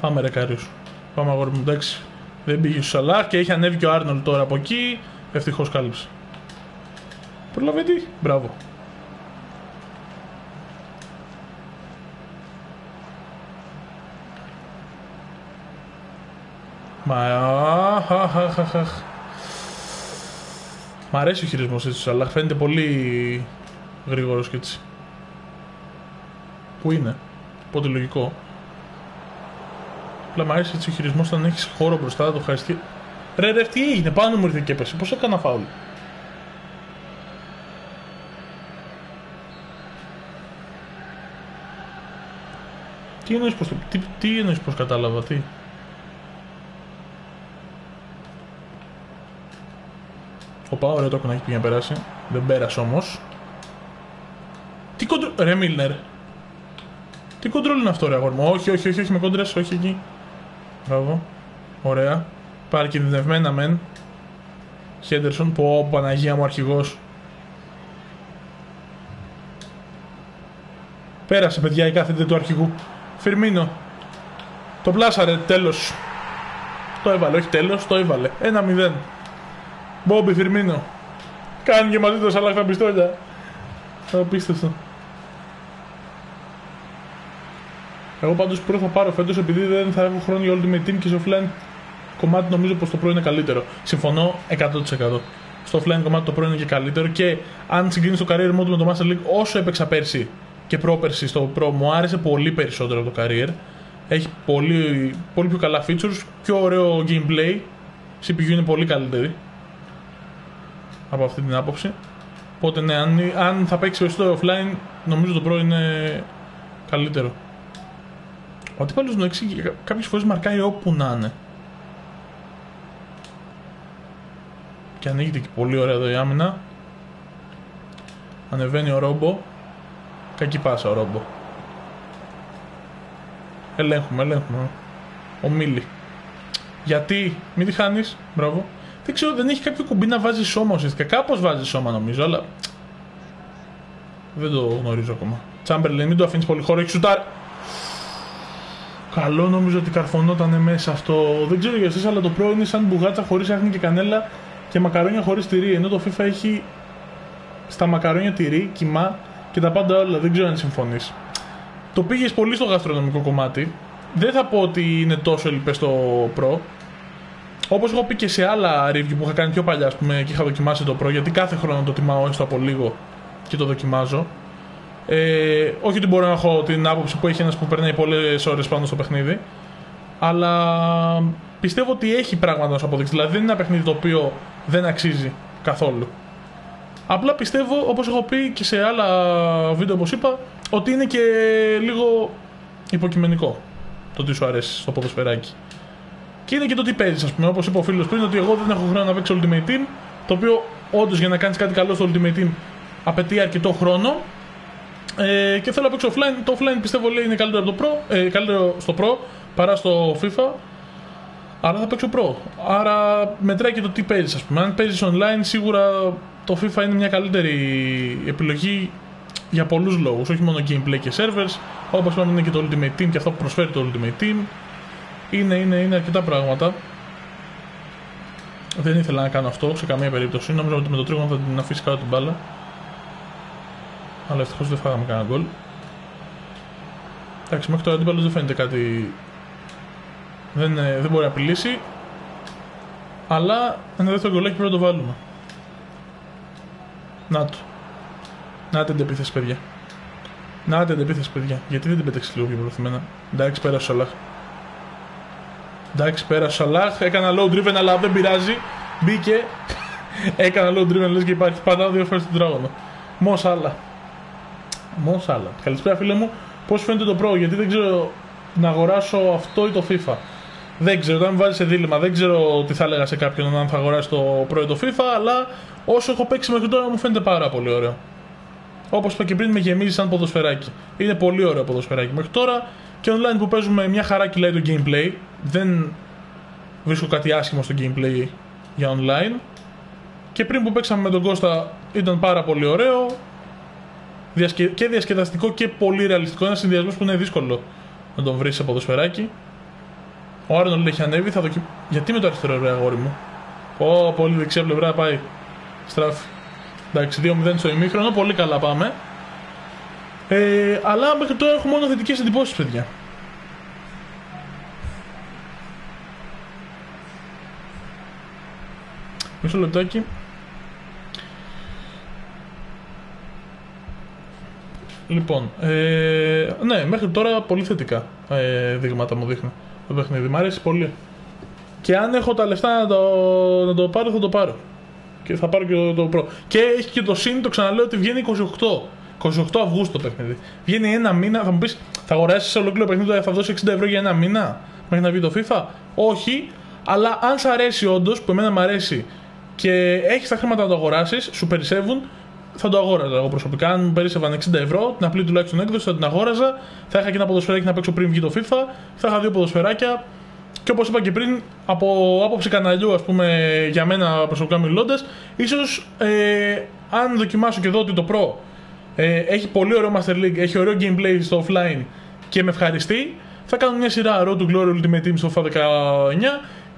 Πάμε ρε Κάριος. Πάμε αγόρι μου, εντάξει. Δεν πήγε στο Σαλάχ και έχει ανέβει και ο Άρνολ τώρα από εκεί. Ευτυχώς κάλυψε. Προλαβαίνει. Μπράβο. Μα... αχ, αχ, αχ, αχ, αχ. Μ' αρέσει ο χειρισμός έτσι, αλλά φαίνεται πολύ γρήγορος και έτσι. Πού είναι, πότε λογικό. Απλά μ' αρέσει έτσι ο χειρισμός όταν έχεις χώρο μπροστά, το ευχαριστεί. Ρε ρε, τι έγινε, πάνω μου ήρθε και έπεσε, πώς έκανα φάουλ; Τι εννοείς πως, το- τι, τι εννοείς πως κατάλαβα, τι; Οπα, ωραίο το έχει πει να περάσει. Δεν πέρασε όμως. Τι κοντρόλ. Ρε Μίλνερ. Τι κοντρόλ είναι αυτό, ρε αγόρι μου; Όχι, όχι, όχι, όχι με κόντρες, όχι εκεί. Μπράβο. Ωραία. Παρακινδυνευμένα μεν. Χέντερσον, πω Παναγία μου αρχηγός. Πέρασε παιδιά η κάθεται του αρχηγού. Φιρμίνο. Το πλάσαρε τέλος. Το έβαλε, όχι τέλος, το έβαλε. Ένα μηδέν. Μπόμπι Φιρμίνο. Κάνει και μαζί το σαλάχ τα πιστόλια. Απίστευτο. Εγώ πάντως πρώτα θα πάρω φέτος επειδή δεν θα έχω χρόνο για Ultimate Team και σε offline κομμάτι νομίζω πως το Pro είναι καλύτερο. Συμφωνώ 100%. Στο offline κομμάτι το Pro είναι και καλύτερο και αν συγκρίνεις το Career Mode με το Master League όσο έπαιξα πέρσι και πρόπερσι στο Pro μου άρεσε πολύ περισσότερο από το Career. Έχει πολύ, πολύ πιο καλά features, πιο ωραίο gameplay. CPU είναι πολύ καλύτερη από αυτή την άποψη. Οπότε ναι, αν, αν θα παίξει περισσότερο offline, νομίζω το Pro είναι καλύτερο. Ο αντίπαλος μου εξή κάποιες φορές μαρκάει όπου να είναι. Και ανοίγεται και πολύ ωραία εδώ η άμυνα. Ανεβαίνει ο Ρόμπο. Κακή πάσα ο Ρόμπο. Ελέγχουμε, ελέγχουμε. Ο Μίλι. Γιατί, μην τη χάνεις, μπράβο. Δεν ξέρω, δεν έχει κάποιο κουμπί να βάζει σώμα ουσιαστικά. Κάπως βάζει σώμα νομίζω, αλλά... Δεν το γνωρίζω ακόμα. Τσάμπερλιν, μην το αφήνεις πολύ χώρο, έχεις σουτάρ. Καλό νομίζω ότι καρφωνόταν μέσα αυτό. Δεν ξέρω για εσείς, αλλά το Pro είναι σαν μπουγάτσα χωρίς άχνη και κανέλα και μακαρόνια χωρίς τυρί. Ενώ το FIFA έχει στα μακαρόνια τυρί, κοιμά και τα πάντα όλα. Δεν ξέρω αν συμφωνείς. Το πήγες πολύ στο γαστρονομικό κομμάτι. Δεν θα πω ότι είναι τόσο ελπές στο Pro. Όπως έχω πει και σε άλλα review που είχα κάνει πιο παλιά, ας πούμε, και είχα δοκιμάσει το Pro, γιατί κάθε χρόνο το τιμάω έστω από λίγο και το δοκιμάζω. Ε, όχι ότι μπορώ να έχω την άποψη που έχει ένας που περνάει πολλές ώρες πάνω στο παιχνίδι. Αλλά πιστεύω ότι έχει πράγματα να σου αποδείξει. Δηλαδή δεν είναι ένα παιχνίδι το οποίο δεν αξίζει καθόλου. Απλά πιστεύω, όπως έχω πει και σε άλλα βίντεο όπως είπα, ότι είναι και λίγο υποκειμενικό το τι σου αρέσει στο ποδοσφαιράκι. Και είναι και το τι παίζεις, ας πούμε. Όπως είπε ο φίλος πριν, ότι εγώ δεν έχω χρόνο να παίξω Ultimate Team. Το οποίο όντως για να κάνεις κάτι καλό στο Ultimate Team απαιτεί αρκετό χρόνο. Ε, και θέλω να παίξω offline. Το offline πιστεύω λέει είναι καλύτερο, από το Pro, ε, καλύτερο στο Pro παρά στο FIFA. Άρα θα παίξω Pro. Άρα μετράει και το τι παίζεις, ας πούμε. Αν παίζεις online, σίγουρα το FIFA είναι μια καλύτερη επιλογή για πολλούς λόγους. Όχι μόνο gameplay και servers, όπως είπαμε είναι και το Ultimate Team και αυτό που προσφέρει το Ultimate Team. Είναι, είναι, είναι αρκετά πράγματα. Δεν ήθελα να κάνω αυτό σε καμία περίπτωση. Νομίζω ότι με το τρίγωνο θα την αφήσει κάτω την μπάλα. Αλλά ευτυχώς δεν φάγαμε κανένα γκολ. Εντάξει, μέχρι τώρα αντίπαλος δεν φαίνεται κάτι. Δεν, ε, δεν μπορεί να απειλήσει. Αλλά ένα δεύτερο γκολάκι πρέπει να το βάλουμε. Να το. Να την επίθεση, παιδιά. Να την επίθεση, παιδιά. Γιατί δεν την πέταξε λίγο πιο προθυμένα. Εντάξει, πέρασε ο Σαλάχ. Εντάξει, πέρασε ο Σαλάχ. Έκανα low driven, αλλά δεν πειράζει. Μπήκε. Έκανα low driven, λες και υπάρχει. Πατάω δύο φορές τον τράγωνο. Μό άλλα. Μό άλλα. Καλησπέρα, φίλε μου. Πώς φαίνεται το Pro, γιατί δεν ξέρω να αγοράσω αυτό ή το FIFA. Δεν ξέρω, όταν με βάζει σε δίλημα, δεν ξέρω τι θα έλεγα σε κάποιον αν θα αγοράσει το Pro ή το FIFA, αλλά όσο έχω παίξει μέχρι τώρα μου φαίνεται πάρα πολύ ωραίο. Όπως είπα και πριν, με γεμίζει σαν ποδοσφαιράκι. Είναι πολύ ωραίο ποδοσφαιράκι μέχρι τώρα και online που παίζουμε μια χαρά κυλάει το gameplay. Δεν βρίσκω κάτι άσχημο στο gameplay για online. Και πριν που παίξαμε με τον Κώστα ήταν πάρα πολύ ωραίο και διασκεδαστικό και πολύ ρεαλιστικό. Ένα συνδυασμός που είναι δύσκολο να τον βρεις σε ποδοσφαιράκι. Ο Άρνολ έχει ανέβει, θα δοκι... Γιατί με το αριστερό ρε αγόρι μου; Ω, πολύ δεξιά πλευρά πάει. Στράφει. Εντάξει, 2-0 στο ημίχρονο, πολύ καλά πάμε. Ε, αλλά μέχρι τώρα έχουμε μόνο θετικές εντυπώσεις, παιδιά. Μισό λεπτάκι. Λοιπόν, ε, ναι, μέχρι τώρα πολύ θετικά ε, δείγματα μου δείχνει το παιχνίδι. Μ' αρέσει πολύ. Και αν έχω τα λεφτά να το, να το πάρω, θα το πάρω. Και θα πάρω και το, το Pro. Και έχει και το συν, το ξαναλέω ότι βγαίνει 28. 28 Αυγούστου το παιχνίδι. Βγαίνει ένα μήνα, θα μου πεις, θα αγοράσεις ολόκληρο παιχνίδι, θα δώσει 60 ευρώ για ένα μήνα μέχρι να βγει το FIFA; Όχι, αλλά αν σ' αρέσει όντως, που εμένα μου αρέσει και έχεις τα χρήματα να το αγοράσεις, σου περισσεύουν, θα το αγόραζα εγώ προσωπικά. Αν μου περίσσευαν 60 ευρώ, την απλή τουλάχιστον έκδοση θα την αγόραζα. Θα είχα και ένα ποδοσφαιράκι να παίξω πριν βγει το FIFA. Θα είχα δύο ποδοσφαιράκια. Και όπως είπα και πριν, από άποψη καναλιού, ας πούμε, για μένα προσωπικά μιλώντας, ίσως ε, αν δοκιμάσω και δω ότι το Pro ε, έχει πολύ ωραίο Master League, έχει ωραίο gameplay στο offline και με ευχαριστεί, θα κάνω μια σειρά Road to Glory Ultimate Team στο FIFA 19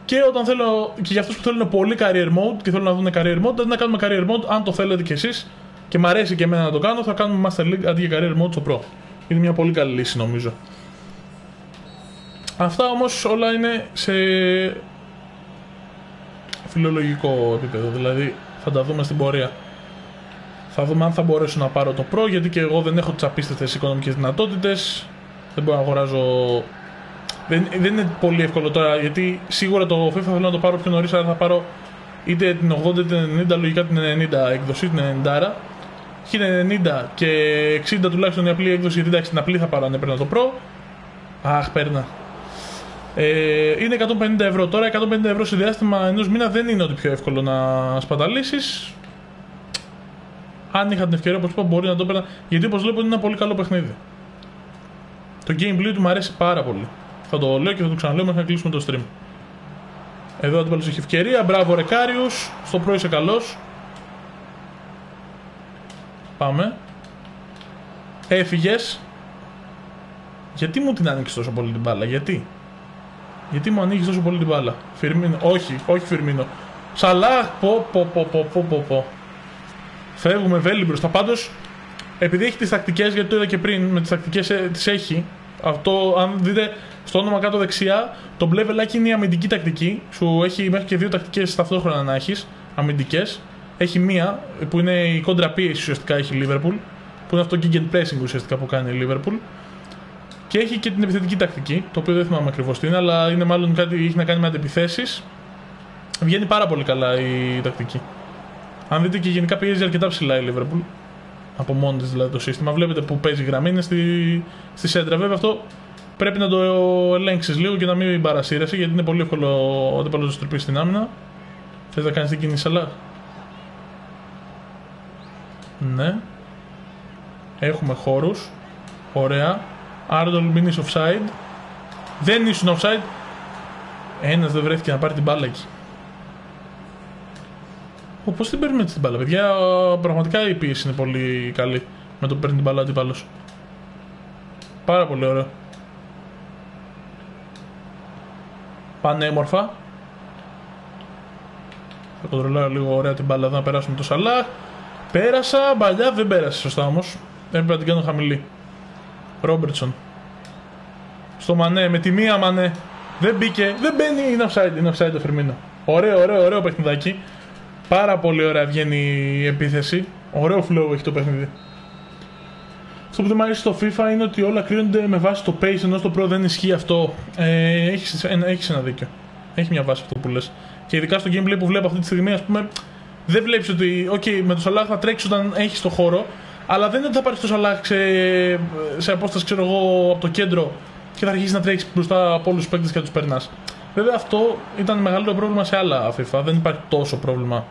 και όταν θέλω, και για αυτούς που θέλουν πολύ career mode και θέλουν να δουν career mode, δεν να κάνουμε career mode αν το θέλετε κι εσείς και μ' αρέσει και εμένα να το κάνω, θα κάνουμε Master League αντί για career mode στο Pro. Είναι μια πολύ καλή λύση νομίζω. Αυτά όμως όλα είναι σε φιλολογικό επίπεδο, δηλαδή θα τα δούμε στην πορεία. Θα δούμε αν θα μπορέσω να πάρω το Pro, γιατί και εγώ δεν έχω τις απίστευτες οικονομικές δυνατότητες. Δεν μπορώ να αγοράζω. Δεν, δεν είναι πολύ εύκολο τώρα, γιατί σίγουρα το FIFA θέλω να το πάρω πιο νωρίς, αλλά θα πάρω είτε την 80 είτε την 90, λογικά την 90 έκδοση, την 90. 1090 και 60 τουλάχιστον η απλή έκδοση, γιατί εντάξει την απλή θα πάρω αν έπαιρνα το Pro. Αχ, παίρνα. Ε, είναι 150 ευρώ. Τώρα 150 ευρώ σε διάστημα ενός μήνα δεν είναι ότι πιο εύκολο να σπαταλήσεις. Αν είχα την ευκαιρία, όπως είπα, μπορεί να το έπαιρνα. Γιατί όπως βλέπω είναι ένα πολύ καλό παιχνίδι. Το gameplay του μου αρέσει πάρα πολύ. Θα το λέω και θα το ξαναλέω μέχρι να κλείσουμε το stream. Εδώ αντίπαλος έχει ευκαιρία. Μπράβο, Ρεκάριου. Στο πρωί είσαι καλός. Πάμε. Έφυγες. Γιατί μου την άνοιξες τόσο πολύ την μπάλα, γιατί; Γιατί μου ανοίγεις τόσο πολύ την μπάλα; Φιρμίνο. Όχι, όχι Φιρμίνο. Σαλάχ. Πω, πω, πω, πω, πω, πω, πω. Φεύγουμε βέλη μπροστά. Πάντως, επειδή έχει τις τακτικές, γιατί το είδα και πριν, με τις τακτικές ε, τις έχει. Αυτό, αν δείτε στο όνομα κάτω δεξιά, το μπλε βελάκι είναι η αμυντική τακτική. Σου έχει μέχρι και δύο τακτικές ταυτόχρονα να έχεις. Αμυντικές. Έχει μία που είναι η κόντρα πίεση ουσιαστικά έχει η Liverpool. Που είναι αυτό και pressing ουσιαστικά που κάνει η Liverpool. Και έχει και την επιθετική τακτική, το οποίο δεν θυμάμαι ακριβώς τι είναι, αλλά είναι μάλλον κάτι έχει να κάνει με αντιπιθέσει. Βγαίνει πάρα πολύ καλά η τακτική. Αν δείτε και γενικά πιέζει αρκετά ψηλά η Liverpool. Από μόνη της δηλαδή το σύστημα. Βλέπετε που παίζει γραμμή, είναι στη, στη σέντρα. Βέβαια αυτό πρέπει να το ελέγξεις λίγο και να μην παρασύρεσαι γιατί είναι πολύ εύκολο ο αντίπαλο να τρυπήσει στην άμυνα. Θες να κάνεις την κίνηση, αλλά. Ναι. Έχουμε χώρους. Ωραία. Άρντολ μην είσαι offside. Δεν ήσουν offside. Ένας δεν βρέθηκε να πάρει την μπάλα εκεί. Πώς την παίρνουμε την μπάλα, παιδιά; Πραγματικά η πίεση είναι πολύ καλή με το που παίρνει την μπάλα αντίπαλος. Πάρα πολύ ωραίο. Πανέμορφα. Θα κοντρολάρω λίγο ωραία την μπάλα εδώ να περάσουμε το σαλά. Πέρασα, μπαλιά δεν πέρασε σωστά όμως. Έπρεπε να την κάνω χαμηλή. Ρόμπερτσον. Στο μανέ, με τη μία μανέ. Δεν μπήκε, δεν μπαίνει, είναι offside, είναι offside το Φερμίνο. Ωραίο, ωραίο, ωραίο παιχνιδάκι. Πάρα πολύ ωραία βγαίνει η επίθεση. Ωραίο flow έχει το παιχνίδι. Αυτό που δεν μου αρέσει στο FIFA είναι ότι όλα κρίνονται με βάση το pace ενώ στο Pro δεν ισχύει αυτό. Ε, έχεις, ένα, έχεις ένα δίκιο. Έχει μια βάση αυτό που λες. Και ειδικά στο gameplay που βλέπω αυτή τη στιγμή, ας πούμε, δεν βλέπεις ότι, OK, με το Salah θα τρέξεις όταν έχεις το χώρο, αλλά δεν είναι ότι θα πάρεις το Salah σε, σε απόσταση, ξέρω εγώ, από το κέντρο και θα αρχίσεις να τρέξεις μπροστά από όλους τους παίκτες και να τους περνάς. Βέβαια αυτό ήταν μεγαλύτερο πρόβλημα σε άλλα FIFA. Δεν υπάρχει τόσο πρόβλημα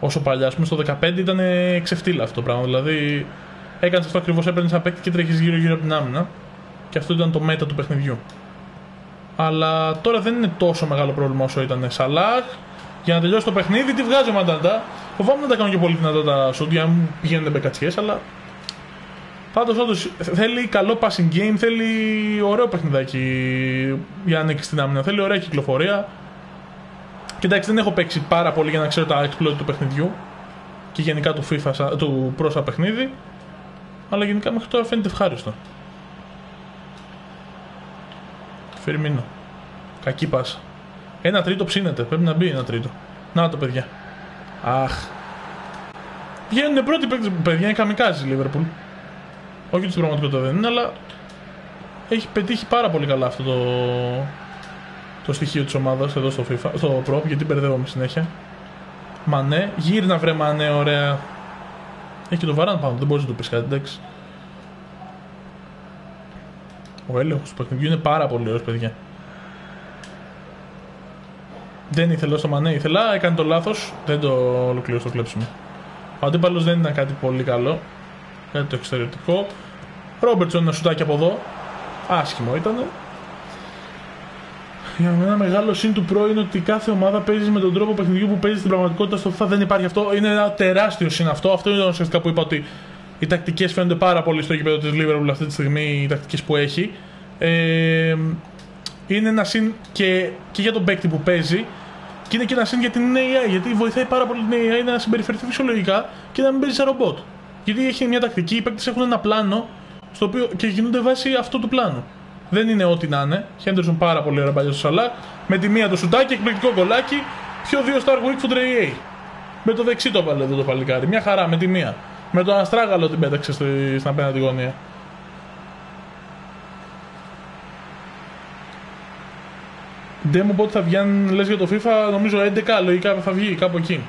όσο παλιά. Α πούμε στο 15 ήταν ξεφτύλα αυτό το πράγμα. Δηλαδή έκανες αυτό ακριβώς, έπαιρνες ένα παίκτη και τρέχεις γύρω-γύρω από την άμυνα. Και αυτό ήταν το μέτα του παιχνιδιού. Αλλά τώρα δεν είναι τόσο μεγάλο πρόβλημα όσο ήταν Σαλάχ. Για να τελειώσει το παιχνίδι, τη βγάζει ο Μανταντά. Φοβάμαι να τα κάνω και πολύ δυνατά τα σουτ για να μην πηγαίνουν μπεκατσιές, αλλά Πάντως, όντως θέλει καλό passing game, θέλει ωραίο παιχνιδάκι για να ανοίξει την άμυνα. Θέλει ωραία κυκλοφορία. Και εντάξει, δεν έχω παίξει πάρα πολύ για να ξέρω τα exploit του παιχνιδιού και γενικά του FIFA, του πρόσα παιχνίδι. Αλλά γενικά μέχρι τώρα φαίνεται ευχάριστο. Φερμίνο. Κακή πάσα. Ένα τρίτο ψήνεται. Πρέπει να μπει ένα τρίτο. Να το παιδιά. Αχ. Βγαίνουν πρώτοι παίκτες, παιδιά, είναι καμικάζει η Λίβερπουλ. Όχι ότι στην πραγματικότητας δεν είναι, αλλά έχει πετύχει πάρα πολύ καλά αυτό το, το στοιχείο της ομάδας εδώ στο, FIFA, στο Pro, γιατί μπερδεύομαι συνέχεια. Μανέ, γύρνα βρε μανέ, ωραία. Έχει και το βαράν πάνω, δεν μπορείς να του πεις κάτι, εντάξει. Ο έλεγχος του παιχνιδιού είναι πάρα πολύ ωραίος, παιδιά. Δεν ήθελα στο μανέ, ήθελα, έκανε το λάθος, δεν το ολοκλήρωσε το κλέψιμο. Ο αντίπαλος δεν ήταν κάτι πολύ καλό. Κάτι το εξαιρετικό. Ρόμπερτσον ένα σουτάκι από εδώ. Άσχημο ήταν. Για μένα μεγάλο συν του προ είναι ότι κάθε ομάδα παίζεις με τον τρόπο παιχνιδιού που παίζεις στην πραγματικότητα στο FIFA. Δεν υπάρχει αυτό. Είναι ένα τεράστιο συν αυτό. Αυτό είναι ουσιαστικά που είπα ότι οι τακτικές φαίνονται πάρα πολύ στο γήπεδο της Liverpool αυτή τη στιγμή, οι τακτικές που έχει. Ε, είναι ένα συν και, και για τον παίκτη που παίζει και είναι και ένα συν για την AI. Γιατί βοηθάει πάρα πολύ την AI να συμπεριφερθεί φυσιολογικά και να μην παίζει σαν ρομπότ. Γιατί έχει μια τακτική, οι παίκτες έχουν ένα πλάνο στο οποίο και κινούνται βάσει αυτού του πλάνου. Δεν είναι ό,τι να είναι. Χέντερσον πάρα πολύ ωραία παλιά στο Σαλάκ. Με τη μία το σουτάκι, εκπληκτικό κολλάκι. Πιο δύο star Wickfoot Ray Με το δεξί το βάλε εδώ το παλικάρι. Μια χαρά με τη μία. Με τον Αστράγαλο την πέταξε στην απέναντι γωνία. Demo πότε θα βγει, λες για το FIFA, νομίζω 11 λογικά θα βγει κάπου εκεί.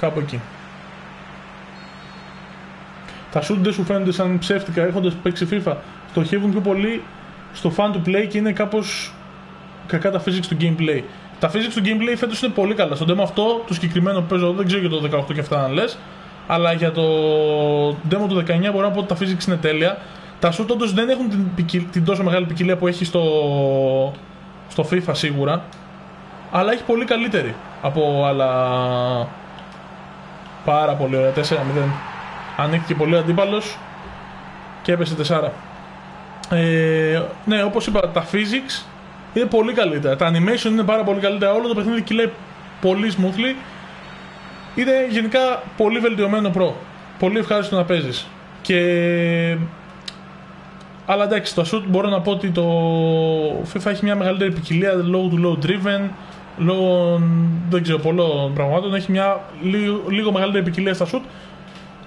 Κάπου εκεί. Τα shoot δεν σου φαίνονται σαν ψεύτικα έχοντας παίξει FIFA. Στοχεύουν πιο πολύ στο fan to play και είναι κάπως κακά τα physics του gameplay. Τα physics του gameplay φέτος είναι πολύ καλά. Στον demo αυτό, το συγκεκριμένο που παίζω, δεν ξέρω για το 18 και αυτά να λες. Αλλά για το demo του 19 μπορώ να πω ότι τα physics είναι τέλεια. Τα shoot όντως δεν έχουν την, την τόσο μεγάλη ποικιλία που έχει στο, στο FIFA σίγουρα. Αλλά έχει πολύ καλύτερη από άλλα. Πάρα πολύ ωραία. 4-0. Ανοίχθηκε πολύ αντίπαλος και έπεσε 4. Ε, ναι, όπως είπα, τα physics είναι πολύ καλύτερα. Τα animation είναι πάρα πολύ καλύτερα. Όλο το παιχνίδι κυλάει πολύ smoothly. Είναι γενικά πολύ βελτιωμένο προ. Πολύ ευχάριστο να παίζεις. Και... Αλλά εντάξει, το shoot μπορώ να πω ότι το FIFA έχει μια μεγαλύτερη ποικιλία λόγω του low driven, λόγω δεν ξέρω πολλών πραγμάτων. Έχει μια λίγο, λίγο μεγαλύτερη ποικιλία στα shoot.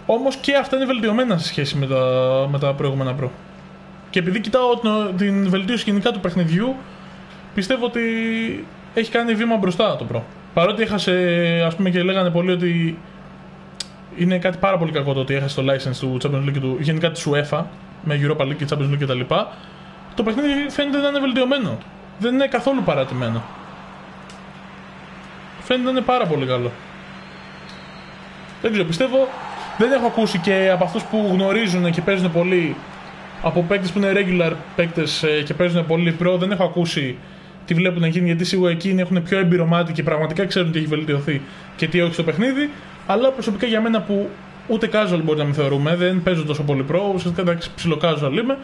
Όμως και αυτά είναι βελτιωμένα σε σχέση με τα, με τα προηγούμενα προ. Και επειδή κοιτάω την βελτίωση γενικά του παιχνιδιού, πιστεύω ότι έχει κάνει βήμα μπροστά το Pro. Παρότι έχασε, ας πούμε, και λέγανε πολλοί ότι είναι κάτι πάρα πολύ κακό το ότι έχασε το license του Champions League και του, γενικά της UEFA με Europa League και Champions League κτλ. Το παιχνίδι φαίνεται να είναι βελτιωμένο. Δεν είναι καθόλου παρατημένο. Φαίνεται να είναι πάρα πολύ καλό. Δεν ξέρω, πιστεύω. Δεν έχω ακούσει και από αυτούς που γνωρίζουν και παίζουν πολύ από παίκτες που είναι regular παίκτες ε, και παίζουν πολύ pro, δεν έχω ακούσει τι βλέπουν να γίνει γιατί σίγουρα εκείνοι έχουν πιο εμπειρωμάτι και πραγματικά ξέρουν τι έχει βελτιωθεί και τι όχι στο παιχνίδι. Αλλά προσωπικά για μένα που ούτε casual μπορεί να με θεωρούμε, δεν παίζω τόσο πολύ pro, ουσιαστικά εντάξει ψηλό casual είμαι.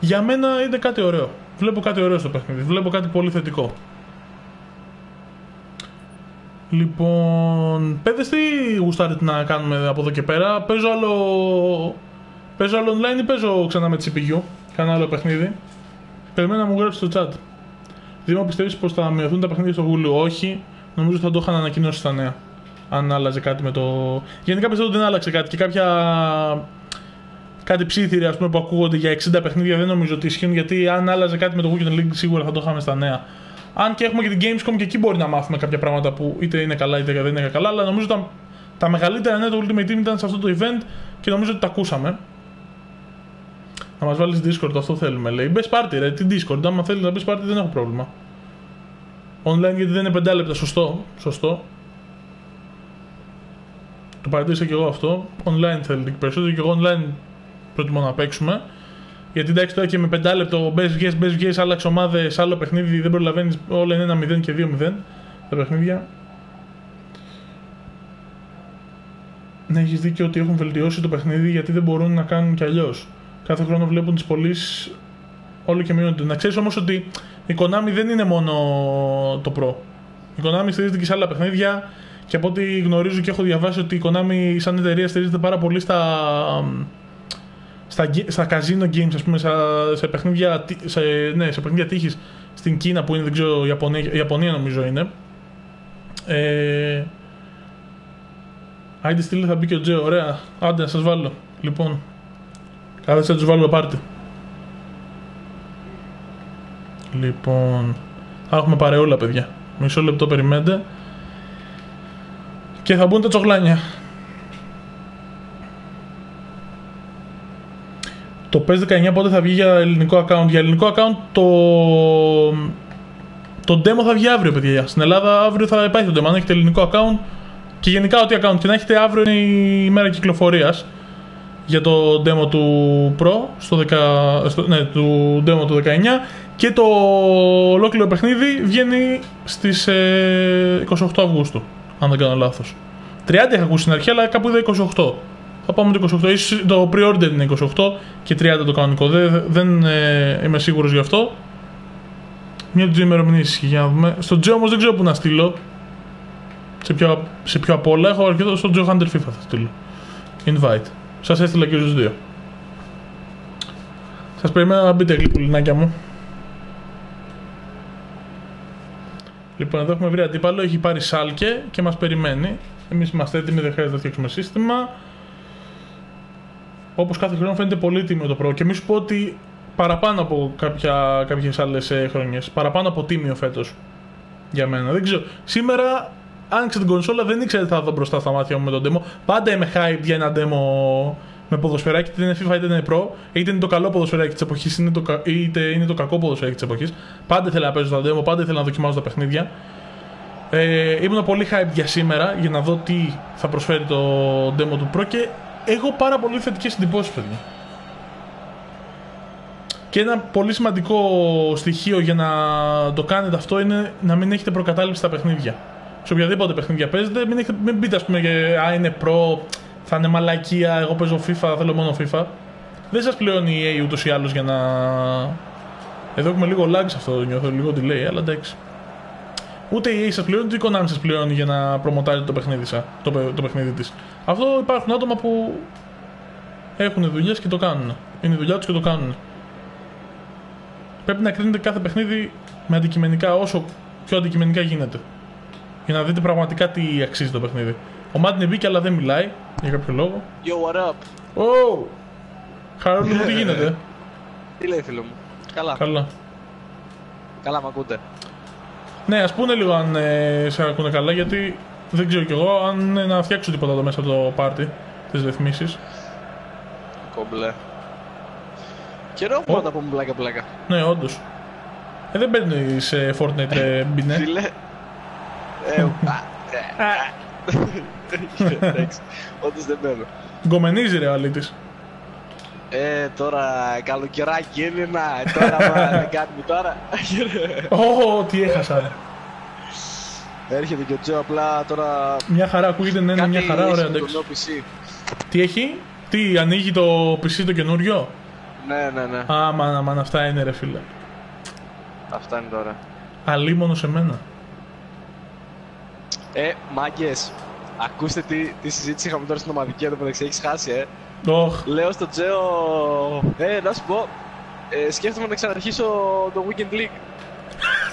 Για μένα είναι κάτι ωραίο. Βλέπω κάτι ωραίο στο παιχνίδι, βλέπω κάτι πολύ θετικό. Λοιπόν, παιδε τι γουστάρετε να κάνουμε από εδώ και πέρα. Παίζω άλλο Παίζω άλλο online ή παίζω ξανά με τη CPU. Κάνω άλλο παιχνίδι. Περιμένω να μου γράψει στο chat. Δήμα πιστεύεις πως θα μειωθούν τα παιχνίδια στο Google. Όχι. Νομίζω θα το είχαν ανακοινώσει στα νέα. Αν άλλαζε κάτι με το. Γενικά πιστεύω ότι δεν άλλαξε κάτι. Και κάποια. Κάτι ψήθυροι ας πούμε, που ακούγονται για 60 παιχνίδια δεν νομίζω ότι ισχύουν γιατί αν άλλαζε κάτι με το Google League σίγουρα θα το είχαμε στα νέα. Αν και έχουμε και την Gamescom και εκεί μπορεί να μάθουμε κάποια πράγματα που είτε είναι καλά είτε δεν είναι καλά, αλλά νομίζω τα, τα μεγαλύτερα νέα του Ultimate Team ήταν σε αυτό το event και νομίζω ότι τα ακούσαμε. Να μας βάλεις Discord, αυτό θέλουμε. Λέει μπες πάρτι, ρε. Τι Discord, άμα θέλεις να μπεις πάρτι δεν έχω πρόβλημα. Online γιατί δεν είναι 5 λεπτά, σωστό. σωστό. Το παρατήρησα και εγώ αυτό. Online θέλει περισσότερο και εγώ online προτιμώ να παίξουμε. Γιατί εντάξει τώρα και με 5 λεπτό μπες βγες, μπες βγες, άλλαξε ομάδες, άλλο παιχνίδι, δεν προλαβαίνεις. Όλα είναι ένα 0 και 2-0 τα παιχνίδια. Ναι, έχεις δίκιο ότι έχουν βελτιώσει το παιχνίδι γιατί δεν μπορούν να κάνουν κι αλλιώς κάθε χρόνο βλέπουν τις πωλήσεις όλο και μειώνονται. Να ξέρεις όμως ότι η Konami δεν είναι μόνο το Pro. Η Konami στηρίζεται και σε άλλα παιχνίδια και από ό,τι γνωρίζω και έχω διαβάσει ότι η Konami σαν εταιρεία στηρίζεται πάρα πολύ στα, στα, στα casino games, ας πούμε, σε, παιχνίδια, σε, ναι, σε παιχνίδια τύχης στην Κίνα που είναι, δεν ξέρω, Ιαπωνία, Ιαπωνία νομίζω είναι. Ε, Άιντε στείλε θα μπει και ο Τζέο, ωραία. Άντε να σας βάλω. Λοιπόν, Κάθεσε να τους βάλουμε πάρτι. Λοιπόν, θα έχουμε παρεούλα παιδιά. Μισό λεπτό περιμένετε. Και θα μπουν τα τσογλάνια. Το PES 19 πότε θα βγει για ελληνικό account; Για ελληνικό account το... Το demo θα βγει αύριο, παιδιά. Στην Ελλάδα αύριο θα υπάρχει το demo. Αν έχετε ελληνικό account και γενικά ό,τι account και να έχετε αύριο είναι η ημέρα κυκλοφορίας για το demo του Pro, στο 10, στο, ναι, του demo του 19 και το ολόκληρο παιχνίδι βγαίνει στις ε, 28 Αυγούστου, αν δεν κάνω λάθος. 30 είχα ακούσει στην αρχή, αλλά κάπου είδα 28. Θα πάμε το 28. Ίσως το pre-order είναι 28 και 30 το κανονικό. Δεν, δεν ε, είμαι σίγουρος γι' αυτό. Μία από τις ημερομηνίες για να δούμε. Στο Geo όμως δεν ξέρω που να στείλω. Σε ποιο, σε ποιο απ' όλα έχω αρκετό στο Geo Hunter FIFA θα στείλω. Invite. Σας έστειλα και στους δύο. Σας περιμένω να μπείτε γλυκουλινάκια μου. Λοιπόν, εδώ έχουμε βρει αντίπαλο, έχει πάρει σάλκε και μας περιμένει. Εμείς είμαστε έτοιμοι, δεν χρειάζεται να φτιάξουμε σύστημα. Όπως κάθε χρόνο φαίνεται πολύ τίμιο το Pro και μη σου πω ότι παραπάνω από κάποια, κάποιες άλλες ε, χρονιές. Παραπάνω από τίμιο φέτος. Για μένα. Δεν ξέρω. Σήμερα άνοιξα την κονσόλα, δεν ήξερα τι θα δω μπροστά στα μάτια μου με τον demo. Πάντα είμαι hype για ένα demo με ποδοσφαιράκι, είτε είναι FIFA είτε είναι Pro, είτε είναι το καλό ποδοσφαιράκι της εποχής, είτε είναι το κακό ποδοσφαιράκι της εποχής. Πάντα ήθελα να παίζω τα demo, πάντα ήθελα να δοκιμάζω τα παιχνίδια. Ε, ήμουν πολύ hype για σήμερα για να δω τι θα προσφέρει το demo του Pro και έχω πάρα πολύ θετικές εντυπώσεις, παιδιά. Και ένα πολύ σημαντικό στοιχείο για να το κάνετε αυτό είναι να μην έχετε προκατάληψη στα παιχνίδια. Σε οποιαδήποτε παιχνίδια παίζετε, μην, έχετε, μην πείτε ας πούμε, Α, είναι Pro, θα είναι μαλακία, εγώ παίζω FIFA, θέλω μόνο FIFA. Δεν σας πληρώνει η EA ούτως ή άλλως για να. Εδώ έχουμε λίγο lag σε αυτό, νιώθω λίγο delay, αλλά εντάξει. Ούτε η EA σας πληρώνει, ούτε η Konami σας πληρώνει για να προμοτάρει το παιχνίδι, σα, το, το παιχνίδι της. Αυτό υπάρχουν άτομα που έχουν δουλειές και το κάνουν. Είναι η δουλειά τους και το κάνουν. Πρέπει να κρίνετε κάθε παιχνίδι με αντικειμενικά όσο πιο αντικειμενικά γίνεται. Για να δείτε πραγματικά τι αξίζει το παιχνίδι. Ο Μάτιν μπήκε αλλά δεν μιλάει για κάποιο λόγο. Yo, what up? Oh! Χαρόλου μου τι γίνεται; Τι λέει φίλο μου; Καλά. Καλά. Καλά μ' ακούτε. Ναι, ας πούνε λίγο αν ε, σε ακούνε καλά γιατί δεν ξέρω κι εγώ αν ε, να φτιάξω τίποτα εδώ μέσα από το πάρτι τις ρυθμίσεις. Κομπλέ. Καιρό που Ω. να τα πούμε πλάκα πλάκα. Ναι, όντως. Ε, δεν παίρνει σε Fortnite ε, μπινέ. Φίλε. Ε, α, ε, α. Εντάξει. Όντως δεν μπαίνω. Γκομενίζει ρε ο αλήτης. Ε, τώρα καλοκαιράκι είναι να. Τώρα μα δεν κάνουμε τώρα. Ω, τι έχασα ρε. Έρχεται και ο Τζο απλά τώρα. Μια χαρά ακούγεται, ναι, είναι μια χαρά, ωραία, έχει το εντάξει. νέο PC. Τι έχει, τι ανοίγει το PC το καινούριο; Ναι, ναι, ναι. Α, μάνα, μάνα, αυτά είναι ρε φίλε. Αυτά είναι τώρα. Αλίμονο σε μένα. Ε, μάγκες. Ακούστε τι, τι συζήτηση είχαμε τώρα στην ομαδική εδώ μεταξύ. Έχεις χάσει, ε. Οχ, Λέω στον Τζέο, ε, να σου πω, ε, σκέφτομαι να ξαναρχίσω το Weekend League.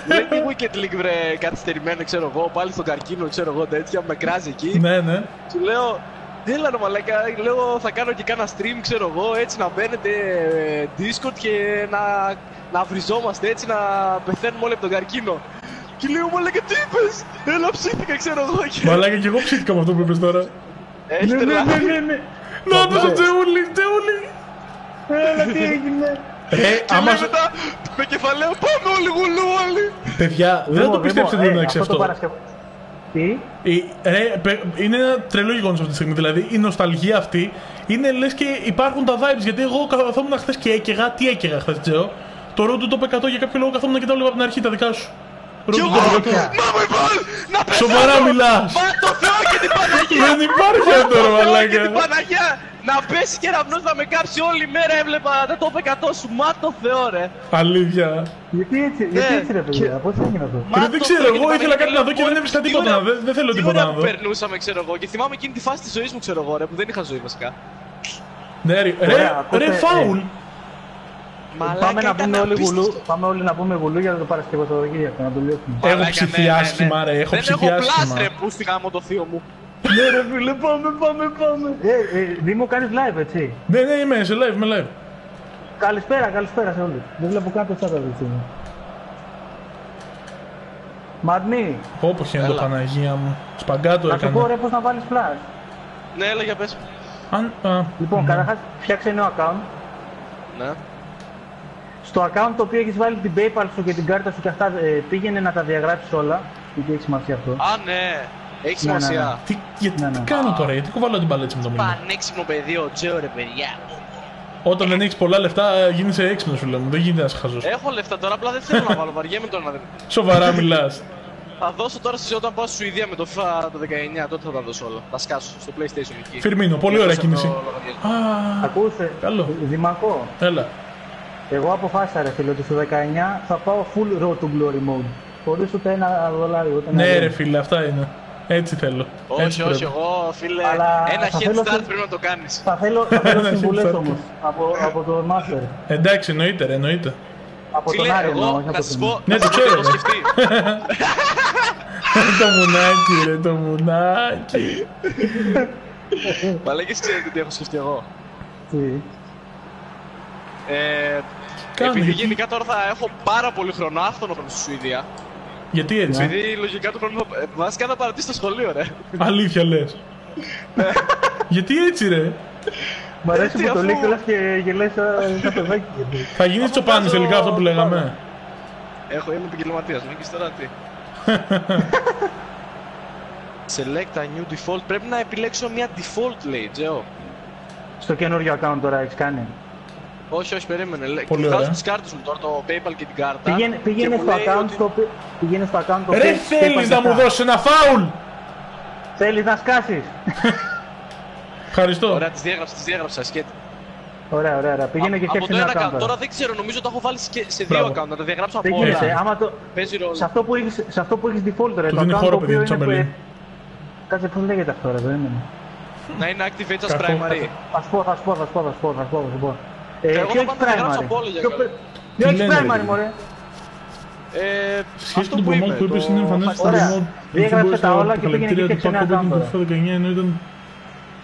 Μου λέει τι Weekend League βρε καθυστερημένο, ξέρω εγώ, πάλι στον καρκίνο, ξέρω εγώ, τέτοια, με κράζει εκεί. ναι, ναι. Του λέω, έλα ρε μαλάκα, λέω θα κάνω και κάνα stream, ξέρω εγώ, έτσι να μπαίνετε ε, Discord και να, να βριζόμαστε έτσι, να πεθαίνουμε όλοι από τον καρκίνο. Και λέω, μαλάκα τι είπες, έλα ψήθηκα, ξέρω εγώ. Και... Μαλάκα και εγώ ψήθηκα με αυτό που είπες τώρα. Έχεις ναι, ναι, τρελαθεί. ναι, ναι, ναι. Να το Τζεούλη, Τζεούλη. Έλα, τι έγινε. Ε, Και άμα λέει σου- μετά, με κεφαλαίο, πάμε όλοι γουλού όλοι. Παιδιά, δεν θα το πιστέψετε ε, εντάξει αυτό. το αυτό. Παρασκευ- Τι; Η- ρε, παι- είναι ένα τρελό γεγονός αυτή τη στιγμή. Δηλαδή η νοσταλγία αυτή είναι λες και υπάρχουν τα vibes. Γιατί εγώ καθόμουν χθες και έκαιγα. Τι έκαιγα χθες, Τζέο. Το Road to Top 100 για κάποιο λόγο καθόμουν και τα έβλεπα από την αρχή τα δικά σου. Road Κι to εγώ, Top 100. να με βάλ, να πεθάνω. Σοβαρά μιλάς. Μα το Θεό και την Παναγία. Δεν υπάρχει Μα αυτό, το ρε Θεό και μαλάκα. την Παναγία. Να πέσει κεραυνός να με κάψει όλη μέρα έβλεπα τα top 100 σου. Μα το Θεό ρε. Αλήθεια. Γιατί έτσι, γιατί Ναι, έτσι ρε και- παιδιά, πώς έγινε αυτό. Μα Ρε, δεν το ξέρω, Θεό και εγώ την ήθελα Παναγία κάτι να δω και λέω, δεν έβρισκα τι τίποτα, ωραία- δεν- δεν θέλω τι τίποτα ωραία να που δω. περνούσαμε ξέρω εγώ και θυμάμαι εκείνη τη φάση της ζωής μου ξέρω εγώ ρε που δεν είχα ζωή βασικά. Ναι, ρε, Ωραία, ρε, ακούτε, ρε, ε, φάουλ. Μαλάκα Πάμε να, ήταν πούμε όλοι απίστευτο. γουλού, πάμε όλοι να πούμε γουλού για το Παρασκευαστοκύριακο, να το λιώσουμε. Έχω Μαλάκα, ψηθεί ναι, ναι, ναι. άσχημα, ρε, έχω Δεν ψηθεί έχω πλάς άσχημα. ρε που στη γάμο το θείο μου. Ναι ρε φίλε, πάμε, πάμε, πάμε. Ε, ε, Δήμο κάνεις live, έτσι. Ναι, ναι, είμαι σε live, είμαι live. Καλησπέρα, καλησπέρα σε όλους. Δεν βλέπω καν το chat αυτή τη στιγμή. Μαρνή, Όπως είναι το Έλα. Παναγία μου. Σπαγκάτο να σου πω έκανε. ρε πώς να βάλεις flash. Ναι, έλα για πες. Αν, α, Λοιπόν, ναι. καταρχάς φτιάξε νέο account. Ναι. Στο account το οποίο έχεις βάλει την PayPal σου και την κάρτα σου και αυτά, ε, πήγαινε να τα διαγράψεις όλα. Γιατί έχει σημασία αυτό. Α, ναι. Έχει Ναι, ναι, σημασία. Τι, γιατί, Ναι, τι ναι. κάνω τώρα, γιατί κουβαλάω την παλέτσα με το μήνυμα. Πανέξυπνο παιδί, ο Τζέο ρε παιδιά. Όταν δεν έχεις πολλά λεφτά, γίνεσαι έξυπνος, φίλε μου. Δεν γίνεται να χαζό. Έχω λεφτά τώρα, απλά δεν θέλω να βάλω. Βαριέμαι τώρα να δεν. Σοβαρά μιλάς. Θα δώσω τώρα στη όταν πάω στη Σουηδία με το FIFA το 19, τότε θα τα δώσω όλα. Τα σκάσω στο PlayStation εκεί. Φιρμίνο, πολύ ωραία Εκτός από κίνηση. το λογαριασμό. Α, Ακούσε, Καλό. Δημακό, έλα. Εγώ αποφάσισα ρε φίλε ότι στο 19 θα πάω full road to glory mode. Χωρίς ούτε ένα δολάριο, ούτε ένα Ναι, ευρώ. ρε φίλε, αυτά είναι. Έτσι θέλω. Όχι, Έτσι όχι, πρέπει. εγώ φίλε. Αλλά Ένα θα head θέλω start σε- πρέπει να το κάνεις. Θα θέλω, θα θέλω Ένα συμβουλές χιλιάρικο. όμως από, από το Master. Εντάξει, εννοείται, ρε, εννοείται. Από Φίλε, τον Άρη εννοώ, εγώ όχι από να σα τον- πω. Ναι, να το σας πω ξέρω, τι έχω ρε. σκεφτεί. το μουνάκι, ρε, το μουνάκι. Μαλάκες ξέρετε τι έχω σκεφτεί εγώ. Τι; Ε, Κάνε, επειδή γιατί- γενικά τώρα θα έχω πάρα πολύ χρόνο, άφθονο χρόνο στη Σουηδία. Γιατί έτσι; Επειδή λογικά του χρόνου θα. ε, Βασικά θα παρατήσεις στο σχολείο, ρε. Αλήθεια λες. Γιατί έτσι, ρε; Μ' αρέσει Έτσι, που το αφού- λέει κιόλας και γελάει σαν σαν παιδάκι. γιατί. Θα γίνει τσοπάνι βγάζω- τελικά αυτό που λέγαμε. Έχω, είμαι επαγγελματίας, μην και τώρα τι. Select a new default. Πρέπει να επιλέξω μια default, λέει Τζέο. Στο καινούριο account τώρα έχεις κάνει. Όχι, όχι, περίμενε. Λέει, Πολύ βγάζω ωραία. τις κάρτες μου τώρα, το PayPal και την κάρτα. Πήγαινε, πήγαινε και μου στο λέει account ότι- το οποίο- πήγαινε στο account το Ρε οποίο θέλεις έπαιζε να μου αυτά. δώσεις ένα φάουλ! Θέλεις να σκάσεις; Ευχαριστώ. Ωραία, τις διέγραψα, τις διέγραψα, σκέτη. Ωραία, ωραία, ωραία. Πήγαινε και από φτιάξε το ένα ένα account. account. Τώρα τώρα. δεν ξέρω, νομίζω το έχω βάλει και σε δύο Μπράβο. account, να τα διαγράψω από Δεν όλα. γίνεται. Άμα το, Παίζει ρόλο. σε, αυτό που έχεις, σε αυτό που έχεις default ρε, Του το δίνει account χώρο, το παιδί, οποίο Τσαμπελή. είναι... Κάτσε πώς λέγεται αυτό ρε, περίμενε. Να είναι activate as Κακό. primary. Θα σου πω, θα σου πω, θα σου πω, θα σου πω, θα σου πω, θα σου πω. Ε, εγώ ποιο θα έχεις πάω να διαγράψω primary. από όλα για Ποιο καλό. πε- Ποιο Τι έχεις λένε, ρε, primary, παιδί. μωρέ. Ε, Σχέση αυτό με τον promote είμαι, που είπε το είναι εμφανέ στο Ωραία. remote. Διέγραψε τα όλα και πήγαινε και του φτιάξε ένα Paco account Bacon τώρα. το 19 ενώ ήταν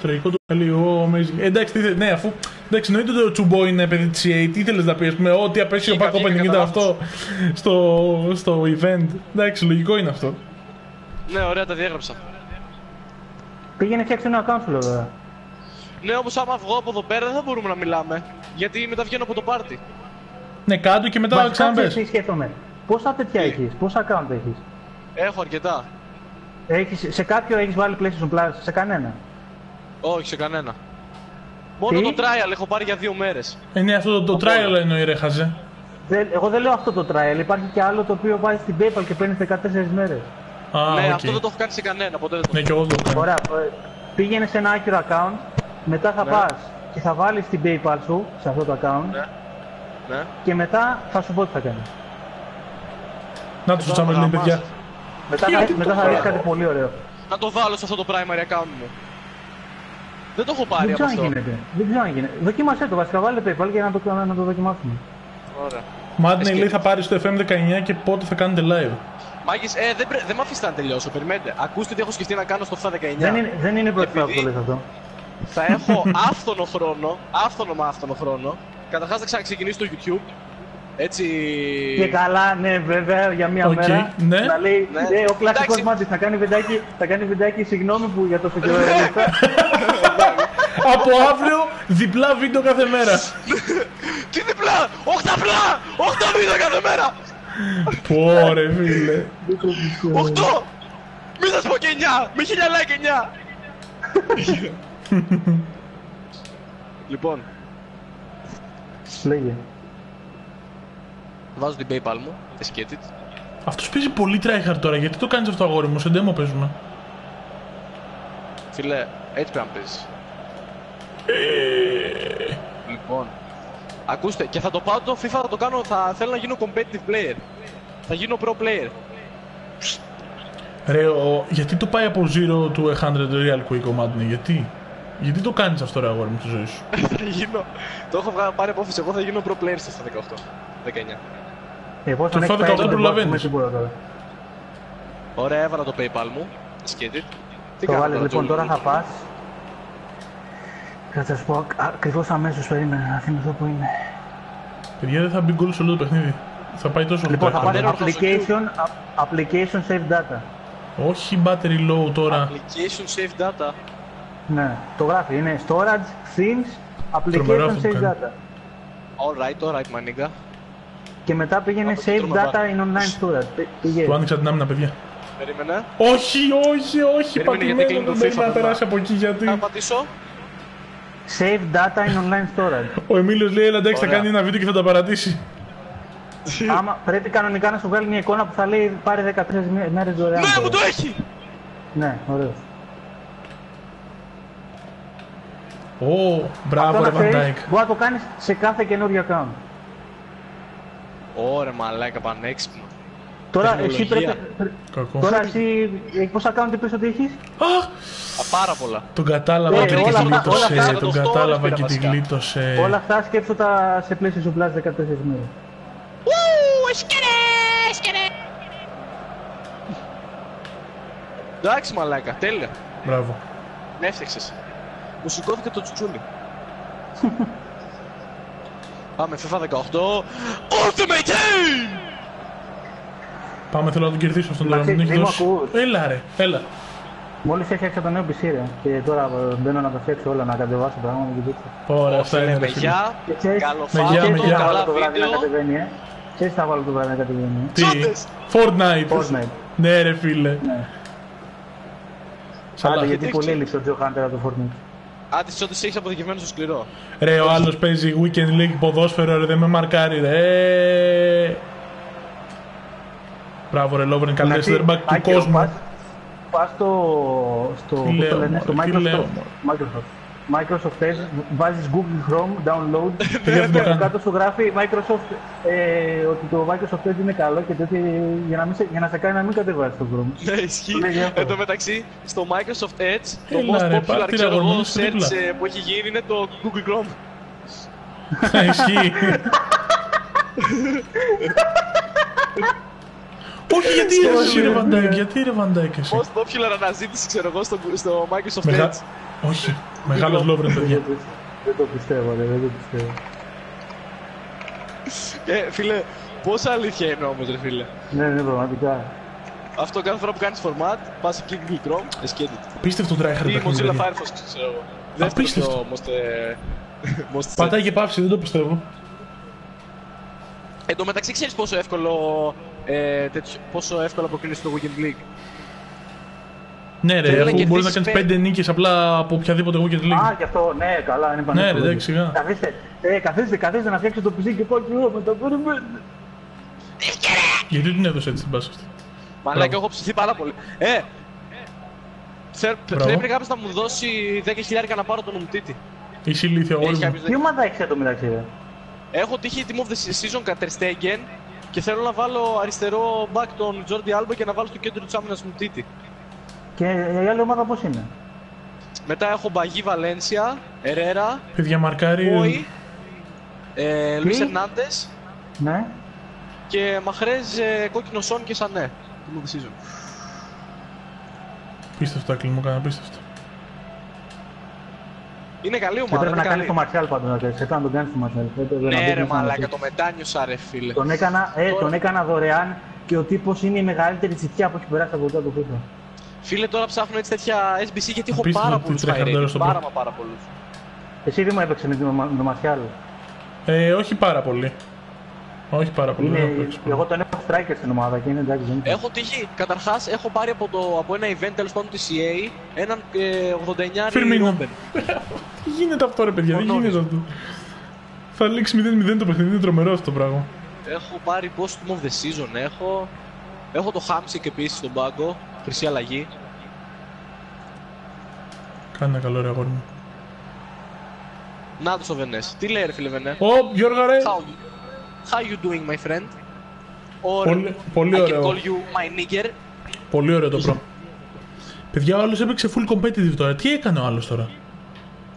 τραγικό το καλείο, amazing. Ε, εντάξει, τι θε- ναι, αφού. Εντάξει, εννοείται το τσουμπό είναι παιδί της EA. Τι ήθελε να πεις, ας πούμε, ό,τι απέσιο Βγήκα, Paco βγήκα, 50 κατά αυτό στο, στο event. Εντάξει, λογικό είναι αυτό. Ναι, ωραία, τα διέγραψα. Πήγαινε φτιάξε ένα account σου λέω τώρα. Ναι, όμως άμα βγω από εδώ πέρα δεν θα μπορούμε να μιλάμε. Γιατί μετά βγαίνω από το πάρτι. Ναι, κάτω και μετά Βασικά, ξαναμπε. τι σκέφτομαι. Πόσα τέτοια έχεις, πόσα account έχεις; Έχω αρκετά. έχεις σε κάποιο έχεις βάλει PlayStation Plus, σε κανένα; Όχι, σε κανένα. Μόνο Τι; το trial έχω πάρει για δύο μέρες. Ε, ναι, αυτό το, το trial εννοεί ρε χαζέ. Δεν, εγώ δεν λέω αυτό το trial, υπάρχει και άλλο το οποίο βάζει στην PayPal και παίρνει 14 μέρες. Α, ναι, οκ. αυτό δεν το έχω κάνει σε κανένα, ποτέ δεν το Ναι, έχω και εγώ το κάνω. Ωραία, ε, πήγαινε σε ένα άκυρο account, μετά θα Ναι. πας και θα βάλεις την PayPal σου σε αυτό το account Ναι. Ναι. και μετά θα σου πω τι θα κάνεις. Να τους Εδώ τσάμε γαμάς. παιδιά. Μετά θα, Γιατί μετά το θα δεις βάλω. κάτι πολύ ωραίο. Να το βάλω σε αυτό το primary account μου. Δεν το έχω πάρει Δεν από ξέρω αν αυτό. γίνεται. Δεν ξέρω αν γίνεται. Δοκίμασέ το, βασικά βάλε PayPal για να το, να το δοκιμάσουμε. Ωραία. Μάτνε Εσκε- λέει θα πάρεις το FM19 και πότε θα κάνετε live. Μάγκες, ε, δεν, πρέ... δεν με αφήσετε να τελειώσω, περιμένετε. Ακούστε τι έχω σκεφτεί να κάνω στο FIFA 19. Δεν είναι, δεν είναι η πρώτη φορά που το Επειδή- λες αυτό. Θα έχω άφθονο χρόνο, άφθονο με άφθονο χρόνο. Καταρχάς θα ξαναξεκινήσω το YouTube. Έτσι... Και καλά, ναι, βέβαια, για μία Οκ, μέρα. ναι. Να λέει, Ναι. ε, ο κλασικός Εντάξει. μάτης θα κάνει βιντεάκι, θα κάνει βιντεάκι, συγγνώμη που για το Ναι. φεγγιορελίστα. Από αύριο διπλά βίντεο κάθε μέρα. Τι διπλά! Οχταπλά! Οχτώ βίντεο κάθε μέρα! Πω ρε φίλε. Οχτώ! Μην σας πω και εννιά! Με χίλια like εννιά! λοιπόν, Λέγε. βάζω την PayPal μου, escape it. Αυτός παίζει πολύ tryhard τώρα, γιατί το κάνεις αυτό αγόρι μου, σε demo παίζουμε. Φίλε, έτσι πρέπει να παίζεις. Λοιπόν, ακούστε, και θα το πάω το FIFA, θα το κάνω, θα θέλω να γίνω competitive player. Θα γίνω pro player. Ρε, ο... γιατί το πάει από 0 to 100 real quick ο Madden, γιατί; Γιατί το κάνεις αυτό ρε αγόρι μου στη ζωή σου; θα γίνω, το έχω βγάλει πάρει απόφαση, εγώ θα γίνω pro player στα 18, 19. Εφόσον Το έχεις FIFA πάει 18 δεν προλαβαίνεις. μπορούμε τίποτα τώρα. Ωραία, έβαλα το PayPal μου, escape it. Τι Το κάνω βάλεις λοιπόν, Τζόλι; τώρα θα πας. Κάτσε να σου πω, ακριβώς αμέσως περίμενε να θυμηθώ που είναι. Παιδιά δεν θα μπει γκολ σε όλο το παιχνίδι. Θα πάει τόσο Λοιπόν, θα tryhard. πας δεν ορθώς application, a- application save data. Όχι battery low τώρα. Application save data. Ναι, το γράφει, είναι storage, themes, Τρομερό application αυτό που save κάνει. data. Alright, alright, my nigga. Και μετά πήγαινε Από το save τρομερό. data in online storage. Πη- Πήγε. Του άνοιξα την άμυνα παιδιά. Περίμενε. Όχι, όχι, όχι, Περίμενε, γιατί πατημένο κλείνει το δεν μπορεί FIFA να τώρα. περάσει από εκεί γιατί. Να πατήσω. Save data in online storage. Ο Εμίλιος λέει, έλα εντάξει, θα Ωραία. κάνει ένα βίντεο και θα τα παρατήσει. Άμα πρέπει κανονικά να σου βγάλει μια εικόνα που θα λέει πάρε 13 μέρες δωρεάν. Ναι, τώρα. μου το έχει! Ναι, ωραίος. Ω, μπράβο, Αυτό ρε να ξέρεις, Βαντάικ. μπορεί να το κάνεις σε κάθε καινούριο account. Ωρε μαλάκα, πανέξυπνο. Τώρα εσύ Τεχνολογία. πρέπει... Κακό. Τώρα εσύ ε, πόσα account είπες ότι έχεις; Αχ, Α, πάρα πολλά. τον κατάλαβα Ε, και όλα τη αυτά- όλα γλίτωσε. αυτά- Τον το κατάλαβα stories και τη πήρα γλίτωσε. Όλα αυτά σκέψου τα σε PlayStation Plus 14 μέρες. Εντάξει μαλάκα, τέλεια. Μπράβο. Με έφτιαξες. Μου σηκώθηκε το τσουτσούλι. Πάμε, FIFA 18. Ultimate Team! Πάμε, θέλω να τον κερδίσω αυτόν τον Μαξί, μου τον έχει μη μου δώσει. ακούς. Έλα ρε, έλα. Μόλις έφτιαξα το νέο PC ρε. Και τώρα ε, μπαίνω να τα φτιάξω όλα, να κατεβάσω πράγματα και τέτοια. Ωραία, αυτά Φίλε, είναι με ρε φίλε. γεια, Και ξέρεις, Με καλοφάγο, γεια, με ξέρεις τι γεια. θα καλά βάλω το βράδυ να βίντεο. κατεβαίνει, ε. Ξέρεις τι θα βάλω το βράδυ να κατεβαίνει, ε. Τι, Τσάντες. Fortnite. Fortnite. Ναι ρε φίλε. Ναι. Σαλά. Άντε, γιατί τι πολύ ξέρεις. έλειψε ο Τζο Χάντερ από το Fortnite. Α, τις όντες έχεις αποδικημένο στο σκληρό. Ρε, ο άλλος παίζει Weekend League ποδόσφαιρο, ρε, δεν με μαρκάρει, ρε. Μπράβο ρε, Λόβρεν, καλή Εντάξει, center back του Άκη, κόσμου. πας- Πας στο, στο, Τι πώς το λέω, λένε, στο μωρέ, τι λέω, Microsoft. Microsoft. Microsoft θες, βάζεις Google Chrome, download Τι δεν το και κάνω. κάτω σου γράφει Microsoft ε, ότι το Microsoft Edge είναι καλό και τέτοια για να, μην σε, για να σε κάνει να μην κατεβάζεις το Chrome. Ναι, ισχύει. Ναι, διάφορα. Εν τω μεταξύ, στο Microsoft Edge, το Έλα, most ρε, popular πάρ' την ξέρω εγώ, αγωνία σου δίπλα. search ε, που έχει γίνει είναι το Google Chrome. Ισχύει. Όχι, γιατί Στο- εσύ ρε Βαν Ντάικ, γιατί ρε Βαν Ντάικ εσύ. Most popular αναζήτηση, ξέρω εγώ, στο, στο Microsoft Μεγα... Edge. Όχι, μεγάλος Λόβρεν, παιδιά. Δεν το- Δεν το πιστεύω, ρε, δεν το πιστεύω. Ε, φίλε, πόσα αλήθεια είναι όμως, ρε φίλε. Ναι, ναι, πραγματικά. Αυτό κάθε φορά που κάνεις format, πας εκεί Google Chrome, escape it. Απίστευτο tryhard Ή παιχνίδι. Mozilla παιδιά. Firefox, ξέρω εγώ. Δεύτερο Απίστευτο. πιο most, ε, most Πατάει και πάυση, δεν το πιστεύω. Εν τω μεταξύ ξέρεις πόσο εύκολο, ε, τέτοιο, πόσο εύκολα προκρίνεις το Weekend League; Ναι, ρε, Θέλω να αφού μπορεί να κερδίσεις κάνεις πέ- πέντε νίκες απλά από οποιαδήποτε Weekend Α, League. και αυτό, ναι, καλά, είναι Ναι, πανεύκολο. ρε, εντάξει, σιγά. Καθίστε, ε, καθίστε, καθίστε να φτιάξετε το PC και πάω και εγώ μετά, περιμένετε. Γιατί την έδωσε έτσι την πάση αυτή. Μαλάκα, Μπράβο. έχω ψηθεί πάρα πολύ. Ε! θε- Μπράβο. Πρέπει κάποιος να μου δώσει 10.000 να πάρω τον Umtiti. Είσαι ηλίθεια, Έχει όλοι μου. κάποιος Τι ομάδα έχεις εδώ μεταξύ, ρε; Έχω τύχει team of the season κατά Ter Stegen και θέλω να βάλω αριστερό back τον Jordi Alba και να βάλω στο κέντρο της άμυνας μου Titi. Και η άλλη ομάδα πώς είναι; Μετά έχω Μπαγί Βαλένσια, Ερέρα, Παιδιά, μαρκάρει. Μόι, ε, Λουίς Τι; Ερνάντες Ναι. και Μαχρέζ, ε, Κόκκινο Σόν και Σανέ. Team of the season. Πίστευτο, άκλι μου, κανένα πίστευτο. Είναι καλή Και ομάδα, πρέπει είναι να κάνεις καλή. το Μαρσιάλ πάντως να ξέρεις. Έπρεπε να τον κάνεις το Μαρσιάλ. Έπρεπε να Ναι μπει ρε μέσα να μαλάκα, δεις. το μετάνιωσα ρε φίλε. Τον έκανα, ε, Τώρα- τον έκανα δωρεάν και ο τύπος είναι η μεγαλύτερη τσιτιά που έχει περάσει από τότε το FIFA. Φίλε τώρα ψάχνω έτσι τέτοια SBC γιατί έχω Απίστευτο πάρα ότι πολλούς τρέχαρντέρος fire στο πάρα πρώτο. μα πάρα πολλούς. Εσύ δεν μου έπαιξε με τον με τον Μαρσιάλ. Ε, όχι πάρα πολύ. Όχι πάρα πολύ. Είναι, δεν έχω παίξει πολύ. εγώ τον έχω striker στην ομάδα και είναι εντάξει. Δεν είναι. Έχω τύχει, καταρχάς έχω πάρει από, το, από ένα event τέλος πάντων της EA έναν ε, 89 Φιρμίνο. Ρόμπεν. Τι γίνεται αυτό, ρε παιδιά, δεν Μονόνης. γίνεται αυτό; Θα λήξει 0-0 το παιχνίδι, είναι τρομερό αυτό το πράγμα. Έχω πάρει costume of the season, έχω. Έχω το Hamsik επίσης στον πάγκο, χρυσή αλλαγή. Κάνει ένα καλό ρε αγόρι μου. Να το ο Βενές. Τι λέει ρε φίλε Βενέ; Ω, Γιώργα ρε! How, how you doing my friend? Or Πολύ, πολύ I can ωραίο. call you my nigger. Πολύ ωραίο το προ. Παιδιά, ο άλλος έπαιξε full competitive τώρα. Τι έκανε ο άλλος τώρα;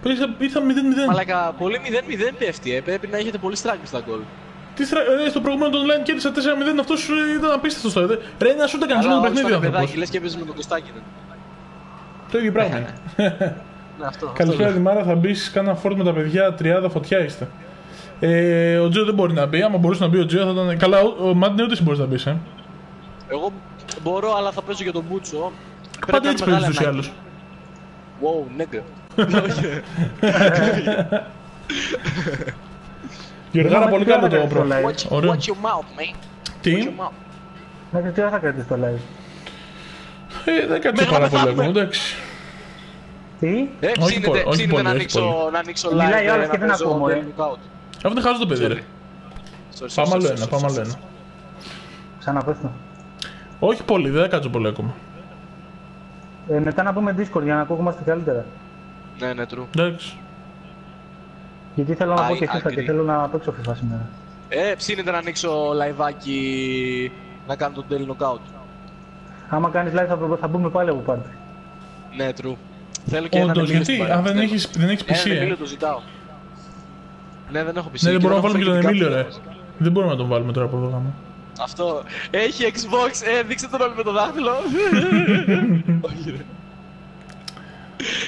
Ήρθα, ήρθα 0-0. Μαλάκα, πολύ 0-0 πέφτει, ε. πρέπει να έχετε πολύ struggle στα goal. Τι στρα... ε, στο προηγούμενο το online κέρδισα 4-0, αυτός ε, ήταν απίστευτος τώρα. Δε- Ρε, ένα σου έκανε Αλλά το όχι παιχνίδι στον ο παιδάκι, άνθρωπος. λες και έπαιζε με τον Κωστάκη. ναι. Το ίδιο πράγμα είναι. Ναι, αυτό. Καλησπέρα αυτό. Δημάρα, θα μπεις κάνα φόρτ με τα παιδιά, τριάδα φωτιά είστε. Ε, ο Τζο δεν μπορεί να μπει. Άμα μπορούσε να μπει ο Τζο θα ήταν. Καλά, ο, ο Μάτ ούτε εσύ μπορείς να μπεις. Ε. Εγώ μπορώ, αλλά θα παίζω για τον Μπούτσο. Πρέπει Πάντα να έτσι είναι παίζεις τους ή μεγάλη άλλου. Wow, nigga. Γεωργάρα, Μα, πολύ τι καλό ώρα το κάνεις το προ. live? Watch, Ωραίο. watch your mouth, man. Watch Τι, your mouth. Μέχρι τι ώρα θα κρατήσεις το live; Ε, δεν κάτσε Μέχρι πάρα να πολύ πεθάνουμε. ακόμα, εντάξει. Τι, Ε, Όχι ψήνεται, πολύ, όχι ψήνεται πολύ, να, όχι ανοίξω, πολύ. να ανοίξω live. Μιλάει ε, άλλος να και δεν παίζω ακούω, ε. Daily Knockout. Αυτό είναι χάζο το παιδί, ρε. Sorry. Sorry, Πάμε sorry, άλλο sorry, ένα, sorry, πάμε sorry. άλλο ένα. ξαναπες το. Όχι πολύ, δεν θα κάτσω πολύ ακόμα. Ε, μετά να πούμε Discord για να ακούγόμαστε καλύτερα. Ναι, ναι, true. Εντάξει. Γιατί θέλω να I πω και FIFA και agree. θέλω να παίξω FIFA σήμερα. Ε, ψήνεται να ανοίξω λαϊβάκι να κάνω τον Daily Knockout. Άμα κάνεις live θα, θα μπούμε πάλι από πάρτι. Ναι, true. Θέλω και ένα Όντως, δεμίλιο γιατί, στην αν δεν παρέα. έχεις, δεν έχεις Ένα PC, δεμίλιο ε. το ζητάω. Ναι, δεν έχω PC. Ναι, δεν και μπορούμε να έχω βάλουμε και τον φέρει Εμίλιο, κάτι ρε. βασικά. Δεν μπορούμε να τον βάλουμε τώρα από εδώ γάμο. Αυτό. Έχει Xbox. Ε, δείξτε τον όλοι με το δάχτυλο. Όχι, ρε.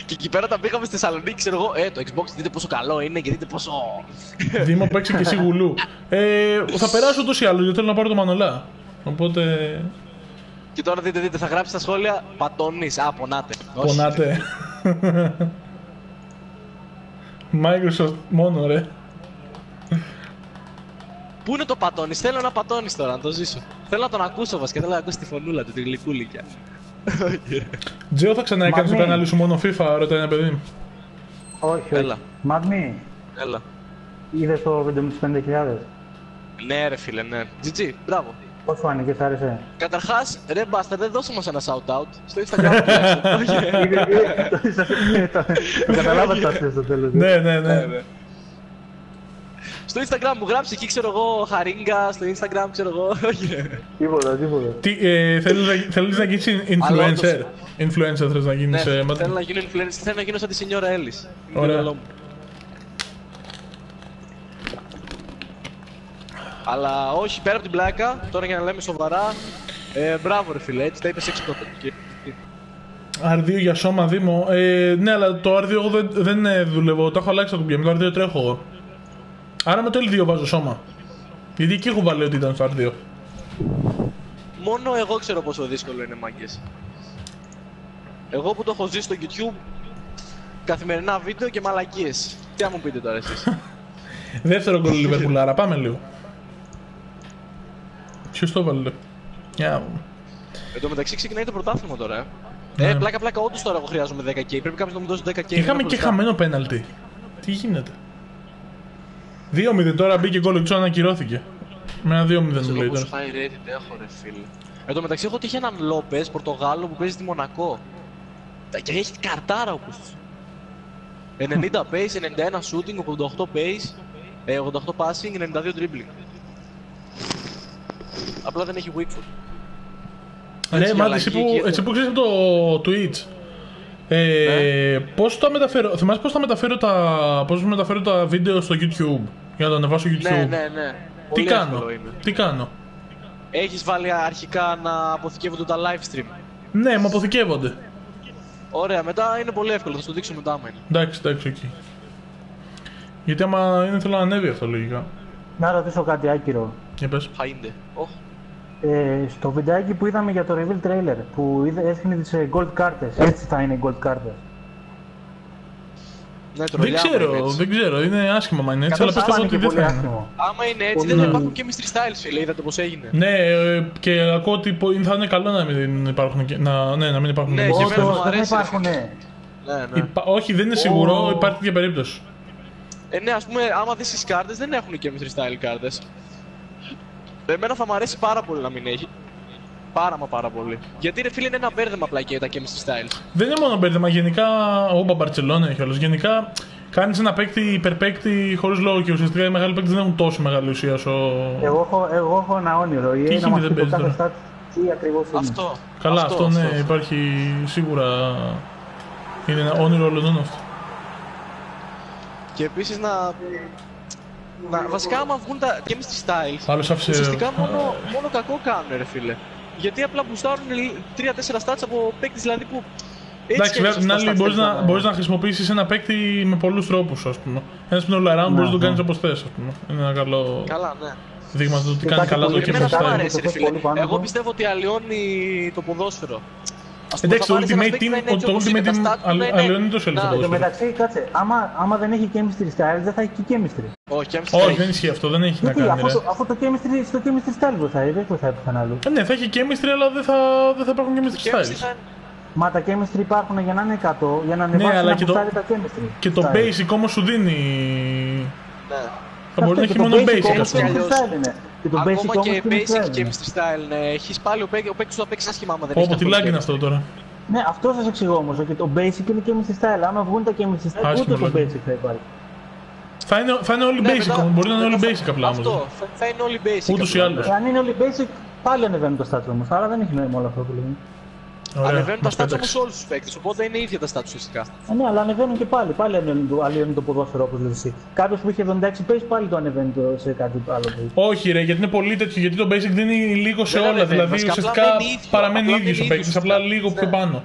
Και εκεί πέρα τα πήγαμε στη Θεσσαλονίκη, ξέρω εγώ. Ε, το Xbox δείτε πόσο καλό είναι και δείτε πόσο. Δήμο, παίξε και εσύ γουλού. Ε, θα περάσω ούτως ή άλλως, γιατί θέλω να πάρω το Μανολά. Οπότε, Και τώρα δείτε, δείτε, θα γράψει στα σχόλια πατώνεις. Α, πονάτε. Όχι. πονάτε. Microsoft μόνο, ρε. Πού είναι το πατώνεις, θέλω να πατώνεις τώρα, να το ζήσω. Θέλω να τον ακούσω βασικά, θέλω να ακούσω τη φωνούλα του, τη γλυκούλικια. Τζέο, θα ξαναέκανες το Μα ναι. κανάλι σου μόνο FIFA, ρωτάει ένα παιδί. Όχι, όχι. Έλα. Μαδμή, Έλα. είδες το βίντεο με τις 5.000. Ναι, ρε φίλε, ναι. GG, μπράβο. Πώς φάνηκε, σ' άρεσε; Καταρχάς, ρε μπάστα, δεν δώσε μα ένα shout out στο Instagram. τουλάχιστον. Όχι, ε. Είδε- είδε- το- το- το- Το καταλάβατε τα αυτές στο τέλος. ε. Ναι, ναι, ναι. Στο Instagram μου γράψε εκεί, ξέρω εγώ, χαρίγκα, στο Instagram, ξέρω εγώ. Όχι, ρε. Τίποτα, τίποτα. Τι, ε, θέλεις, να, θέλεις να γίνεις Αλλά influencer. όντως. Influencer; θες να Ναι, γίνεις. ε, μα- θέλω να γίνω influencer, θέλω να γίνω σαν τη Σινιόρα Έλλης. Είναι το Ωραία. μυαλό μου. Αλλά όχι, πέρα από την πλάκα, τώρα για να λέμε σοβαρά, ε, μπράβο ρε φίλε, έτσι τα είπες έξω τότε. Και- R2 για σώμα Δήμο. Ε, ναι, αλλά το R2 εγώ δεν, δεν ε, δουλεύω. Το έχω αλλάξει τα κουμπιά. Με το R2 τρέχω εγώ. Άρα με το L2 βάζω σώμα. Γιατί εκεί έχω βάλει ότι ήταν στο R2. Μόνο εγώ ξέρω πόσο δύσκολο είναι μάγκες. Εγώ που το έχω ζήσει στο YouTube, καθημερινά βίντεο και μαλακίες. Τι να μου πείτε τώρα εσείς. Δεύτερο γκολ Λιβερπουλάρα. Πάμε λίγο. Ποιος το έβαλε; Για... Εν τω μεταξύ ξεκινάει το πρωτάθλημα τώρα, ε. Ναι. Ε, πλάκα πλάκα, όντως τώρα εγώ χρειάζομαι 10k. Πρέπει κάποιος να μου δώσει 10k. Είχαμε να και μπροστά. χαμένο πέναλτι. Τι γίνεται; 2-0 τώρα μπήκε γκολ εξώ ανακυρώθηκε. Με ένα 2-0 Ξέρω μου λέει πόσο τώρα. high rated έχω ρε φίλε. Εν τω μεταξύ έχω τύχει έναν Λόπες, Πορτογάλο που παίζει στη Μονακό. Τα- Και έχει καρτάρα όπως. 90 pace, 91 shooting, 88 pace, ε, 88 passing, 92 dribbling. Απλά δεν έχει weak foot. Ρε, Έτσι, μάτι, αλλαγή εσύ που, εκεί, εσύ που ξέρεις το Twitch. Ε, πώς τα μεταφέρω, θυμάσαι πώς τα μεταφέρω τα, πώς μεταφέρω τα βίντεο στο YouTube για να τα ανεβάσω στο YouTube; Ναι, ναι, ναι. Τι Πολύ κάνω, εύκολο είναι. τι κάνω; Έχεις βάλει αρχικά να αποθηκεύονται τα live stream; Ναι, μου αποθηκεύονται. Ωραία, μετά είναι πολύ εύκολο, θα σου το δείξω μετά άμα είναι. Εντάξει, εντάξει, εκεί. Γιατί άμα είναι θέλω να ανέβει αυτό λογικά. Να ρωτήσω κάτι άκυρο. Για πες. Χαΐντε. Οχ. Ε, στο βιντεάκι που είδαμε για το reveal trailer που είδε, έδειχνε τις ε, gold κάρτες, έτσι θα είναι οι gold κάρτες. Ναι, Δεν τρολιά, άμα είναι ξέρω, έτσι. δεν ξέρω. Είναι άσχημα μα είναι έτσι, αλλά Καθώς πιστεύω θα ότι είναι δεν και πολύ θα είναι. άσχημο. Άμα είναι έτσι, Πολύ δεν θα ναι. υπάρχουν και mystery styles, φίλε. Είδατε πώς έγινε. Ναι, ε, και ακούω ότι πο- θα είναι καλό να μην υπάρχουν και, να, ναι, να μην υπάρχουν Ναι, και και mystery εμένα styles. μου Όντως, δεν αρέσει, υπάρχουν, ρε. ναι. Ναι, ναι. Υπα- όχι, δεν είναι σίγουρο, Ω. υπάρχει και περίπτωση. Ε, ναι, ας πούμε, άμα δεις τις κάρτες, δεν έχουν και mystery style κάρτες. Εμένα θα μου αρέσει πάρα πολύ να μην έχει. Πάρα μα πάρα πολύ. Γιατί ρε φίλε είναι ένα μπέρδεμα απλά και τα chemistry styles. Δεν είναι μόνο μπέρδεμα, γενικά ο Μπαρσελόνα έχει όλος. Γενικά κάνεις ένα παίκτη υπερπαίκτη χωρίς λόγο και ουσιαστικά οι μεγάλοι παίκτες δεν έχουν τόσο μεγάλη ουσία όσο. Εγώ έχω, εγώ έχω ένα όνειρο. Η Τι να μας γίνεται, πει το παίζει κάθε stat τι ακριβώς είναι. Αυτό. Καλά, αυτό, ναι, υπάρχει σίγουρα. Είναι ένα όνειρο όλων αυτό. Και επίσης να... να. Βασικά, άμα βγουν τα chemistry styles, Άλλο άφησε. ουσιαστικά μόνο, μόνο κακό κάνουν, ρε φίλε. Γιατί απλά μπουστάρουν 3-4 stats από παίκτη δηλαδή που. έτσι Εντάξει, κι βέβαια αλλιώς την αυτά άλλη stats μπορείς θέλουν να, μπορείς να χρησιμοποιήσεις ένα παίκτη με πολλούς τρόπους, ας πούμε. Ένας που είναι all around μπορείς να το ναι. κάνεις όπως θες, ας πούμε. Είναι ένα καλό Καλά, ναι. δείγμα του τι Και κάνει κάτι καλά το πολύ Και εμένα Kevin δεν μου Style. αρέσει, ρε Το φίλε. πολύ πάνω Εγώ από- πιστεύω ότι αλλοιώνει το ποδόσφαιρο. Ας πούμε, Εντάξει, θα το πάρεις ένα Ultimate παίκτη Team, να είναι έτσι το όπως είναι, Ultimate τα Team stats του αλλ- να είναι- αλλοιώνει τόσο Να, εύκολα. Εν τω μεταξύ, κάτσε, άμα, άμα δεν έχει chemistry style, δεν θα έχει και chemistry. Όχι, και Όχι, δεν ισχύει αυτό, δεν έχει να Γιατί, κάνει. αφού, ρε. το, αφού το chemistry, στο chemistry style βοηθάει, δεν βοηθάει πουθενά αλλού. Ε, Ναι, θα έχει chemistry, αλλά δεν θα, δεν θα υπάρχουν chemistry Και έμεινε styles. θα- Μα τα chemistry υπάρχουν για να είναι 100, για να ανεβάσουν Ναι, αλλά να και το- μπουστάρει τα chemistry. Και το style. basic όμως σου δίνει... Ναι. Θα μπορεί να Αυτό, έχει και το μόνο basic, όμως ας πούμε. chemistry style είναι. Και το basic Ακόμα όμως και chemistry basic style είναι. chemistry style, ναι. Έχεις πάλι ο παίκτης, ο παίκτης του θα παίξει άσχημα άμα δεν Πω, έχεις πω, τι καθόλου lag είναι chemistry. αυτό τώρα. Ναι, αυτό σας εξηγώ όμως, ότι το basic είναι chemistry style. Άμα βγουν τα chemistry style, Άσχημο ούτε το λόγο. basic θα υπάρχει. Θα είναι, θα είναι όλοι Ναι, basic, μετά- όμως. μπορεί να είναι όλοι μετά basic απλά όμως. Αυτό, θα- θα είναι όλοι basic. Ούτως ή απλά, άλλως. ναι. Ε, αν είναι όλοι basic, πάλι ανεβαίνουν τα stats όμως. Άρα δεν έχει νόημα όλο αυτό που λέμε. Ωραία, Ανεβαίνουν τα μας stats όμως πέταξε. σε όλους τους παίκτες, οπότε είναι ίδια τα stats ουσιαστικά. Ε, ναι, αλλά ανεβαίνουν και πάλι. Πάλι ανεβαίνουν το, αλλοιώνουν το ποδόσφαιρο όπως λες εσύ. Κάποιος που είχε 76 pace πάλι το ανεβαίνει το, σε κάτι άλλο pace. Όχι ρε, γιατί είναι πολύ τέτοιο, γιατί το basic δίνει λίγο σε Δεν όλα, ανεβαίνει, δηλαδή βασικά, ουσιαστικά απλά μένει ίδιο, παραμένει απλά ίδιος ο μένει παίκτης, ίδιος, απλά ναι. λίγο πιο Ναι. πάνω.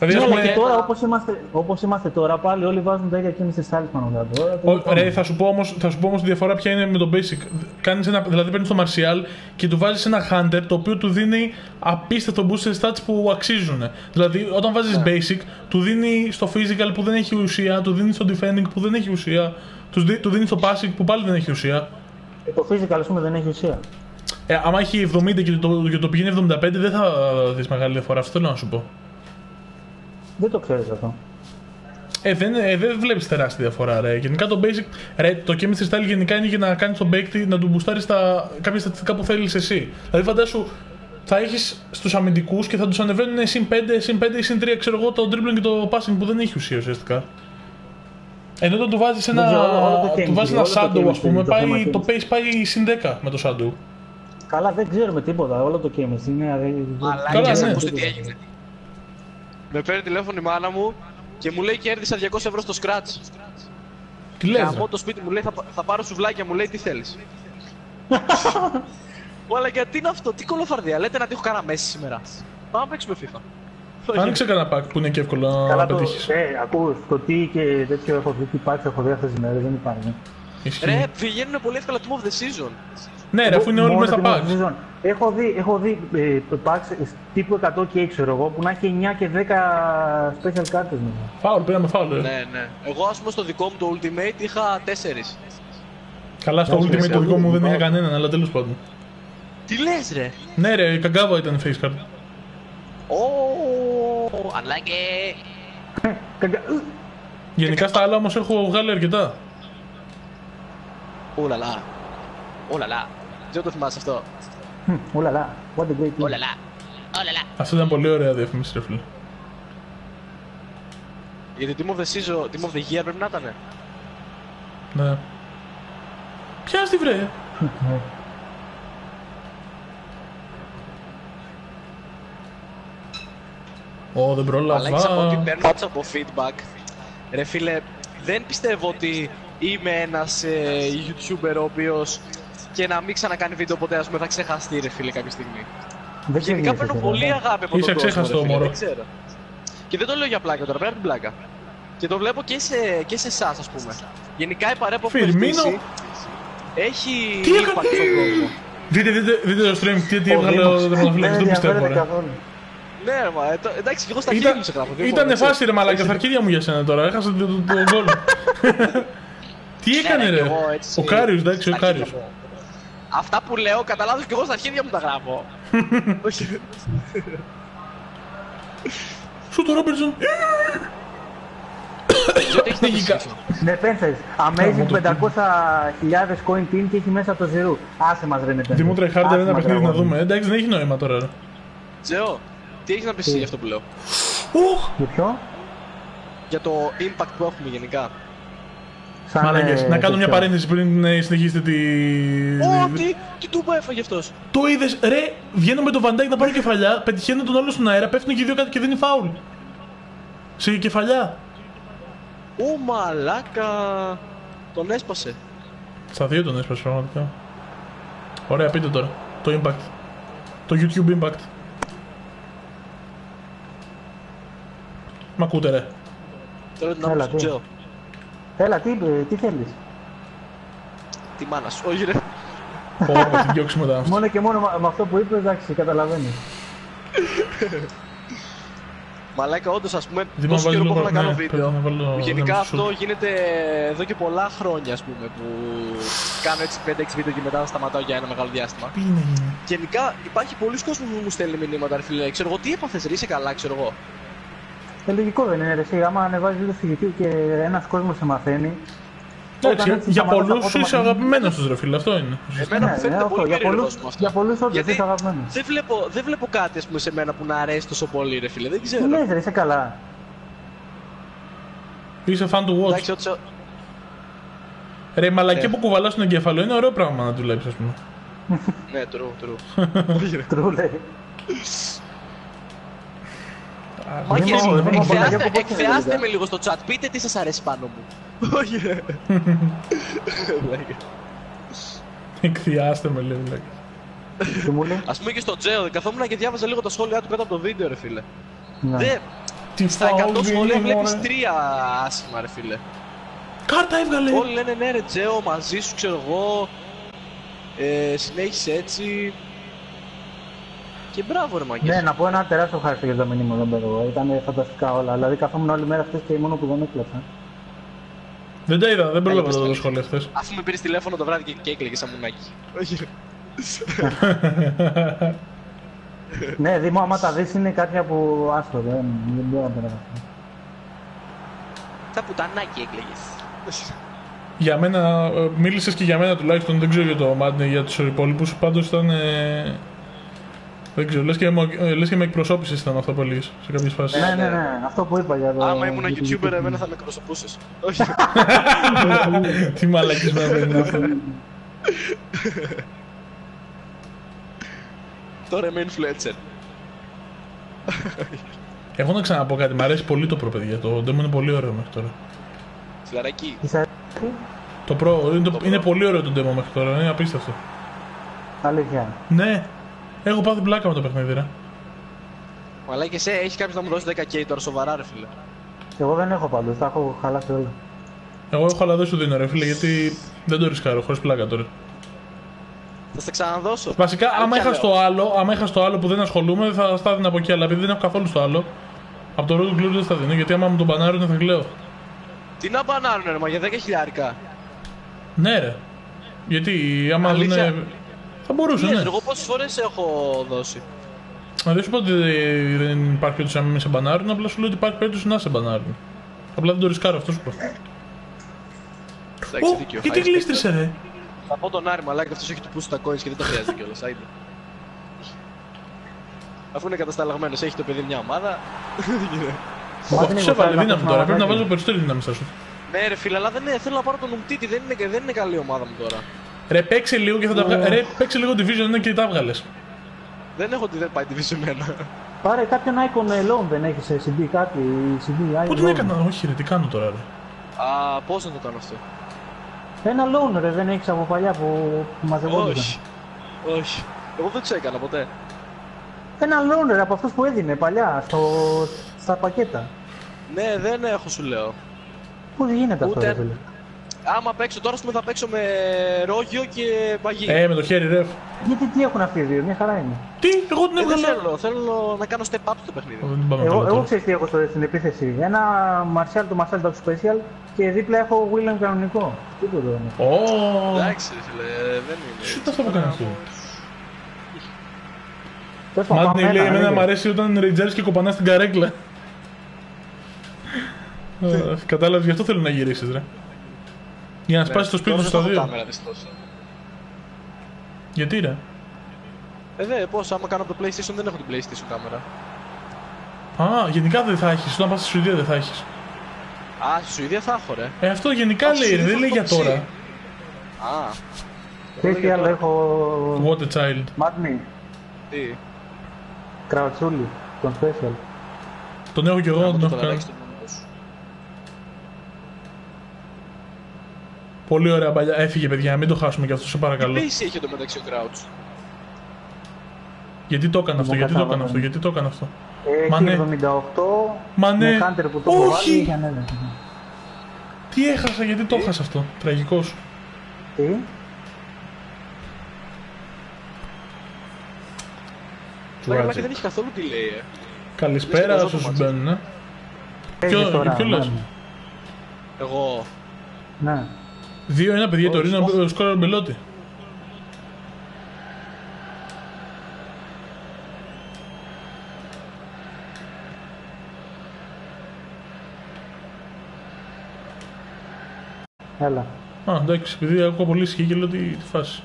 Δηλαδή Ναι, ας αλλά πούμε, και τώρα όπως είμαστε, όπως είμαστε τώρα πάλι όλοι βάζουν τα ίδια chemistry styles πάνω κάτω. Τώρα, το Ω, είπαμε. Ρε, θα σου πω όμως, θα σου πω όμως τη διαφορά ποια είναι με το basic. Κάνεις ένα, δηλαδή παίρνεις το martial και του βάζεις ένα hunter το οποίο του δίνει απίστευτο boost σε stats που αξίζουν. Δηλαδή όταν βάζεις Ναι. basic του δίνει στο physical που δεν έχει ουσία, του δίνει στο defending που δεν έχει ουσία, τους, δι- του δίνει στο passing που πάλι δεν έχει ουσία. Ε, το physical ας πούμε δεν έχει ουσία. Ε, άμα έχει 70 και το, και το πηγαίνει 75 δεν θα δεις μεγάλη διαφορά, αυτό θέλω να σου πω. Δεν το ξέρεις αυτό. Ε, δεν, ε, δεν βλέπεις τεράστια διαφορά, ρε. Γενικά το basic. Ρε, το chemistry style γενικά είναι για να κάνεις τον παίκτη να του μπουστάρεις τα κάποια στατιστικά που θέλεις εσύ. Δηλαδή, φαντάσου, θα έχεις στους αμυντικούς και θα τους ανεβαίνουν συν 5, συν 5 ή συν 3, ξέρω εγώ, το dribbling και το passing που δεν έχει ουσία ουσιαστικά. Ενώ όταν του βάζεις ένα, Δεν ξέρω, όλο- όλο το του βάζεις chemistry, ένα όλο το shadow, ας chemistry πούμε, είναι το θέμα πάει, το chemistry. pace πάει συν 10 με το shadow. Καλά, δεν ξέρουμε τίποτα. Όλο το chemistry είναι. Αλλά Καλά, και ναι. ακούστε τι έγινε. Με παίρνει τηλέφωνο η μάνα μου και μου λέει κέρδισα 200 ευρώ στο scratch. Τι λες, ρε. Γαμώ το σπίτι μου λέει θα, θα πάρω σουβλάκια μου λέει τι θέλεις. Μου αλλά γιατί είναι αυτό, τι κολοφαρδία, λέτε να τι έχω κάνει μέση σήμερα. Πάμε να παίξουμε FIFA. Άνοιξε κανένα pack που είναι και εύκολο να Καλά, το, πετύχεις. ε, ακούς, το τι και τέτοιο έχω δει, τι υπάρχει, έχω δει αυτές τις μέρες, δεν υπάρχει. Ρε, πηγαίνουν πολύ εύκολα Team of the Season. Ναι, ρε, αφού είναι όλοι Μόνο μέσα στα την packs. season. Έχω δει, έχω δει ε, packs τύπου 100 και ξέρω εγώ που να έχει 9 και 10 special κάρτες μέσα. Φάουλ, πήραμε φάουλ. ρε. Ναι, ναι. Εγώ ας πούμε στο δικό μου το Ultimate είχα 4. Καλά, στο Ναι, Ultimate σε το δικό μου δεν αυτό. είχε κανέναν, αλλά τέλος πάντων. Τι λες ρε; Ναι, ρε, καγκάβα ήταν η face card. Ω, ανάγκη. Κακα- ου, Γενικά στα άλλα όμως έχω βγάλει αρκετά. Ουλαλά. Ουλαλά. Δεν το θυμάσαι αυτό; χμ, Ουλαλά, what a great team. Ουλαλά. Ουλαλά. Αυτό ήταν πολύ ωραία διαφήμιση, ρε φίλε. Γιατί Team of the Season, Team of the Year πρέπει να ήταν. Ναι. Πιάσ' τη βρε. Ναι. Ω, δεν Αλλά έχεις από ό,τι πρόλαβα. παίρνω έτσι από feedback. Ρε φίλε, δεν πιστεύω ότι είμαι ένας ε, YouTuber ο οποίος και να μην ξανακάνει βίντεο ποτέ ας πούμε θα ξεχαστεί ρε φίλε κάποια στιγμή. Δεν Γενικά ξεχνιέσαι, παίρνω πολύ βέβαια. αγάπη από Είσαι τον κόσμο αξέχαστο, ρε φίλε, μωρό. δεν ξέρω. Και δεν το λέω για πλάκα τώρα, πέρα από την πλάκα. Και το βλέπω και σε, και σε εσάς ας πούμε. Γενικά η παρέα που έχουμε Φιρμίνο. χτίσει έχει Τι impact έκανε; στον κόσμο. Δείτε, δείτε, δείτε το stream, τι, τι Ο έβγαλε Δήμος ο Δερμοναφυλάκης, Δεν δεν πιστεύω, ενδιαφέρεται ρε. καθόλου. Ναι, ρε, μα, ε, το- εντάξει, και εγώ στα χέρια Ήταν, μου σε γράφω. δεν ήτανε μπορώ, φάση ρε μαλάκα, στα αρχίδια μου για σένα τώρα, έχασα το, το, το γκολ. Τι έκανε Ναι, ρε, κι εγώ έτσι, ο Κάριος, εντάξει, ο στα χέρια Κάριος. Μου. Αυτά που λέω, κατά λάθος και εγώ στα χέρια μου τα γράφω. Όχι. Σου το Ρόμπερτσον. Γιατί έχεις Λογικά. τα Ναι, πένθες. Κάμω το Amazing 500.000 coin team και έχει μέσα το zero. Άσε μας ρε Νετέντε. Δημήτρη Χάρντερ, Άσε ένα μας, παιχνίδι να αγόρι μου. δούμε. Εντάξει, δεν έχει νόημα τώρα. ρε. Τζεό, τι έχεις να πεις εσύ για αυτό που λέω; Ουχ! Για ποιο; Για το impact που έχουμε γενικά. Σαν, Μαλάκες, ε, να κάνω μια τέτοιο. παρένθεση πριν ε, συνεχίσετε τη... Ω, τι, τι τούπα έφαγε αυτός. Το είδες, ρε, βγαίνω με το Van Dijk να πάρω κεφαλιά, πετυχαίνω τον άλλο στον αέρα, πέφτουν και οι δύο κάτω και δίνει φάουλ. Σε κεφαλιά. Ω, μαλάκα. Τον έσπασε. Στα δύο τον έσπασε πραγματικά. Ωραία, πείτε τώρα. Το impact. Το YouTube impact. Μ' ακούτε ρε. Θέλω την Έλα, άποψη του τι. Τζεό. Έλα, τι, ε, τι θέλεις; Τη μάνα σου. Όχι ρε. Πω, θα την διώξουμε μετά. Μόνο και μόνο με- με αυτό που είπες, εντάξει, καταλαβαίνεις. Μαλάκα, όντως, ας πούμε, Δήμα, τόσο βάλει καιρό που έχω λίγο- να κάνω ναι, πρέπει βίντεο. να βάλω- που γενικά να αυτό μισού. γίνεται εδώ και πολλά χρόνια, ας πούμε, που κάνω έτσι 5-6 βίντεο και μετά σταματάω για ένα μεγάλο διάστημα. Τι είναι, είναι. Γενικά υπάρχει πολλοί κόσμοι που μου στέλνει μηνύματα, ρε φίλε. Ξέρω εγώ, τι έπαθες, ρε, είσαι καλά, ξέρω εγώ. Ε, λογικό δεν είναι ρε, εσύ. Άμα ανεβάζεις βίντεο στο YouTube και ένας κόσμος σε μαθαίνει. Εντάξει, όταν έτσι για σταματάς πολλούς απότομα είσαι την- αγαπημένος τους, ρε φίλε, αυτό είναι. Εμένα μου Ναι, φαίνεται ναι, πολύ αυτό, για περίεργο πολλούς, μου αυτό. για πολλούς όντως Γιατί είσαι αγαπημένος. δεν βλέπω, δεν βλέπω κάτι ας πούμε, σε μένα που να αρέσει τόσο πολύ, ρε φίλε. Δεν Τι ξέρω. λες ρε, είσαι καλά. Είσαι fan του watch. Εντάξει, ό,τι- Ρε, η μαλακή Ε. που κουβαλάς στον εγκέφαλο είναι ωραίο πράγμα να δουλέψεις, ας πούμε. Ναι, true, true. Τρού λέει. Μάγκες, Δήμο- Δήμο εκθεάστε, Παναγιώτου, πώς είναι, εκθεάστε παιδιά; με λίγο στο chat. Πείτε τι σας αρέσει πάνω μου. Όχι, ρε. Εκθιάστε με, λέει. λέει. Τι μου λέει; Ας πούμε και στο Τζέο, καθόμουν και διάβαζα λίγο τα σχόλιά του κάτω από το βίντεο, ρε φίλε. Ναι. Δε, Τι στα 100 φάουλ σχόλια είναι, βλέπεις μωρέ. τρία άσχημα, ρε φίλε. Κάρτα έβγαλε. Όλοι λένε ναι ρε Τζέο, μαζί σου ξέρω εγώ. Ε, συνέχισε έτσι. Και μπράβο ρε μαγκές. Ναι, να πω ένα τεράστιο ευχαριστώ για τα μηνύματα, μπράβο. Ήταν φανταστικά όλα. Δηλαδή, καθόμουν όλη μέρα χθες και μόνο που δεν έκλαψα. Δεν τα είδα, δεν πρόλαβα πες να τα το αλήθεια. σχόλιο χθες. Αφού με πήρες τηλέφωνο το βράδυ και, και έκλαιγες σαν μουνάκι. Όχι ρε. ναι, Δήμο, άμα τα δεις είναι κάποια που άστο, δεν, δεν μπορώ να περάσω. Σαν πουτανάκι έκλαιγες. Για μένα, μίλησες και για μένα τουλάχιστον, δεν ξέρω για το Μάντνε, για τους υπόλοιπους. Πάντως ήταν. Ε, δεν ξέρω, λες και, μου- ε, λες και με εκπροσώπησες ήταν αυτό που έλεγες σε κάποιες φάσεις. Ναι, ναι, ναι, αυτό που είπα για το... Άμα ήμουν για το YouTuber, YouTube. εμένα θα με εκπροσωπούσες. Όχι. Τι μαλακισμένο είναι αυτό. Τώρα είμαι influencer. Έχω να ξαναπώ κάτι, μου αρέσει πολύ το προ, παιδιά. Το demo είναι πολύ ωραίο μέχρι τώρα. Φιλαράκι. Είσαι Το προ είναι, το- Το είναι Pro. πολύ ωραίο το demo μέχρι τώρα, είναι απίστευτο. αλήθεια. Ναι, έχω πάθει πλάκα με το παιχνίδι, ρε. Αλλά και εσύ έχει κάποιος να μου δώσει 10k τώρα σοβαρά, ρε φίλε. Εγώ δεν έχω πάντως, τα έχω χαλάσει όλα. Εγώ έχω αλλά δεν σου δίνω, ρε φίλε, γιατί δεν το ρισκάρω, χωρίς πλάκα τώρα. Θα στα ξαναδώσω. Βασικά, άμα Αλήθεια είχα λέω. στο άλλο, άμα είχα στο άλλο που δεν ασχολούμαι, θα στα έδινα από εκεί. Αλλά επειδή δεν έχω καθόλου στο άλλο, από το Road Glue δεν θα δίνω, γιατί άμα μου τον μπανάρουν θα κλαίω. Τι να μπανάρουνε ρε μα για 10 χιλιάρικα. Ναι, ρε. Γιατί άμα δεν Αλήθεια; είναι. Θα μπορούσε, Τι ναι. λες, εγώ πόσες φορές έχω δώσει. Να δεν σου πω ότι δεν υπάρχει περίπτωση να μην σε μπανάρουν, απλά σου λέω ότι υπάρχει περίπτωση να σε μπανάρουν. Απλά δεν το ρισκάρω, αυτό σου πω. Εντάξει, Ω, δίκιο. γιατί high respect. γλίστρισε, ρε. Θα πω τον Άρη μαλάκα αυτός έχει του πούσου τα coins και δεν τα χρειάζεται κιόλας. Άιντε. Αφού είναι κατασταλαγμένος, έχει το παιδί μια ομάδα. Μα δεν Αυτό είναι σε έβαλε εγώ, δύναμη θα τώρα. Πρέπει να κάνω βάζω περισσότερη δύναμη στα σου. ναι ρε φίλε, αλλά δεν είναι, θέλω να πάρω τον Ουμτίτη, δεν είναι, δεν είναι καλή ομάδα μου τώρα. Ρε, παίξε λίγο και θα τα βγάλει. Ρε, παίξε λίγο Division 1 και τα βγάλες. Δεν έχω ότι δεν πάει τη βίση εμένα. Πάρε κάποιον icon alone, δεν έχεις σε CD κάτι, CD, Πού alone. την έκανα, όχι, ρε, τι κάνω τώρα, ρε. Α, πώς να το κάνω αυτό; Ένα loan ρε, δεν έχεις από παλιά που που μαζευόντουσαν. Όχι. Όχι. Εγώ δεν τους έκανα ποτέ. Ένα loan ρε, από αυτούς που έδινε παλιά, στο, στα πακέτα. Ναι, δεν έχω σου λέω. Πώς γίνεται αυτό Ούτε- ρε φίλε; Άμα παίξω τώρα, ας πούμε, θα παίξω με ρόγιο και παγί. Ε, με το χέρι, ρε. Γιατί τι έχουν αυτοί οι δύο, μια χαρά είναι. Τι, εγώ την Ε, δεν έβγαλα. θέλω, θέλω να κάνω step up στο παιχνίδι. Ω, Δεν πάμε Εγώ, καλά εγώ τώρα. ξέρεις τι έχω στο, στην επίθεση. Ένα Martial, το Martial Dog Special και δίπλα έχω William κανονικό. Τίποτα δεν έχω. Ω, Εντάξει, ρε φίλε, δεν είναι. Τι είναι αυτό που κάνει αυτό. Τέλος πάντων, Μάτνη πάμε λέει, ένα, εμένα λέγε. μου αρέσει όταν ριτζάρεις και κοπανάς την καρέκλα. Ε, Κατάλαβες, γι' αυτό θέλω να γυρίσεις, ρε. Για να σπάσεις το σπίτι σου στα Ναι, Δεν δύο. έχω κάμερα δυστυχώς. Γιατί, ρε; Ε, δε, πώς, άμα κάνω από το PlayStation δεν έχω την PlayStation κάμερα. Α, γενικά δεν θα έχεις. Όταν πας στη Σουηδία δεν θα έχεις. Α, στη Σουηδία θα έχω, ρε. Ε, αυτό γενικά Α, λέει, στη ρε, δεν Σουηδία λέει για θα το τώρα. Α. Ξέρεις τι άλλο έχω... What a child. Μάτνη, Τι. Κραουτσούλη, τον Special. Τον έχω κι εγώ, Άμα τον το έχω κάνει. τολαράκι στο νόμο σου. Πολύ ωραία παλιά. Έφυγε, παιδιά, μην το χάσουμε κι αυτό, σε Τι παρακαλώ. πίση έχει το μεταξύ ο Crouch. Γιατί το έκανε αυτό, Δεν γιατί το έκανε κατάλαβα. αυτό, γιατί το έκανε αυτό; Έχει Μα ναι. 78 Μα ναι. με Hunter που το έχω βάλει Όχι. έχει ανέβει. Τι έχασα, γιατί το έχασα αυτό; Τραγικός. Τι; Λέγαμε και Tragic. δεν έχει καθόλου delay, ε. Καλησπέρα Βρίσκεται όσους εδώ το μπαίνουν, ναι. Παίζεις Ποιο, τώρα, ποιο λες; ναι. Εγώ. Ναι. 2-1 παιδιά, το Όχι, Ρήνο όχι. σκόραρε ο Μπελότη. Έλα. Α, εντάξει, επειδή ακούω πολύ ισχύ και λέω τι, τι φάση.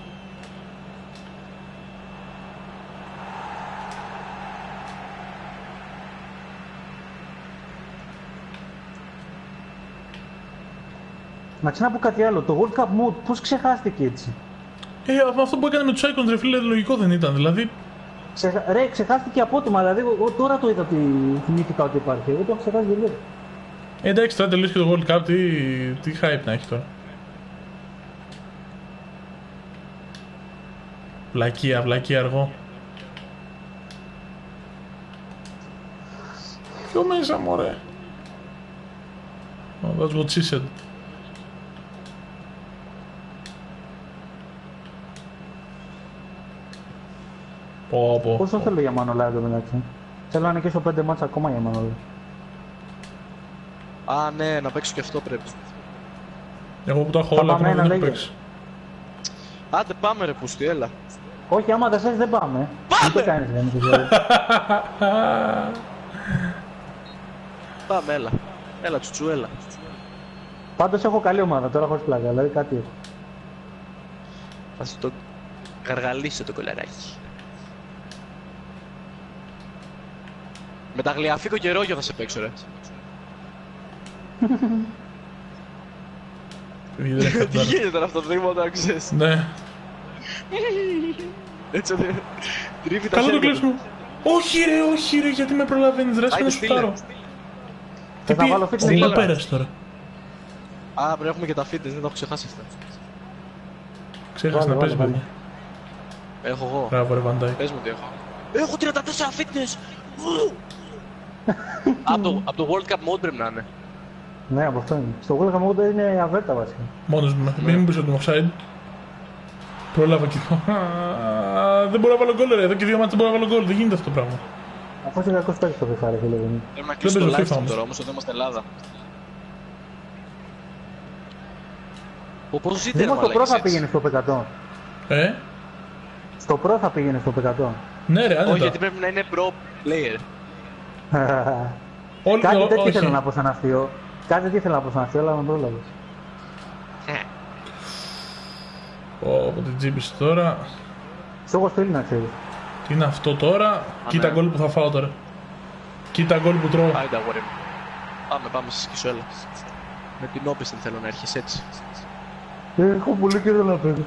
Να ξαναπώ κάτι άλλο. Το World Cup Mode πώς ξεχάστηκε έτσι; Ε, από αυτό που έκανε με τους Icons, ρε φίλε, λογικό δεν ήταν. Δηλαδή, Ξεχα... Ρε, ξεχάστηκε απότομα. Δηλαδή, εγώ τώρα το είδα ότι θυμήθηκα ότι υπάρχει. Εγώ το έχω ξεχάσει τελείως. ε, εντάξει, τώρα τελείωσε και το World Cup, τι, τι hype να έχει τώρα. Βλακεία, βλακεία αργό. Ποιο μέσα, μωρέ. Oh, that's what she said. Πω, πω. Πόσο θέλω για Manolai εδώ μεταξύ. Θέλω να νικήσω 5 μάτσα ακόμα για Manolai. Α, ναι, να παίξω και αυτό πρέπει. Εγώ που τα έχω Θα όλα, πάμε ακόμα ένα, δεν έχω λέγε. παίξει. Άντε πάμε ρε πούστη, έλα. Όχι, άμα δεν θες δεν πάμε. Τι το κάνεις, δεν είναι Πάμε, έλα. Έλα, τσουτσού, έλα. Πάντως έχω καλή ομάδα, τώρα χωρίς πλάκα, δηλαδή κάτι έχω. Θα σου το γαργαλίσω το κολαράκι. Με τα γλιαφίκο και ρόγιο θα σε παίξω, ρε. Επειδή δεν έχω Τι τώρα. γίνεται αυτό το δείγμα όταν ξέρεις. Ναι. Έτσι, ότι τρίβει τα Καλό το χέρια του. κλείσιμο. Όχι ρε, όχι ρε, γιατί με προλαβαίνεις ρε, Άιντε, να στείλε. σουτάρω. Θες να βάλω Τι fitness να τώρα. πέρασε τώρα. Α, πρέπει να έχουμε και τα fitness, δεν τα έχω ξεχάσει αυτά. Ξέχασα Βάλε, να παίζεις βάλε, παιδί. Έχω εγώ. Μπράβο ρε Βαντάι. Πες μου τι έχω. Έχω 34 fitness! Από, το, απ' το World Cup mode πρέπει να είναι. Ναι, από αυτό είναι. Στο World Cup Mode είναι αβέρτα βασικά. Μόνος μου, μην μου πεις ότι είμαι offside. Πρόλαβα και Α, Δεν μπορώ να βάλω γκολ ρε, εδώ και δύο μάτια δεν μπορώ να βάλω γκολ, δεν γίνεται αυτό το πράγμα. Αφού είσαι κακός παίκτης το FIFA, ρε φίλε. δεν είναι. Πρέπει να κλείσει το παίζω live FIFA stream όμως. τώρα όμως, εδώ είμαστε Ελλάδα. Ο πώς ζείτε ρε Δήμο στο Pro μαλάκες θα έτσι. πήγαινε στο 100. Ε, Στο Pro θα πήγαινε στο 100. ναι ρε, Όχι, άνετα. γιατί πρέπει να είναι pro player. Όλοι- Κάτι ό- τέτοιο όχι. ήθελα να πω σαν αστείο. Κάτι τέτοιο ήθελα να πω σαν αστείο, αλλά με πρόλαβες. Ω, από την τζίμπηση τώρα. Στο στείλει να ξέρεις. Τι είναι αυτό τώρα; Κοίτα ναι. γκολ που θα φάω τώρα. Κοίτα γκολ που τρώω. Άιντε αγόρι μου. Πάμε, πάμε στη σκισό, έλα. Με την όπισθεν θέλω να έρχεσαι έτσι. Έχω πολύ καιρό να παίξω.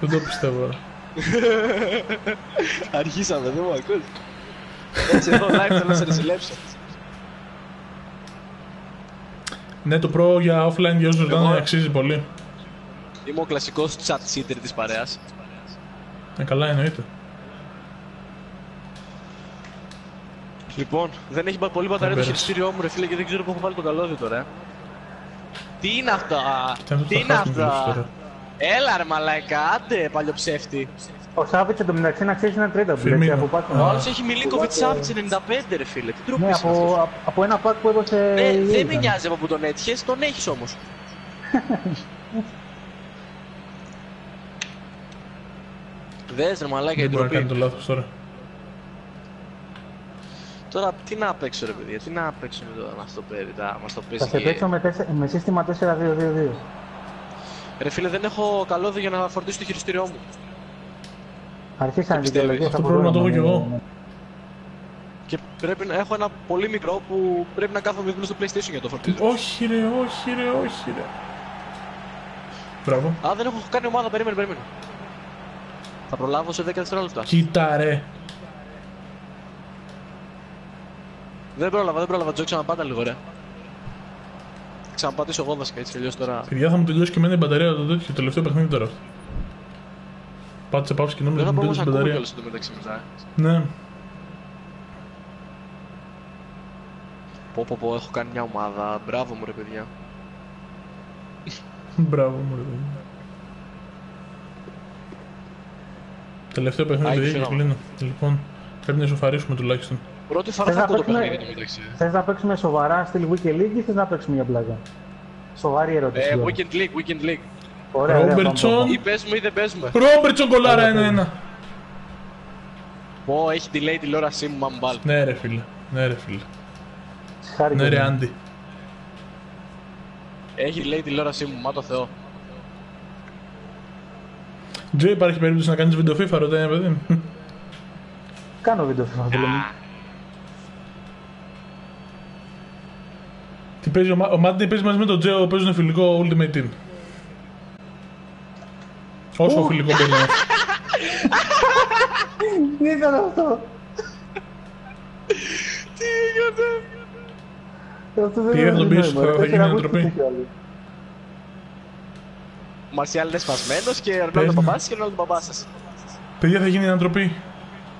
Δεν το πιστεύω. ρε. Αρχίσαμε, δεν μου ακούς. Έτσι εδώ live θέλω να σε ρεσιλέψω. Ναι, το Pro για offline για όσους Εγώ- δεν αξίζει πολύ. Είμαι ο κλασικός chat cheater της παρέας. Ε, καλά εννοείται. Λοιπόν, δεν έχει πολύ μπαταρία το πέρασε. χειριστήριό μου ρε φίλε και δεν ξέρω που έχω βάλει το καλώδιο τώρα. ε. Τι είναι αυτά, Τι είναι αυτό τι που είναι θα χάσουμε τελείως αυτά. τώρα. Έλα ρε μαλάικα, άντε παλιοψεύτη. Ο Σάβιτς εντωμεταξύ να ξέρεις είναι τρίτα που Φιρμίνο. έτσι από πάτο. Ο Α. άλλος έχει Μιλίνκοβιτ Σάβιτς 95 ρε φίλε, τι τρόπος Ναι, είναι από, αυτός; από, από ένα pack που έδωσε Ε, η δεν με Aidan. νοιάζει από που τον έτυχες, τον έχεις όμως. Δες ρε μαλάκα η Δεν μπορεί να κάνει ντροπή. το λάθος τώρα. Τώρα τι να παίξω ρε παιδιά, τι να παίξω με το να στο παίρνει, τα- μας το Θα παίζει σε και... παίξω με, τέσσε- με σύστημα 4-2-2-2. Ρε φίλε δεν έχω καλώδιο για να φορτίσω το χειριστήριό μου. Αρχίσαν οι πιστεύεις. δικαιολογίες Αυτό από πρόβλημα το έχω πρόγραμμα, κι ναι, εγώ. ναι. Και πρέπει να έχω ένα πολύ μικρό που πρέπει να κάθομαι δίπλα στο PlayStation για να το φορτίζω. Όχι ρε, όχι ρε, όχι ρε. Μπράβο. Α, δεν έχω κάνει ομάδα, περίμενε, περίμενε. Θα προλάβω σε 10 δευτερόλεπτα. Κοίτα ρε. Δεν πρόλαβα, δεν πρόλαβα, Τζο, ξαναπάτα λίγο, ρε. Ξαναπατήσω εγώ βασικά έτσι, αλλιώς τώρα. Παιδιά θα μου τελειώσει και εμένα η μπαταρία το τέτοιο τελευταίο παιχνίδι τώρα. Πάτησε παύση και νόμιζα Δεν ότι θα μου πω τελειώσει η όμως ακούμε μπαταρία. κιόλας εδώ μεταξύ μετά. ε. Ναι. Πω πω πω, έχω κάνει μια ομάδα. Μπράβο μου ρε παιδιά. Μπράβο μου ρε παιδί. Τελευταίο παιχνίδι Άιντε, παιδιά και φύγαμε. κλείνω. Λοιπόν, πρέπει να ισοφαρίσουμε τουλάχιστον. Πρώτη φορά Θες θα να ακούω το παίξουμε- παιχνίδι του μεταξύ. Θες να παίξουμε σοβαρά στυλ Weekend League ή θες να παίξουμε για πλάκα; Σοβαρή ερώτηση. Ε, Γιώργο. weekend league, weekend league. Ωραία, ωραία, Ρόμπερτσον. πάμε, πάμε. Ή παίζουμε ή δεν παίζουμε. Ρόμπερτσον κολλάρα 1-1. Πω, έχει delay τηλεόρασή μου, μαμπάλ. Ναι, ρε φίλε. Ναι, ρε φίλε. Συγχαρητήρια. Ναι, ρε Άντι. Έχει delay τηλεόρασή μου, μα το Θεό. Τζο, υπάρχει περίπτωση να κάνεις βίντεο FIFA, ρωτάει ένα παιδί. μου. Κάνω βίντεο FIFA, το λέμε. Τι παίζει ο, Μα- ο Μάντι παίζει μαζί με τον Τζέο, παίζουν φιλικό Ultimate Team. Όσο φιλικό μπορεί να είναι. Τι ήταν αυτό. Τι έγινε. Αυτό δεν Πήγε, θα τον είναι πεις, νόημα, θα- θα ρε. γίνει Τέσσερα ανατροπή. γούστια κι άλλο. Ο Μαρσιάλ είναι σπασμένος και ο Πες Ρονάλντο μου. μπαμπάς και ο Ρονάλντο μπαμπάς σας. Παιδιά θα γίνει ανατροπή.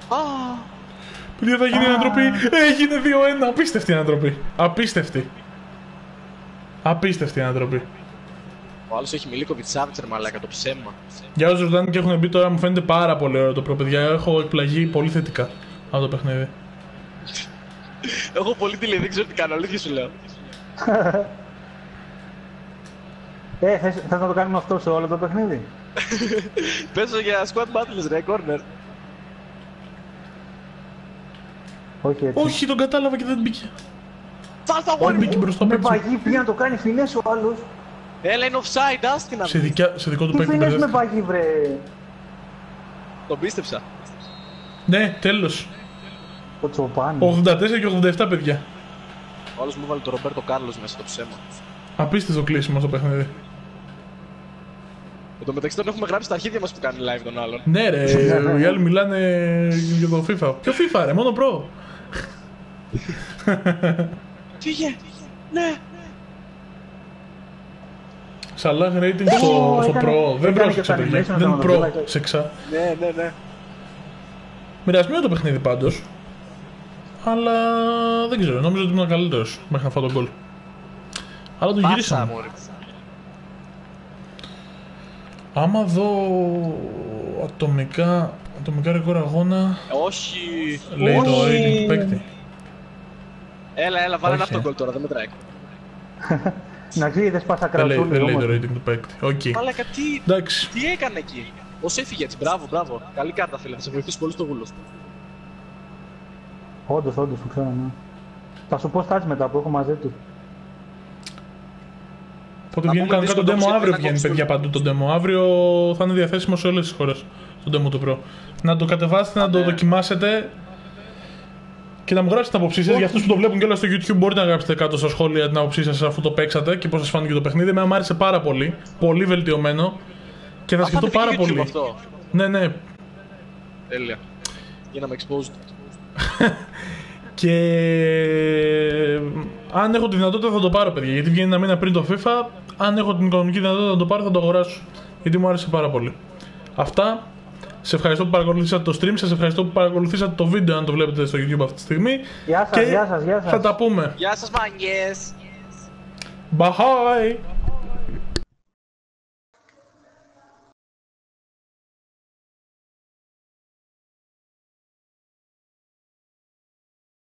Α, Παιδιά θα γίνει ανατροπή. Έγινε 2-1. Απίστευτη ανατροπή. Απίστευτη. Απίστευτη ανατροπή. Ο άλλος έχει Μιλίκοβιτς Σάβιτσερ, μαλάκα, το ψέμα. Για όσους ρωτάνε και έχουν μπει τώρα, μου φαίνεται πάρα πολύ ωραίο το προ. Παιδιά, έχω εκπλαγεί πολύ θετικά από το παιχνίδι. Έχω πολύ τηλε, δεν ξέρω τι κάνω, αλήθεια σου λέω. Ε, θες, θες να το κάνουμε αυτό σε όλο το παιχνίδι; Παίζω για squad battles, ρε, corner. Όχι έτσι. Όχι, τον κατάλαβα και δεν μπήκε. Φάλ το Όχι, αγόρι μπήκε μου. μπροστά Με από έτσι. παγί πήγε να το κάνει φινές ο άλλος. Έλα, είναι offside, άστι να Σε, βγει. δικιά, σε δικό του Τι παίκτη φινές με μπερδεύτηκα. παγί βρε; Τον πίστεψα. Ναι, τέλος. Ο Τσοπάνι. 84 και 87 παιδιά. Ο άλλος μου έβαλε τον Ρομπέρτο Κάρλος μέσα, το ψέμα. Απίστευτο κλείσιμο στο παιχνίδι. Εν τω μεταξύ τον έχουμε γράψει στα αρχίδια μας που κάνει live τον άλλον. Ναι, ρε, οι άλλοι μιλάνε για το FIFA. Ποιο FIFA, ρε, μόνο Pro. Φύγε! Ναι! Σαλάχ rating στο, Ω, στο έκανε- Pro. Δεν έκανε πρόσεξα, και παιδιά. animation Δεν να το Pro δω. σε ξα. Ναι, ναι, ναι. Μοιρασμένο το παιχνίδι πάντως. Αλλά δεν ξέρω, νόμιζα ότι ήμουν καλύτερος μέχρι να φάω τον γκολ. Αλλά το Πάσα, γυρίσαμε. μωρέ. Άμα δω ατομικά, ατομικά ρεκόρ αγώνα, Όχι! λέει το όχι. rating του παίκτη. Έλα, έλα, βάλε ένα Όχι, αυτό ε. γκολ τώρα, δεν μετράει. Να ξέρει, δεν σπάσα Δεν λέει, κρατσούλι δεν λέει όμως. το rating του παίκτη. Οκ. Μαλάκα, τι, Εντάξει. τι έκανε εκεί; Πώς έφυγε έτσι, μπράβο, μπράβο. Καλή κάρτα, φίλε, θα σε βοηθήσει πολύ στο γούλο. Όντως, όντως, το ξέρω, ναι. Θα σου πω stats μετά που έχω μαζί του. Πότε Να βγαίνει πούμε κανονικά το Discord demo, όπως αύριο έπαιρνα βγαίνει console. παιδιά παντού το demo. Αύριο θα είναι διαθέσιμο σε όλες τις χώρες το demo του Pro. Να το κατεβάσετε, να το ναι. δοκιμάσετε και να μου γράψετε την άποψή σας. Για αυτούς που το βλέπουν και όλα στο YouTube, μπορείτε να γράψετε κάτω στα σχόλια την άποψή σας αφού το παίξατε και πώς σας φάνηκε το παιχνίδι. Εμένα μου άρεσε πάρα πολύ. Πολύ βελτιωμένο. Και θα Α, θα σκεφτώ ανεβεί πάρα YouTube πολύ. αυτό. Ναι, ναι. Τέλεια. Γίναμε exposed. Και αν έχω τη δυνατότητα θα το πάρω, παιδιά. Γιατί βγαίνει ένα μήνα πριν το FIFA. Αν έχω την οικονομική δυνατότητα να το πάρω, θα το αγοράσω. Γιατί μου άρεσε πάρα πολύ. Αυτά. Σε ευχαριστώ που παρακολουθήσατε το stream. Σα ευχαριστώ που παρακολουθήσατε το βίντεο, αν το βλέπετε στο YouTube αυτή τη στιγμή. Γεια σας, Και γεια σας, γεια σας. Θα τα πούμε. Γεια σας, μάγκες! Bye!